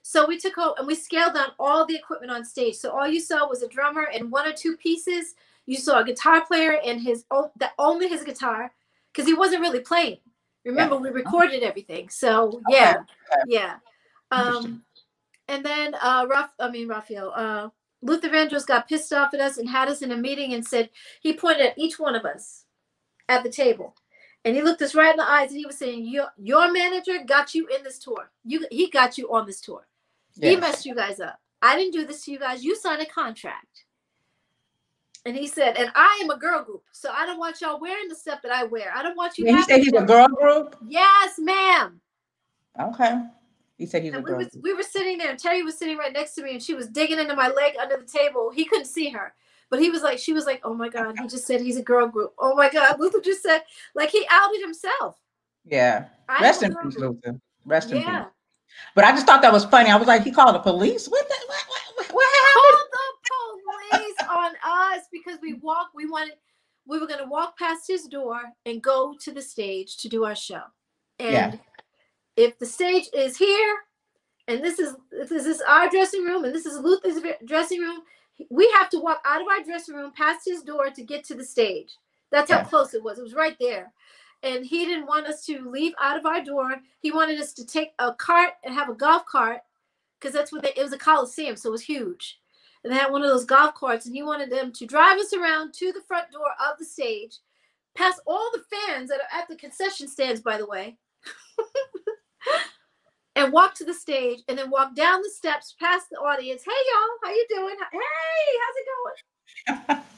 So we took out and we scaled down all the equipment on stage. So all you saw was a drummer and one or two pieces. You saw a guitar player and his own that only his guitar because he wasn't really playing. Remember, we recorded everything. So yeah, Okay. yeah. Um, and then uh, Raf, I mean Raphael, uh, Luther Vandross got pissed off at us and had us in a meeting and said he pointed at each one of us at the table, and he looked us right in the eyes and he was saying, "Your your manager got you in this tour. You he got you on this tour. He messed you guys up. I didn't do this to you guys. You signed a contract." And he said, "And I am a girl group, so I don't want y'all wearing the stuff that I wear. I don't want you." He said he's a girl group. Yes, ma'am. Okay. He said a And we was we were sitting there, and Terry was sitting right next to me, and she was digging into my leg under the table. He couldn't see her, but he was like, she was like, "Oh my God!" He just said he's a girl group. Oh my God! Luther just said, like he outed himself. Yeah. I Rest in peace. Luther. Rest in Yeah. peace. But I just thought that was funny. I was like, he called the police. What the what, what, what happened? Called the police on us because we walked. We wanted. We were going to walk past his door and go to the stage to do our show. And Yeah. If the stage is here, and this is this is our dressing room, and this is Luther's dressing room, we have to walk out of our dressing room past his door to get to the stage. That's how close it was. It was right there. And he didn't want us to leave out of our door. He wanted us to take a cart and have a golf cart because that's what they, it was a coliseum, so it was huge. And they had one of those golf carts, and he wanted them to drive us around to the front door of the stage, past all the fans that are at the concession stands, by the way, [laughs] and walk to the stage, and then walk down the steps past the audience. Hey, y'all, how you doing? Hey, how's it going? [laughs]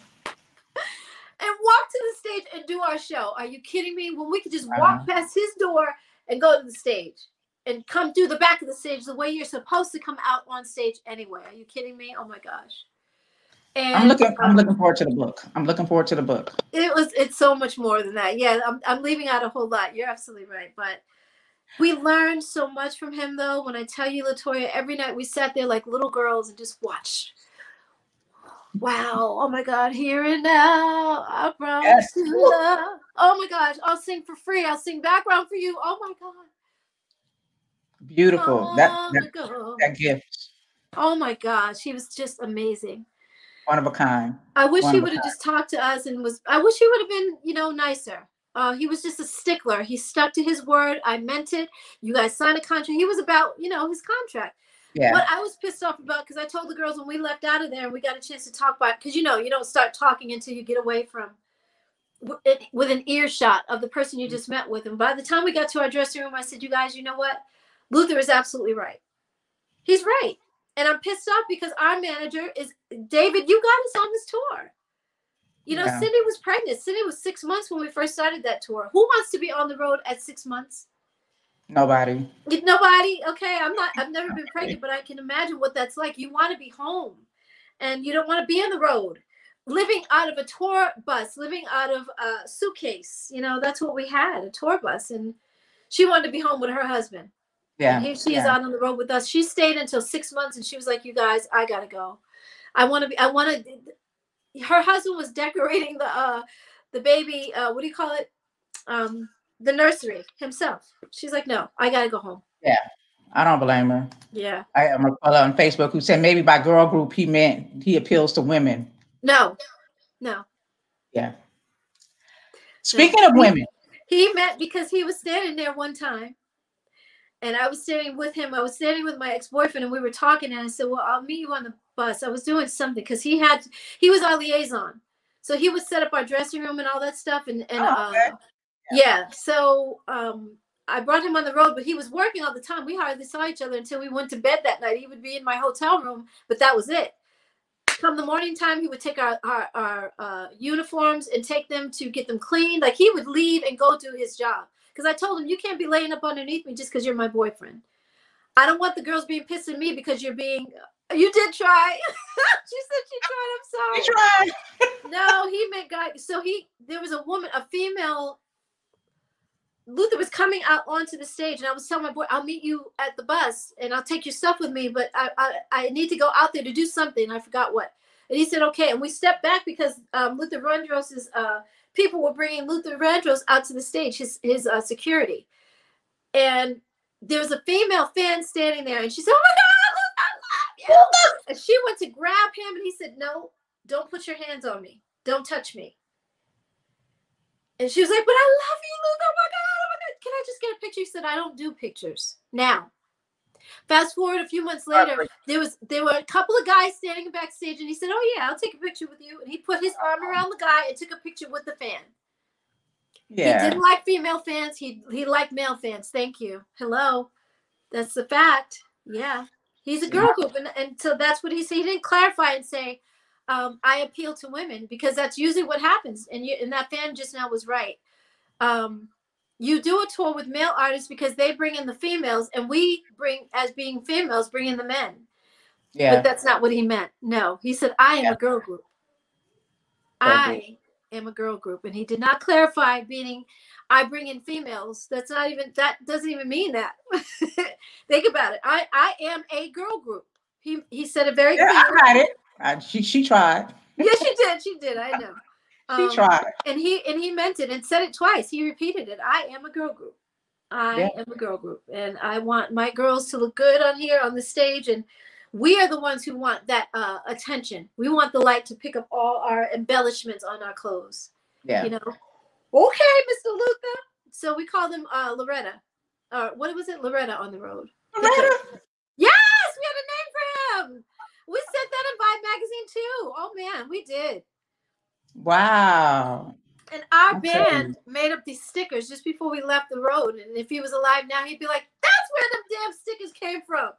and walk to the stage and do our show. Are you kidding me? When we could just walk uh-huh. past his door and go to the stage and come through the back of the stage the way you're supposed to come out on stage anyway. Are you kidding me? Oh my gosh. And, I'm looking. I'm um, looking forward to the book. I'm looking forward to the book. It was. It's so much more than that. Yeah, I'm. I'm leaving out a whole lot. You're absolutely right. But we learned so much from him, though. When I tell you, Latoya, every night we sat there like little girls and just watched. Wow! Oh my God! Here and now, I promise yes. to love. Oh my gosh! I'll sing for free. I'll sing background for you. Oh my God! Beautiful. Oh that that, that gift. Oh my gosh, he was just amazing. One of a kind. I wish One he would have just talked to us and was. I wish he would have been, you know, nicer. Uh, he was just a stickler. He stuck to his word. I meant it. You guys signed a contract. He was about, you know, his contract. Yeah. What I was pissed off about because I told the girls when we left out of there and we got a chance to talk about because you know you don't start talking until you get away from with an earshot of the person you just met with. And by the time we got to our dressing room, I said, "You guys, you know what? Luther is absolutely right. He's right." And I'm pissed off because our manager is David. You got us on this tour. You know, yeah. Cindy was pregnant. Cindy was six months when we first started that tour. Who wants to be on the road at six months? Nobody. Nobody. Okay, I'm not. I've never been pregnant, but I can imagine what that's like. You want to be home, and you don't want to be on the road, living out of a tour bus, living out of a suitcase. You know, that's what we had—a tour bus, and she wanted to be home with her husband. Yeah. And here she yeah. is out on the road with us. She stayed until six months and she was like, You guys, I gotta go. I wanna be I wanna her husband was decorating the uh the baby, uh what do you call it? Um the nursery himself. She's like, No, I gotta go home. Yeah. I don't blame her. Yeah. I am a fellow on Facebook who said maybe by girl group he meant he appeals to women. No. No. Yeah. Speaking no. of women. He, he met because he was standing there one time and I was standing with him. I was standing with my ex-boyfriend, and we were talking. And I said, "Well, I'll meet you on the bus." I was doing something because he had he was our liaison, so he would set up our dressing room and all that stuff. And and oh, okay. uh, yeah. yeah, so um, I brought him on the road, but he was working all the time. We hardly saw each other until we went to bed that night. He would be in my hotel room, but that was it. Come the morning time, he would take our our, our uh, uniforms and take them to get them cleaned. Like he would leave and go do his job because I told him you can't be laying up underneath me just because you're my boyfriend. I don't want the girls being pissed at me because you're being. You did try. [laughs] she said she tried. I'm sorry. You tried. [laughs] no, he meant guy. So he there was a woman, a female. Luther was coming out onto the stage, and I was telling my boy, "I'll meet you at the bus, and I'll take your stuff with me, but I I, I need to go out there to do something. I forgot what." And he said, "Okay." And we stepped back because um, Luther Vandross's uh, people were bringing Luther Vandross out to the stage, his his uh, security, and there was a female fan standing there, and she said, "Oh my God, I love you!" And she went to grab him, and he said, "No, don't put your hands on me. Don't touch me." And she was like, "But I love you, Luther. Oh my God, oh my God. Can I just get a picture?" He said, "I don't do pictures now." Fast forward a few months later, there was there were a couple of guys standing backstage, and he said, "Oh yeah, I'll take a picture with you." And he put his arm around the guy and took a picture with the fan. Yeah. He didn't like female fans. He he liked male fans. Thank you. Hello, that's the fact. Yeah, he's a girl group, and, and so that's what he said. He didn't clarify and say, um, "I appeal to women," because that's usually what happens. And you and that fan just now was right. Um, you do a tour with male artists because they bring in the females and we bring as being females bring in the men. Yeah. but that's not what he meant. No he said i am yeah. a girl group. I am a girl group and he did not clarify meaning i bring in females. That's not even that doesn't even mean that. [laughs] Think about it. I i am a girl group. He he said it very yeah, clearly. i got it. I, she she tried. Yeah she did. She did. I know he um, tried. And he and he meant it and said it twice. He repeated it. I am a girl group. I yeah. am a girl group. And I want my girls to look good on here on the stage. And we are the ones who want that uh, attention. We want the light to pick up all our embellishments on our clothes. Yeah. You know. Okay, Mr. Luther. So we call them uh, Loretta. Uh, what was it? Loretta on the road. Loretta. Yes, we had a name for him. We said that in Vibe magazine too. Oh man, we did. Wow. And our That's band made up these stickers just before we left the road. And if he was alive now, he'd be like, that's where the damn stickers came from.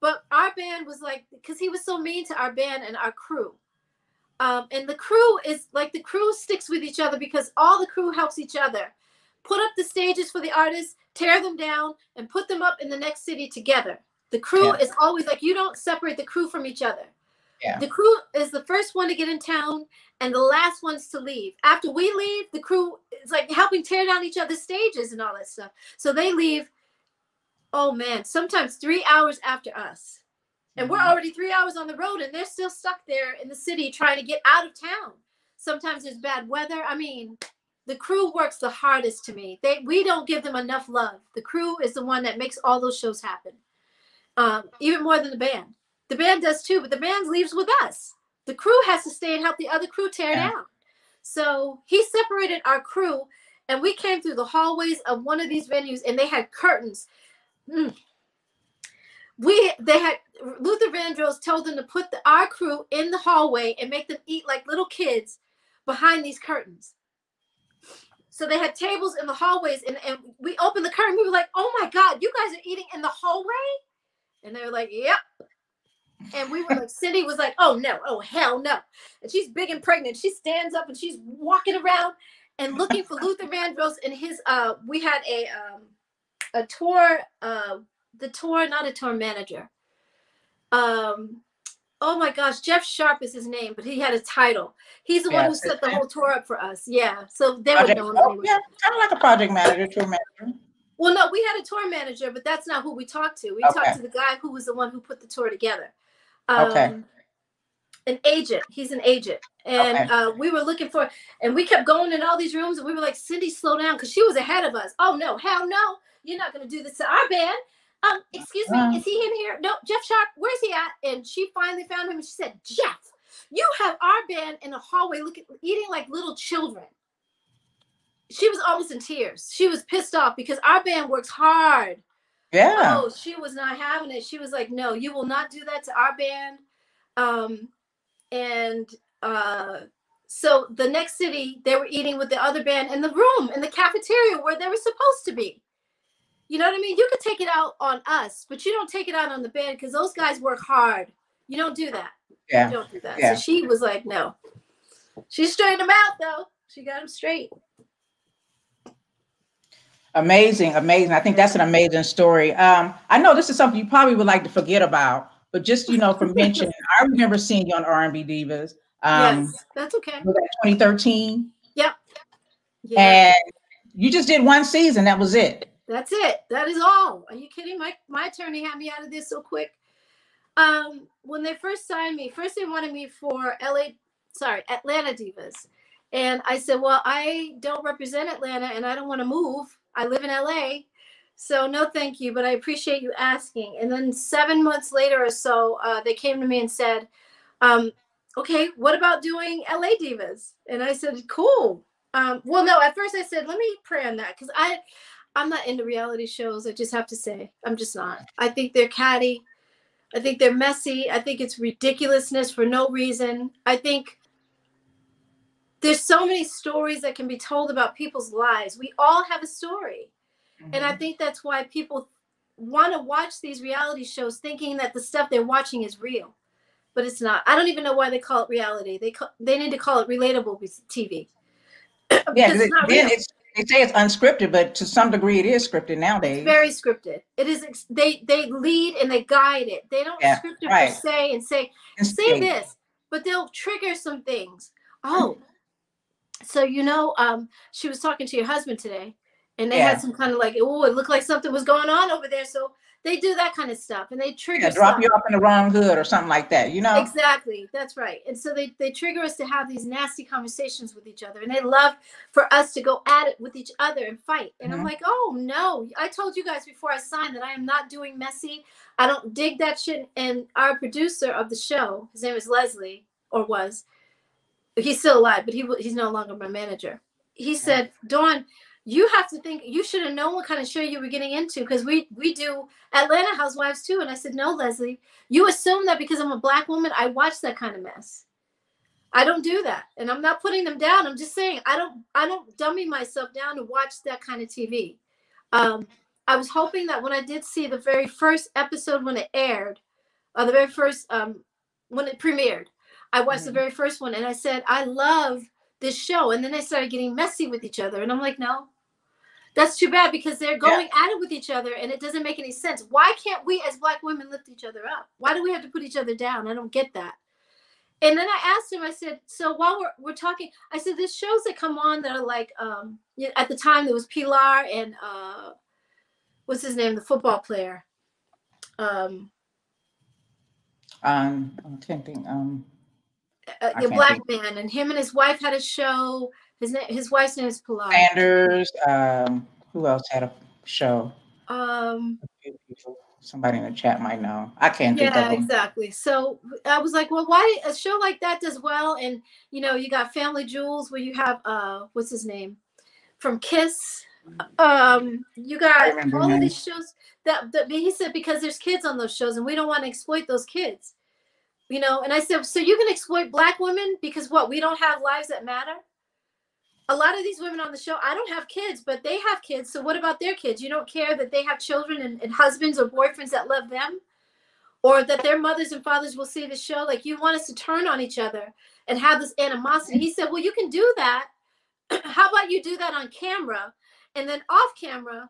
But our band was like, because he was so mean to our band and our crew. Um, and the crew is like the crew sticks with each other because all the crew helps each other. Put up the stages for the artists, tear them down, and put them up in the next city together. The crew yeah. is always like you don't separate the crew from each other. Yeah. The crew is the first one to get in town and the last ones to leave. After we leave, the crew is like helping tear down each other's stages and all that stuff. So they leave, oh man, sometimes three hours after us. And we're mm-hmm. already three hours on the road and they're still stuck there in the city trying to get out of town. Sometimes there's bad weather. I mean, the crew works the hardest to me. They we don't give them enough love. The crew is the one that makes all those shows happen. Um, even more than the band. The band does too, but the band leaves with us. The crew has to stay and help the other crew tear yeah. down. So he separated our crew, and we came through the hallways of one of these venues, and they had curtains. Mm. We they had Luther Vandross told them to put the, our crew in the hallway and make them eat like little kids behind these curtains. So they had tables in the hallways, and, and we opened the curtain. We were like, "Oh my God, you guys are eating in the hallway!" And they were like, "Yep." And we were like, Cindy was like, oh no, oh hell no. And she's big and pregnant. She stands up and she's walking around and looking for Luther Vandross and his uh we had a um a tour uh the tour, not a tour manager. Um oh my gosh, Jeff Sharp is his name, but he had a title. He's the yeah, one who set the whole tour up for us. Yeah. So they project, would know oh, Yeah, kind of like a project manager, tour manager. Well, no, we had a tour manager, but that's not who we talked to. We okay. talked to the guy who was the one who put the tour together. Um, okay. An agent. He's an agent. And okay. uh, we were looking for, and we kept going in all these rooms, and we were like, Cindy, slow down, because she was ahead of us. Oh, no, hell no. You're not going to do this to our band. Um, excuse me, is he in here? No, Jeff Sharp, where's he at? And she finally found him and she said, Jeff, you have our band in the hallway looking eating like little children. She was almost in tears. She was pissed off because our band works hard yeah. Oh, she was not having it. She was like, "No, you will not do that to our band." Um, and uh, so the next city, they were eating with the other band in the room in the cafeteria where they were supposed to be. You know what I mean? You could take it out on us, but you don't take it out on the band because those guys work hard. You don't do that. Yeah. You don't do that. Yeah. So she was like, "No." She straightened them out though. She got them straight. Amazing, amazing. I think that's an amazing story. Um, I know this is something you probably would like to forget about, but just you know, from mentioning, [laughs] I remember seeing you on R&B Divas. Um, yes, that's okay. Was that 2013? Yep. Yeah. And you just did one season. That was it. That's it. That is all. Are you kidding? My my attorney had me out of this so quick. Um, when they first signed me, first they wanted me for LA, sorry, Atlanta Divas. And I said, well, I don't represent Atlanta and I don't want to move. I live in LA. So no, thank you, but I appreciate you asking. And then seven months later or so, uh, they came to me and said, um, "Okay, what about doing LA Divas?" And I said, "Cool." Um, well, no, at first I said, "Let me pray on that," because I, I'm not into reality shows. I just have to say, I'm just not. I think they're catty. I think they're messy. I think it's ridiculousness for no reason. I think there's so many stories that can be told about people's lives. We all have a story. Mm-hmm. And I mm-hmm. think that's why people want to watch these reality shows thinking that the stuff they're watching is real. But it's not. I don't even know why they call it reality. They call, they need to call it relatable TV. [clears throat] yeah, it's then it's they say it's unscripted, but to some degree it is scripted nowadays. It's very scripted. It is. They they lead and they guide it. They don't yeah, script it right. per se and say and say this, but they'll trigger some things. Oh, so you know, um, she was talking to your husband today, and they yeah. had some kind of like, oh, it looked like something was going on over there. So they do that kind of stuff, and they trigger. Yeah, drop stuff. you off in the wrong hood or something like that. You know. Exactly. That's right. And so they they trigger us to have these nasty conversations with each other, and they love for us to go at it with each other and fight. And mm-hmm. I'm like, oh no! I told you guys before I signed that I am not doing messy. I don't dig that shit. And our producer of the show, his name is Leslie, or was he's still alive, but he he's no longer my manager. He said, Dawn, you have to think you should have known what kind of show you were getting into because we we do Atlanta Housewives too. And I said, No, Leslie, you assume that because I'm a black woman, I watch that kind of mess. I don't do that. And I'm not putting them down. I'm just saying I don't I don't dummy myself down to watch that kind of TV. Um, I was hoping that when I did see the very first episode when it aired, or the very first um, when it premiered, I watched the Mhm. very first one and I said, I love this show. And then they started getting messy with each other. And I'm like, no, that's too bad because they're going at it with each other and it doesn't make any sense. Why can't we as black women lift each other up? Why do we have to put each other down? I don't get that. And then I asked him, I said, so while we're, we're talking, I said, there's shows that come on that are like, um, at the time there was Pilar and uh, what's his name, the football player. Um, Um, I can't think. Um, uh, I the can't black man, and him and his wife had a show. His name, his wife's name is Pilar. Sanders. Um, who else had a show? Um, A few people. Somebody in the chat might know. I can't think of yeah, exactly. So I was like, well, why a show like that does well, and you know, you got Family Jewels where you have uh, what's his name from Kiss. Um, you got all of these shows that, that he said because there's kids on those shows, and we don't want to exploit those kids. You know, and I said, so you can exploit black women because what? We don't have lives that matter. A lot of these women on the show, I don't have kids, but they have kids. So what about their kids? You don't care that they have children and, and husbands or boyfriends that love them? Or that their mothers and fathers will see the show? Like you want us to turn on each other and have this animosity. He said, Well, you can do that. [clears throat] How about you do that on camera? And then off camera,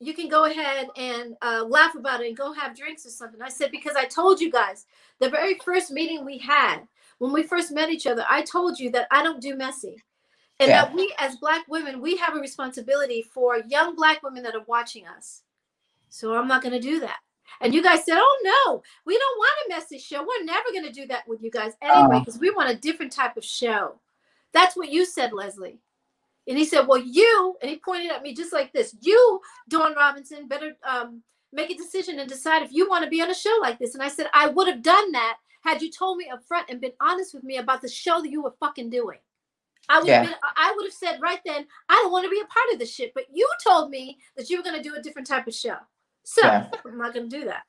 you can go ahead and uh, laugh about it and go have drinks or something. I said, Because I told you guys, the very first meeting we had, when we first met each other, I told you that I don't do messy. And Yeah. that we, as Black women, we have a responsibility for young Black women that are watching us. So I'm not going to do that. And you guys said, oh no, we don't want a messy show. We're never going to do that with you guys anyway, Oh. because we want a different type of show. That's what you said, Leslie. And he said, well, you, and he pointed at me just like this, you, Dawn Robinson, better um, make a decision and decide if you want to be on a show like this. And I said, I would have done that had you told me up front and been honest with me about the show that you were fucking doing. I would have been, I would have said right then, I don't want to be a part of this shit. But you told me that you were going to do a different type of show. So Yeah. I'm not going to do that.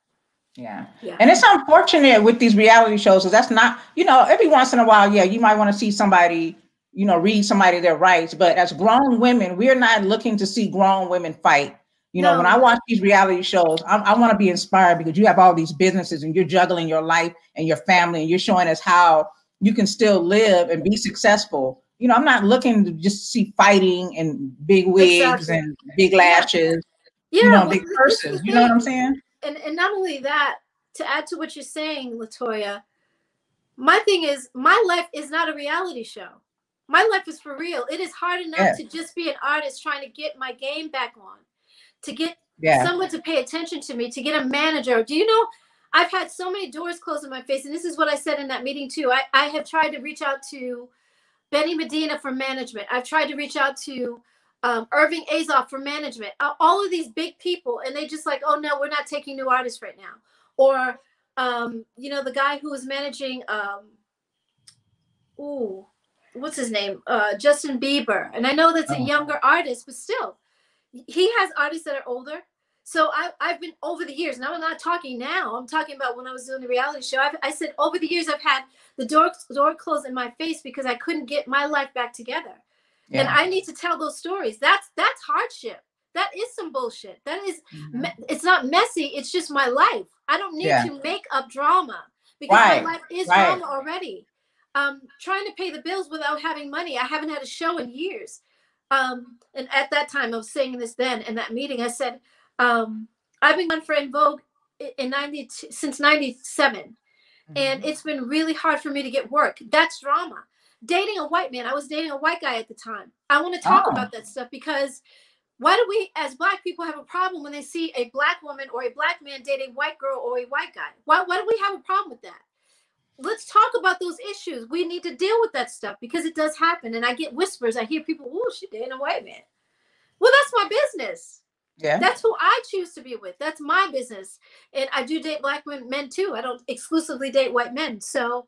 Yeah. Yeah. And it's unfortunate with these reality shows because that's not, you know, every once in a while, yeah, you might want to see somebody, you know, read somebody their rights. But as grown women, we're not looking to see grown women fight. You know, when I watch these reality shows, I, I want to be inspired because you have all these businesses and you're juggling your life and your family and you're showing us how you can still live and be successful. You know, I'm not looking to just see fighting and big wigs Exactly. and big lashes, Yeah. you know, well, big purses. You know what. I'm saying? and and not only that, to add to what you're saying, Latoya, my thing is my life is not a reality show. My life is for real. It is hard enough Yeah. to just be an artist trying to get my game back on, to get Yeah. someone to pay attention to me, to get a manager. Do you know? I've had so many doors closed in my face, and this is what I said in that meeting too. I, I have tried to reach out to Benny Medina for management. I've tried to reach out to um, Irving Azoff for management. All of these big people, and they just like, oh no, we're not taking new artists right now. Or, um, you know, the guy who was managing, um, ooh, what's his name? Uh, Justin Bieber. And I know that's a Oh. younger artist, but still, he has artists that are older. So I, I've been over the years, and I'm not talking now. I'm talking about when I was doing the reality show. I've, I said over the years I've had the door door closed in my face because I couldn't get my life back together, and I need to tell those stories. That's that's hardship. That is some bullshit. That is Mhm. me- it's not messy. It's just my life. I don't need Yeah. to make up drama because Right, my life is right. drama already. Um, trying to pay the bills without having money. I haven't had a show in years. Um, and at that time, I was saying this then in that meeting. I said, um, I've been on for En Vogue in ninety since ninety seven, and it's been really hard for me to get work. That's drama. Dating a white man. I was dating a white guy at the time. I want to talk Oh. about that stuff because why do we as black people have a problem when they see a black woman or a black man date a white girl or a white guy why, why do we have a problem with that let's talk about those issues. We need to deal with that stuff because it does happen. And i get whispers. I hear people oh she dating a white man. Well that's my business. Yeah. that's who i choose to be with. That's my business. And i do date black men, men too. I don't exclusively date white men. So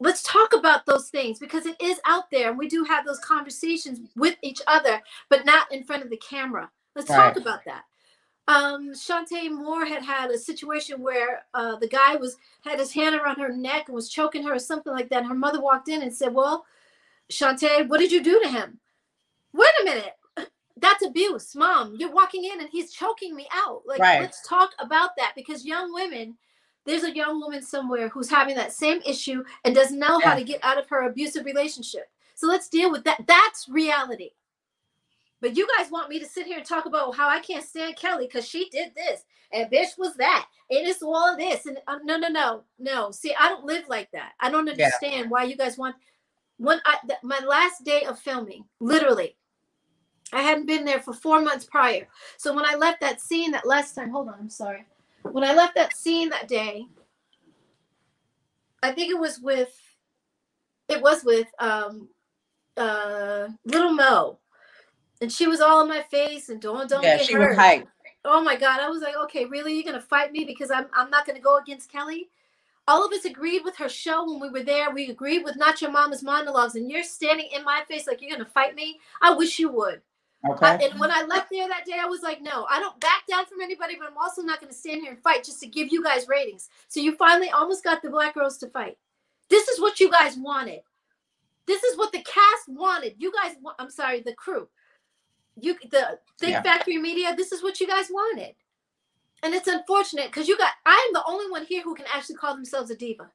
let's talk about those things because it is out there and we do have those conversations with each other but not in front of the camera. Let's talk about that um Chanté Moore had had a situation where uh the guy was had his hand around her neck and was choking her or something like that and her mother walked in and said well Chanté what did you do to him wait a minute [laughs] that's abuse mom you're walking in and he's choking me out like Right. let's talk about that because young women there's a young woman somewhere who's having that same issue and doesn't know how to get out of her abusive relationship. So let's deal with that. That's reality. But you guys want me to sit here and talk about how I can't stand Kelly because she did this and bitch was that and it's all of this and uh, no, no, no, no. See, I don't live like that. I don't Yeah. understand why you guys want. When I th- my last day of filming, literally, I hadn't been there for four months prior. So when I left that scene that last time, hold on, I'm sorry. When I left that scene that day, I think it was with, it was with um, uh, Little Mo, and she was all in my face and don't don't Yeah, get she hurt. was hyped. Oh my god, I was like, okay, really? You're gonna fight me because I'm I'm not gonna go against Kelly? All of us agreed with her show when we were there. We agreed with Not Your Mama's monologues, and you're standing in my face like you're gonna fight me. I wish you would. Okay. I- and when I left there that day, I was like, no, I don't back down from anybody, but I'm also not going to stand here and fight just to give you guys ratings. So you finally almost got the black girls to fight. This is what you guys wanted. This is what the cast wanted. You guys, I'm sorry, the crew, you, the Think Yeah. Factory Media. This is what you guys wanted, and it's unfortunate because you got. I am the only one here who can actually call themselves a diva.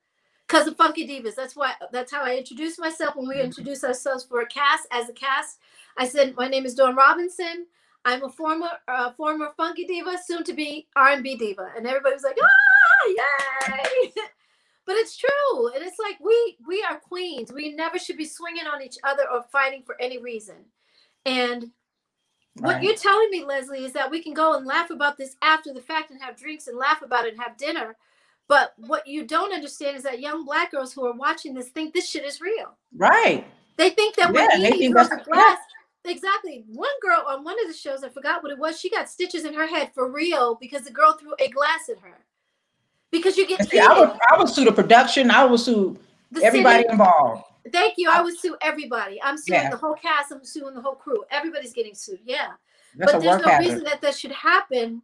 Because of Funky Divas. That's why that's how I introduced myself when we Mhm. introduced ourselves for a cast as a cast. I said, "My name is Dawn Robinson. I'm a former uh, former funky diva, soon to be R&B diva." And everybody was like, "Ah, yay!" [laughs] but it's true, and it's like we we are queens. We never should be swinging on each other or fighting for any reason. And what Right. you're telling me, Leslie, is that we can go and laugh about this after the fact and have drinks and laugh about it and have dinner. But what you don't understand is that young black girls who are watching this think this shit is real. Right. They think that we're Yeah, they eating girls that's- of. Exactly. One girl on one of the shows, I forgot what it was, she got stitches in her head for real because the girl threw a glass at her. Because you get see, I would I would sue the production. I would sue The everybody city- involved. Thank you. I would sue everybody. I'm suing Yeah. the whole cast. I'm suing the whole crew. Everybody's getting sued. Yeah. That's but there's no reason that that should happen.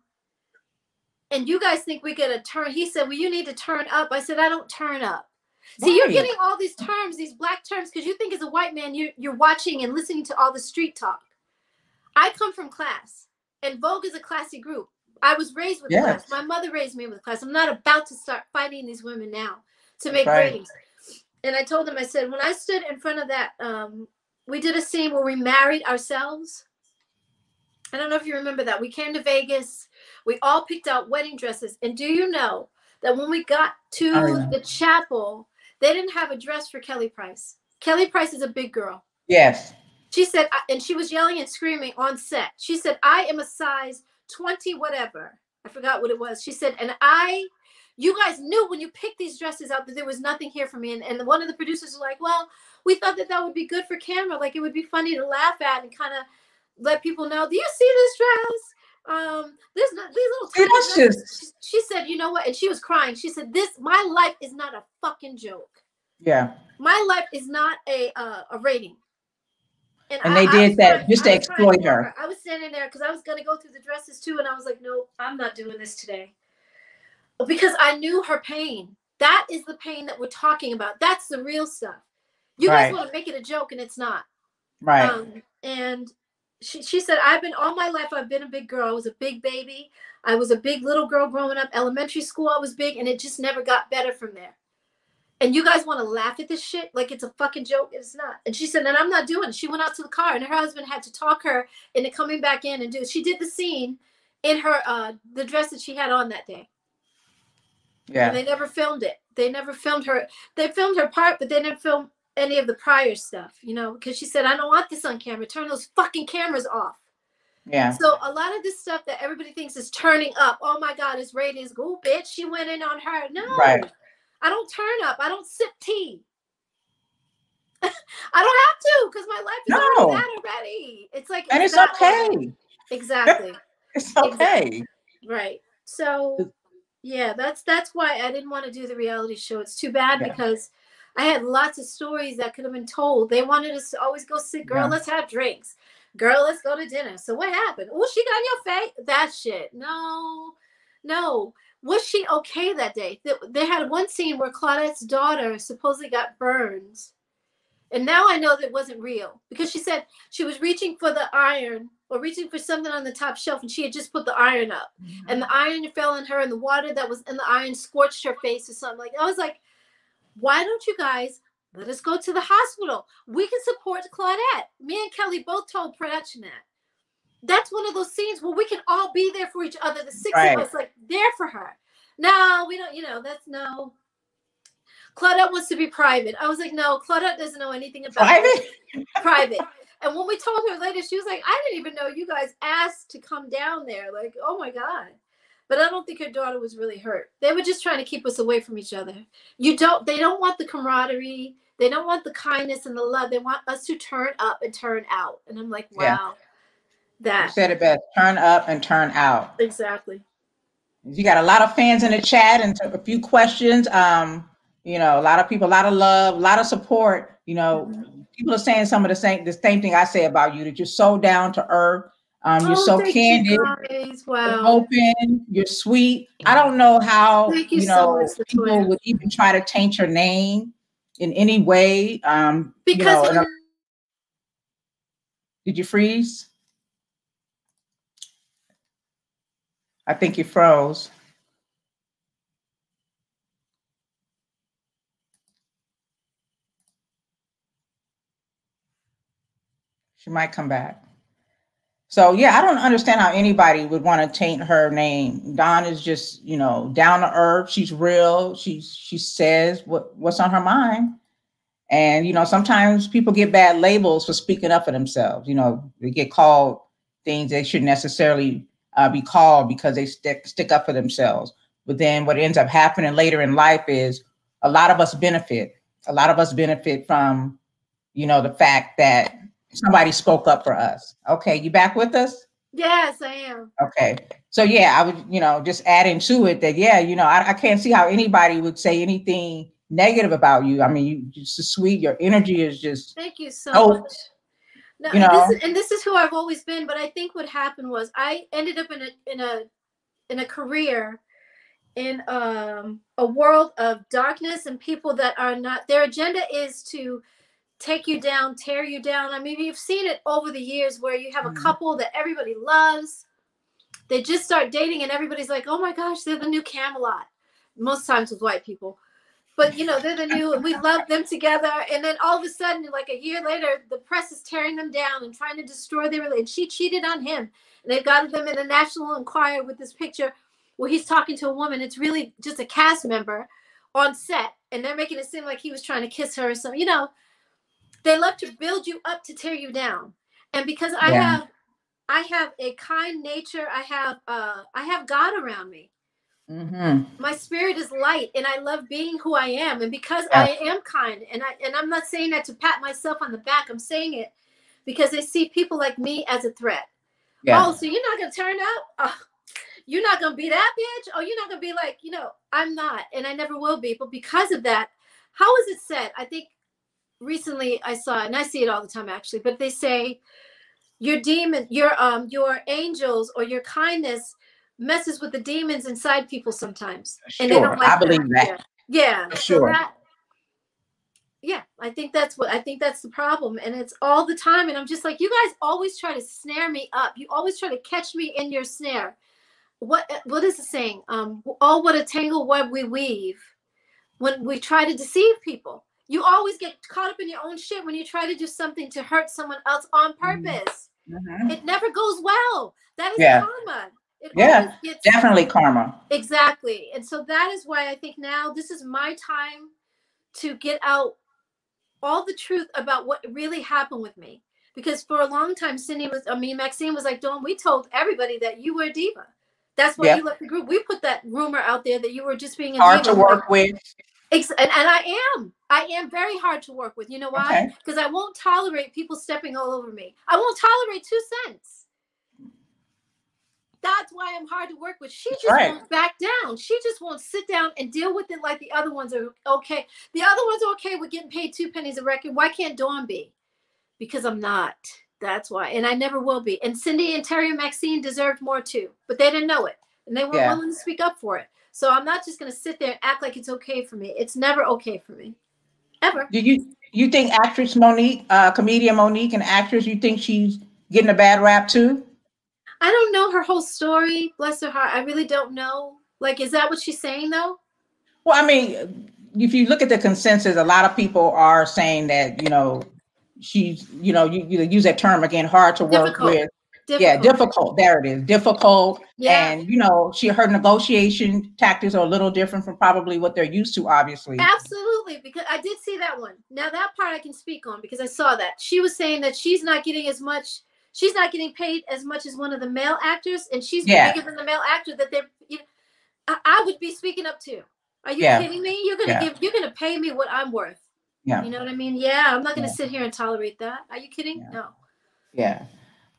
And you guys think we get a turn? He said, "Well, you need to turn up." I said, "I don't turn up." See, you're getting all these terms, these black terms, because you think as a white man, you're, you're watching and listening to all the street talk. I come from class, En Vogue is a classy group. I was raised with Yes. class. My mother raised me with class. I'm not about to start fighting these women now to make right. ratings. And I told them, I said, when I stood in front of that, um, we did a scene where we married ourselves. I don't know if you remember that. We came to Vegas. We all picked out wedding dresses. And do you know that when we got to the chapel, they didn't have a dress for Kelly Price. Kelly Price is a big girl. Yes. She said, and she was yelling and screaming on set. She said, I am a size 20, whatever. I forgot what it was. She said, and I, you guys knew when you picked these dresses out that there was nothing here for me. And, and one of the producers was like, well, we thought that that would be good for camera. Like it would be funny to laugh at and kind of let people know, do you see this dress? Um, there's not these little dresses." just She said, you know what? And she was crying. She said, this, my life is not a fucking joke. yeah. My life is not a, uh, a rating. And they did that crying- just to I exploit for her. I was standing there because I was going to go through the dresses too, and I was like, no, I'm not doing this today. Because I knew her pain. That is the pain that we're talking about. That's the real stuff. You guys want to make it a joke, and it's not. Right. Um, and she, she said, I've been all my life, I've been a big girl. I was a big baby. I was a big little girl growing up. Elementary school, I was big, and it just never got better from there. And you guys want to laugh at this shit like it's a fucking joke. It's not. And she said, and I'm not doing it. She went out to the car, and her husband had to talk her into coming back in and do it. She did the scene in her uh the dress that she had on that day. And yeah. they never filmed it. They never filmed her. They filmed her part, but they didn't film any of the prior stuff, you know, because she said, I don't want this on camera. Turn those fucking cameras off. Yeah. So a lot of this stuff that everybody thinks is turning up. Oh my God, his ratings go, bitch. She went in on her. No, Right. I don't turn up. I don't sip tea. [laughs] I don't have to because my life is No. already that already. It's like And it's already. [laughs] okay. Exactly. It's okay. Right. So yeah, that's that's why I didn't want to do the reality show. It's too bad Yeah. because I had lots of stories that could have been told. They wanted us to always go sit, girl, Yeah. let's have drinks. Girl, let's go to dinner. So what happened? Oh, she got in your face. That shit. No, no. Was she okay that day? Th- They had one scene where Claudette's daughter supposedly got burns. And now I know that wasn't real because she said she was reaching for the iron or reaching for something on the top shelf and she had just put the iron up mm-hmm. and the iron fell on her and the water that was in the iron scorched her face or something like I was like, why don't you guys let us go to the hospital? We can support Claudette. Me and Kelly both told production that. That's one of those scenes where we can all be there for each other. The six right. of us like there for her. No, we don't, you know, that's no. Claudette wants to be private. I was like, no, Claudette doesn't know anything about private. private. And when we told her later, she was like, I didn't even know you guys asked to come down there. Like, oh my God. But I don't think her daughter was really hurt. They were just trying to keep us away from each other. You don't, they don't want the camaraderie. They don't want the kindness and the love. They want us to turn up and turn out. And I'm like, wow. Yeah. That you said it best. Turn up and turn out. Exactly. You got a lot of fans in the chat and a few questions. Um, you know, a lot of people, a lot of love, a lot of support. You know, mm-hmm. People are saying some of the same the same thing I say about you that you're so down to earth. Um, you're oh, so candid, you wow. you're open, you're sweet. I don't know how you, you, know so people would even try to taint your name in any way. Um, because you know, did you freeze? I think you froze. She might come back. So yeah, I don't understand how anybody would want to taint her name. Dawn is just, you know, down to earth. She's real. She she says what what's on her mind. And you know, sometimes people get bad labels for speaking up for themselves. You know, they get called things they shouldn't necessarily uh, be called because they stick stick up for themselves. But then what ends up happening later in life is a lot of us benefit. A lot of us benefit from, you know, the fact that somebody spoke up for us. Okay, you back with us? Yes, I am. Okay. So yeah, I would, you know, just add into it that yeah, you know, I, I can't see how anybody would say anything negative about you. I mean, you just so sweet. Your energy is just thank you so oh, much. No, you know, this is, and this is who I've always been. But I think what happened was I ended up in a in a in a career in um, a world of darkness and people that are not. Their agenda is to take you down, tear you down. I mean, you've seen it over the years where you have a mm-hmm. couple that everybody loves. They just start dating, and everybody's like, "Oh my gosh, they're the new Camelot." Most times with white people, but you know they're the new, and we love them together. And then all of a sudden, like a year later, the press is tearing them down and trying to destroy their relationship. She cheated on him, and they've got them in the National Enquirer with this picture where he's talking to a woman. It's really just a cast member on set, and they're making it seem like he was trying to kiss her or something. You know, they love to build you up to tear you down. And because I yeah. have I have a kind nature, I have uh I have God around me. Mm-hmm. My spirit is light and I love being who I am. And because yeah. I am kind, and I and I'm not saying that to pat myself on the back, I'm saying it because they see people like me as a threat. Yeah. Oh, so you're not gonna turn up? Oh, you're not gonna be that bitch? Oh, you're not gonna be like, you know, I'm not, and I never will be. But because of that, how is it said? I think recently I saw, and I see it all the time actually, but they say your demon, your um, your angels or your kindness messes with the demons inside people sometimes, sure, and they don't like I believe that. Yeah, yeah. sure. So that, yeah, I think that's what I think that's the problem, and it's all the time. And I'm just like, you guys always try to snare me up. You always try to catch me in your snare. What what is the saying? Um, all what a tangle web we weave when we try to deceive people you always get caught up in your own shit when you try to do something to hurt someone else on mm-hmm. purpose. Mm-hmm. It never goes well. That is yeah. karma. It yeah, gets, definitely karma. Exactly. And so that is why I think now this is my time to get out all the truth about what really happened with me. Because for a long time, Cindy was, I mean, Maxine was like, Dawn, we told everybody that you were a diva. That's why you left the group. We put that rumor out there that you were just being a hard diva. to work with. And, and I am. I am very hard to work with. You know why? Because okay. I won't tolerate people stepping all over me. I won't tolerate two cents. That's why I'm hard to work with. She just right. won't back down. She just won't sit down and deal with it like the other ones are okay. The other ones are okay with getting paid two pennies a record. Why can't Dawn be? Because I'm not. That's why. And I never will be. And Cindy and Terry and Maxine deserved more too, but they didn't know it. And they weren't yeah. willing to speak up for it. So I'm not just going to sit there and act like it's okay for me. It's never okay for me, ever. Do you you think actress Mo'Nique, uh, comedian Mo'Nique, and actress, you think she's getting a bad rap too? I don't know her whole story. Bless her heart. I really don't know. Like, is that what she's saying though? Well, I mean, if you look at the consensus, a lot of people are saying that you know she's you know you, you use that term again, hard to work Difficult. with. Difficult. Yeah, difficult. There it is, difficult. Yeah. And you know, she her negotiation tactics are a little different from probably what they're used to, obviously. Absolutely, because I did see that one. Now that part I can speak on because I saw that. She was saying that she's not getting as much she's not getting paid as much as one of the male actors and she's Yeah. bigger than the male actor that they're you know, I, I would be speaking up to. Are you Yeah. kidding me? You're gonna Yeah. give you're gonna pay me what I'm worth. Yeah. You know what I mean? Yeah, I'm not gonna sit here and tolerate that. Are you kidding? No. Yeah.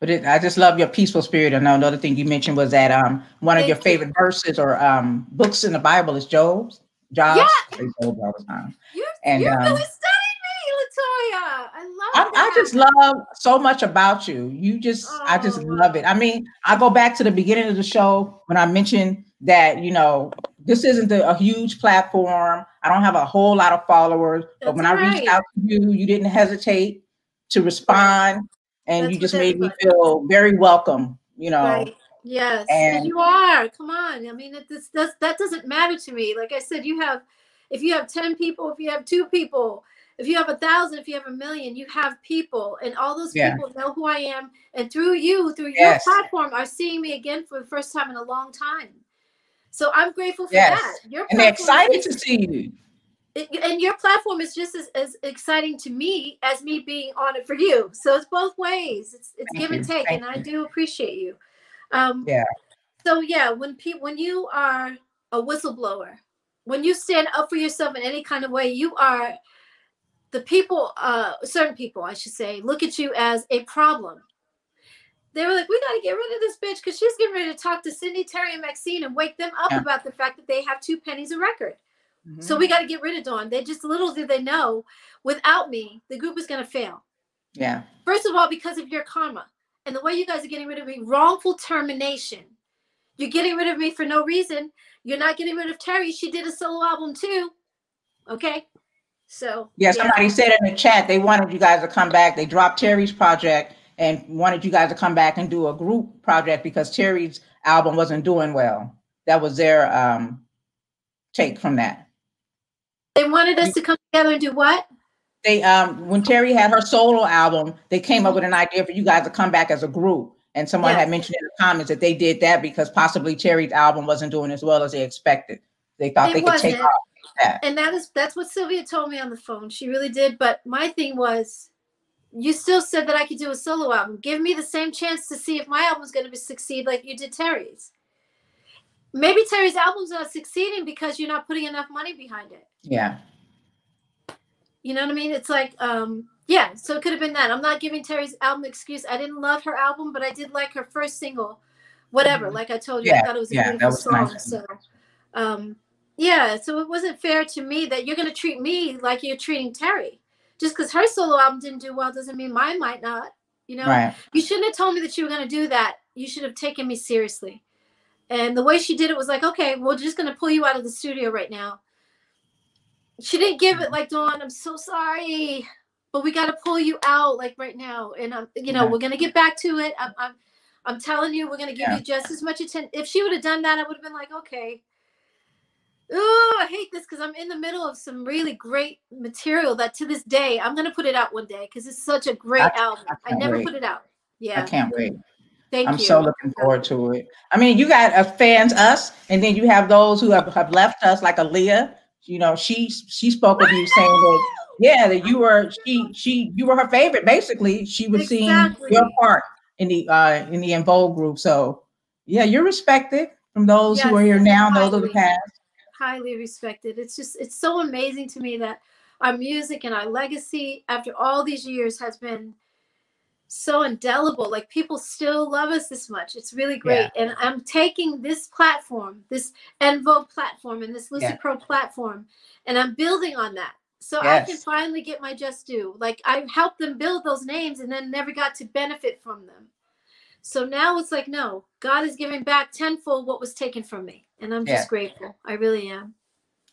But it, I just love your peaceful spirit. I know another thing you mentioned was that um one of your Thank you. favorite verses or um books in the Bible is Job's. Jobs. Job all the time. You're And, you're um, really studying me, Latoya. I love I, I just love so much about you. You just, I just Oh. love it. I mean, I go back to the beginning of the show when I mentioned that, you know, this isn't a, a huge platform. I don't have a whole lot of followers, That's but when I reached out to you, you didn't hesitate to respond, and That's you just made me feel very welcome. You know, Right. Yes, and And- you are. Come on. I mean, it, this, does that doesn't matter to me. Like I said, you have, if you have ten people, if you have two people, if you have a thousand, if you have a million, you have people, and all those Yeah. people know who I am, and through you, through Yes. your platform, are seeing me again for the first time in a long time. So I'm grateful for Yes. that. Your and they're excited is- to see you. And your platform is just as, as exciting to me as me being on it for you. So it's both ways. It's it's Thank give and take, Thank and I do appreciate you. Um, Yeah. So yeah, when people when you are a whistleblower, when you stand up for yourself in any kind of way, you are the people. Uh, certain people, I should say, look at you as a problem. They were like, we got to get rid of this bitch because she's getting ready to talk to Cindy, Terry, and Maxine and wake them up Yeah. about the fact that they have two pennies a record. Mm-hmm. So we got to get rid of Dawn. They just little did they know, without me, the group is going to fail. yeah, First of all, because of your karma and the way you guys are getting rid of me, wrongful termination. You're getting rid of me for no reason. You're not getting rid of Terry. She did a solo album too. Okay. So yeah. Somebody said in the chat they wanted you guys to come back. They dropped Terry's project and wanted you guys to come back and do a group project because Terry's album wasn't doing well. That was their um take from that. They wanted us to come together and do what? They um when Terry had her solo album, they came up with an idea for you guys to come back as a group. And someone Yes. had mentioned in the comments that they did that because possibly Terry's album wasn't doing as well as they expected. They thought It they could take wasn't. off that. And that is that's what Sylvia told me on the phone. She really did. But my thing was, you still said that I could do a solo album. Give me the same chance to see if my album's going to be succeed like you did Terry's. Maybe Terry's album's not succeeding because you're not putting enough money behind it. Yeah. You know what I mean? It's like, um, yeah. So it could have been that. I'm not giving Terry's album excuse. I didn't love her album, but I did like her first single, whatever. Mhm. Like I told you, I Yeah, thought it was a yeah, beautiful was song. nice. So, um, yeah. So it wasn't fair to me that you're going to treat me like you're treating Terry. Just because her solo album didn't do well doesn't mean mine might not. You know, Right. you shouldn't have told me that you were going to do that. You should have taken me seriously. And the way she did it was like, okay, we're just going to pull you out of the studio right now. She didn't give it like Dawn. I'm so sorry, but we got to pull you out like right now. And I'm, you know, Yeah. we're going to get back to it. I'm, I'm, I'm telling you, we're going to give Yeah. you just as much attention. If she would have done that, I would have been like, okay. Oh, I hate this because I'm in the middle of some really great material that to this day I'm gonna put it out one day because it's such a great I- album. I I, never wait. put it out. Yeah. I can't wait. Thank I'm you. so looking forward to it. I mean, you got uh, fans, us, and then you have those who have, have left us, like Aaliyah. You know, she she spoke of you saying that, yeah, that you were she she you were her favorite. Basically, she was seeing Exactly. your part in the uh in the En Vogue group. So, yeah, you're respected from those who are here now, those of the past. highly respected. It's just it's so amazing to me that our music and our legacy after all these years has been so indelible. Like people still love us this much. It's really great. And I'm taking this platform, this En Vogue platform and this Lucy Yeah. Pearl platform, and I'm building on that. So I can finally get my just due. Like I helped them build those names and then never got to benefit from them. So now it's like, no, God is giving back tenfold what was taken from me. And I'm just Yeah. grateful. I really am.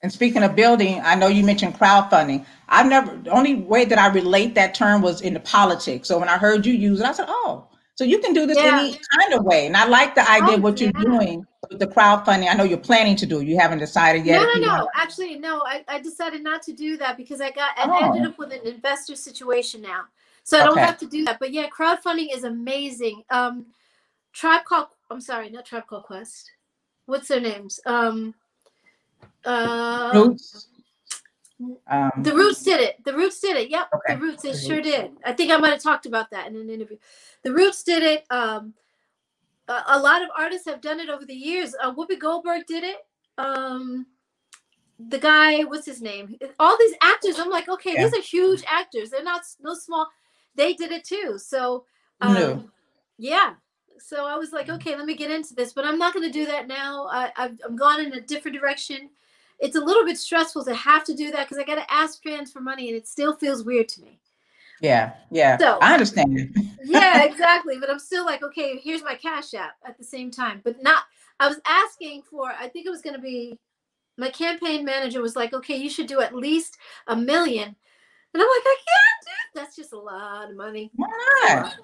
And speaking of building, I know you mentioned crowdfunding. I've never, the only way that I relate that term was in the politics. So when I heard you use it, I said, oh, So you can do this Yeah. any kind of way. And I like the idea Oh, of what you're yeah. doing with the crowdfunding. I know you're planning to do. You haven't decided yet. no, no, no. Actually, no. I, I decided not to do that because I got I Oh. ended up with an investor situation now, so I don't Okay. have to do that. But yeah, crowdfunding is amazing. Um, Tribe Called I'm sorry, not Tribe Called Quest. What's their names? Um, uh, Roots. Um, the Roots did it. The Roots did it. Yep, Okay. the Roots. They The sure Roots. did. I think I might have talked about that in an interview. The Roots did it. Um, a, a lot of artists have done it over the years. Uh, Whoopi Goldberg did it. Um, the guy, what's his name? All these actors. I'm like, okay, Yeah. these are huge actors. They're not no small. They did it too. So, um, yeah. So I was like, okay, let me get into this, but I'm not going to do that now. I, I've, I'm gone in a different direction. It's a little bit stressful to have to do that because I got to ask fans for money, and it still feels weird to me. yeah, yeah. So- I understand. [laughs] yeah, exactly. But I'm still like, okay, here's my cash app at the same time. But not, I was asking for, I think it was going to be, my campaign manager was like, okay, you should do at least a million. And I'm like, I can't do. That's just a lot of money. Why not?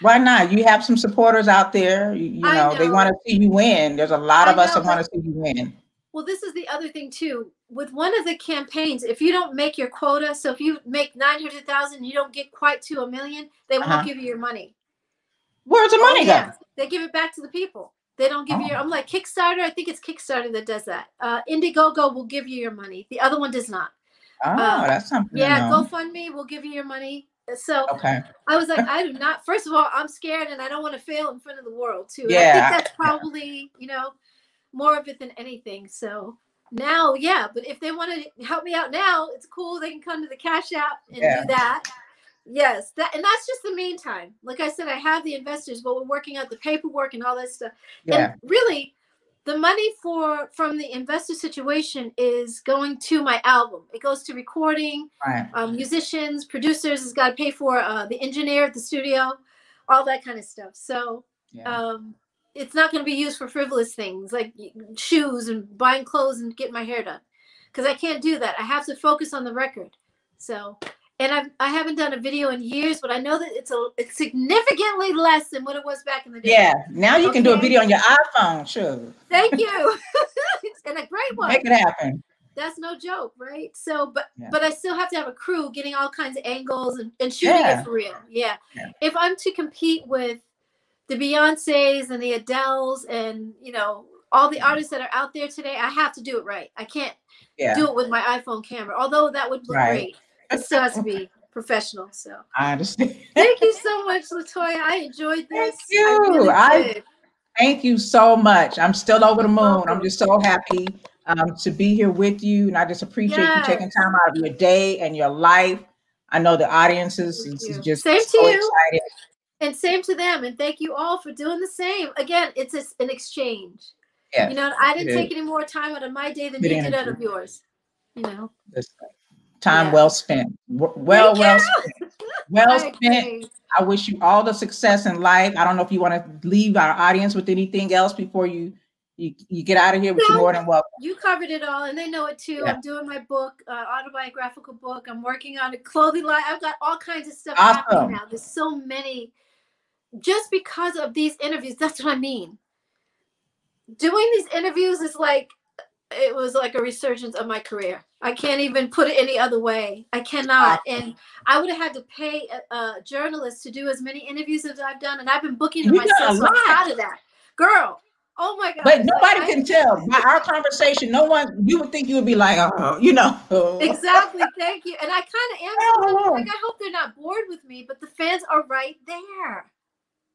Why not? You have some supporters out there. You, you I know, they want to see you win. There's a lot I of us know, that want to see you win. Well, this is the other thing too. With one of the campaigns, if you don't make your quota, so if you make 900,000, you don't get quite to a million, they won't Uh-huh. give you your money. Where's the Oh, money yeah. They give it back to the people. They don't give you. Oh. I'm like Kickstarter. I think it's Kickstarter that does that. Uh, Indiegogo will give you your money. The other one does not. Oh, uh, that's something. Yeah. GoFundMe will give you your money. So Okay. I was like, [laughs] I do not. First of all, I'm scared and I don't want to fail in front of the world too. And I Yeah, think that's probably you know more of it than anything. So now, yeah. But if they want to help me out now, it's cool. They can come to the Cash App and Yeah. do that. Yes, that and that's just the meantime. Like I said, I have the investors, but we're working out the paperwork and all that stuff. Yeah. And really, the money for from the investor situation is going to my album. It goes to recording, Right. um, musicians, producers has got to pay for uh, the engineer at the studio, all that kind of stuff. So Yeah. um, it's not going to be used for frivolous things like shoes and buying clothes and getting my hair done, because I can't do that. I have to focus on the record. So, and I've I haven't done a video in years, but I know that it's a it's significantly less than what it was back in the day. yeah. Now you can do a video on your iPhone. Sure. Thank you. [laughs] [laughs] and a great one. Make it happen. That's no joke, right? So, but Yeah. but I still have to have a crew getting all kinds of angles and, and shooting Yeah. it for real. Yeah. Yeah. If I'm to compete with the Beyonces and the Adeles and you know all the artists that are out there today, I have to do it right. I can't Yeah. do it with my iPhone camera, although that would look Right. great. It still has to be [laughs] professional. So I understand. thank you so [laughs] much, Latoya. I enjoyed this. Thank you. I really I- Thank you so much. I'm still over the moon. I'm just so happy um, to be here with you. And I just appreciate you taking time out of your day and your life. I know the audiences Thank is, is just Same so excited. And same to them. And thank you all for doing the same. Again, it's a, an exchange. Yes, You know, I didn't take any more time out of my day than Good you did out of yours. You know. this time Yeah. well spent. Well, well, spent. [laughs] well spent. I wish you all the success in life. I don't know if you want to leave our audience with anything else before you you, you get out of here, but you're No. more than welcome. You covered it all, and they know it too. Yeah. I'm doing my book, uh, autobiographical book. I'm working on a clothing line. I've got all kinds of stuff Awesome. happening now. There's so many. Just because of these interviews, that's what I mean. Doing these interviews is like it was like a resurgence of my career. I can't even put it any other way. I cannot. And I would have had to pay a, a journalist to do as many interviews as I've done, and I've been booking them You done a myself. So I'm proud of that, girl. Oh my god! But Like, nobody I- can tell by our conversation. No one, you would think you would be like, oh, you know. exactly thank you and i kind of am [laughs] Oh, like i hope they're not bored with me but the fans are right there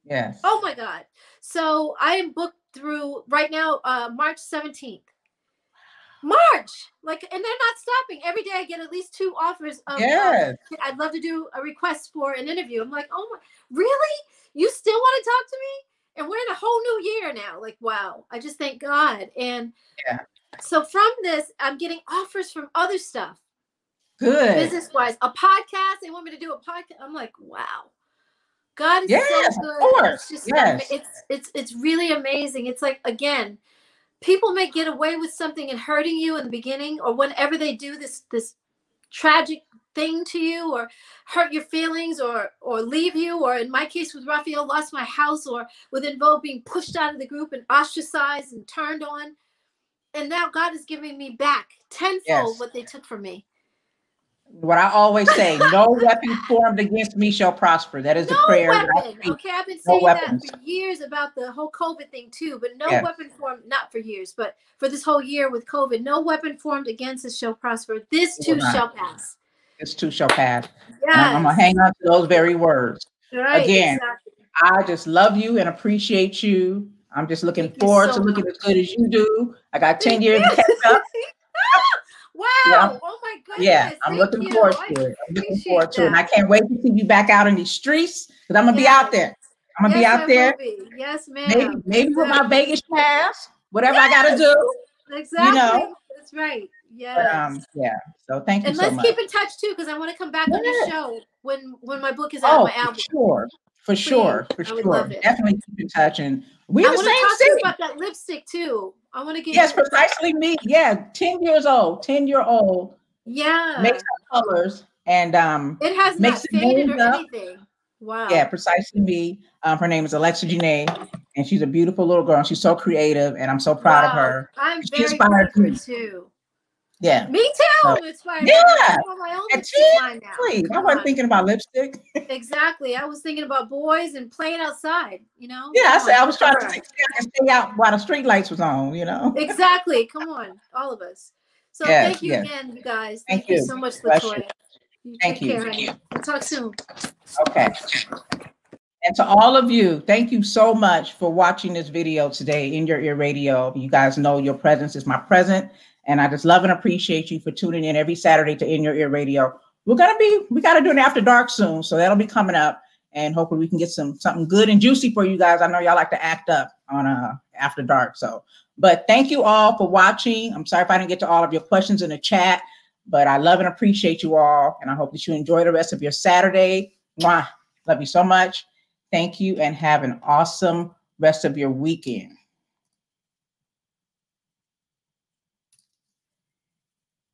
Yes. oh my god so i am booked through right now uh march 17th march like and they're not stopping every day i get at least two offers of uh, Yes. i'd love to do a request for an interview i'm like oh my really you still want to talk to me and we're in a whole new year now like wow i just thank god and Yeah. so from this i'm getting offers from other stuff Good. business wise, a podcast. They want me to do a podcast. I'm like, wow, God is Yes, so of good. course, It's just yes. it's it's it's really amazing. It's like again, people may get away with something and hurting you in the beginning, or whenever they do this this tragic thing to you or hurt your feelings or or leave you or in my case with Raphael lost my house or with En Vogue being pushed out of the group and ostracized and turned on and now God is giving me back tenfold yes. what they took from me what I always say, [laughs] no weapon formed against me shall prosper. That is no the prayer. Weapon. Okay, I've been saying no that for years about the whole COVID thing too, but no yes. weapon formed, not for years, but for this whole year with COVID, no weapon formed against us shall prosper. This too shall pass. This too shall pass. Yes. I'm going to hang on to those very words. Right, Again, exactly. I just love you and appreciate you. I'm just looking Thank forward so to looking much. as good as you do. I got 10 years to catch up. [laughs] Wow. Yeah. Oh my goodness. Yeah, I'm Thank looking you. forward to it. I'm looking forward to it. And I can't wait to see you back out in these streets because I'm gonna yes. be out there. I'm gonna yes, be out there. Be. Yes, ma'am. Maybe, maybe exactly. with my Vegas pass, whatever yes. I gotta do. Exactly. You know. That's right. Yeah. Um, yeah. So thank you. And let's so keep in touch too, because I want to come back on the show when when my book is out. Oh, my album. For sure. For Please. sure. For sure. Definitely keep in touch. And we I the same talk city. about that lipstick too. I want to get yes, precisely me. Yeah, ten years old, ten year old. Yeah, makes colors and um. It has makes not faded or up. anything. Wow. Yeah, precisely me. Um, her name is Alexa Janae, and she's a beautiful little girl. And she's so creative, and I'm so proud wow. of her. I'm she very proud of her too. Yeah. Me too. So, inspired. Yeah. My own. I wasn't thinking about lipstick. exactly. I was thinking about boys and playing outside, you know? Yeah, I said I was trying to stay, stay out while the street lights was on, you know? Exactly. Come on, all of us. So yes, thank you yes. again, you guys. Thank, thank you. you. so much, Latoya. Thank you. Care, you. We'll talk soon. Okay. And to all of you, thank you so much for watching this video today in your ear radio. You guys know your presence is my present. And I just love and appreciate you for tuning in every Saturday to In Your Ear Radio. We're gonna be, we gotta do an after dark soon. So that'll be coming up. And hopefully we can get some something good and juicy for you guys. I know y'all like to act up on uh after dark. So but thank you all for watching. I'm sorry if I didn't get to all of your questions in the chat, but I love and appreciate you all. And I hope that you enjoy the rest of your Saturday. Mwah. Love you so much. Thank you and have an awesome rest of your weekend.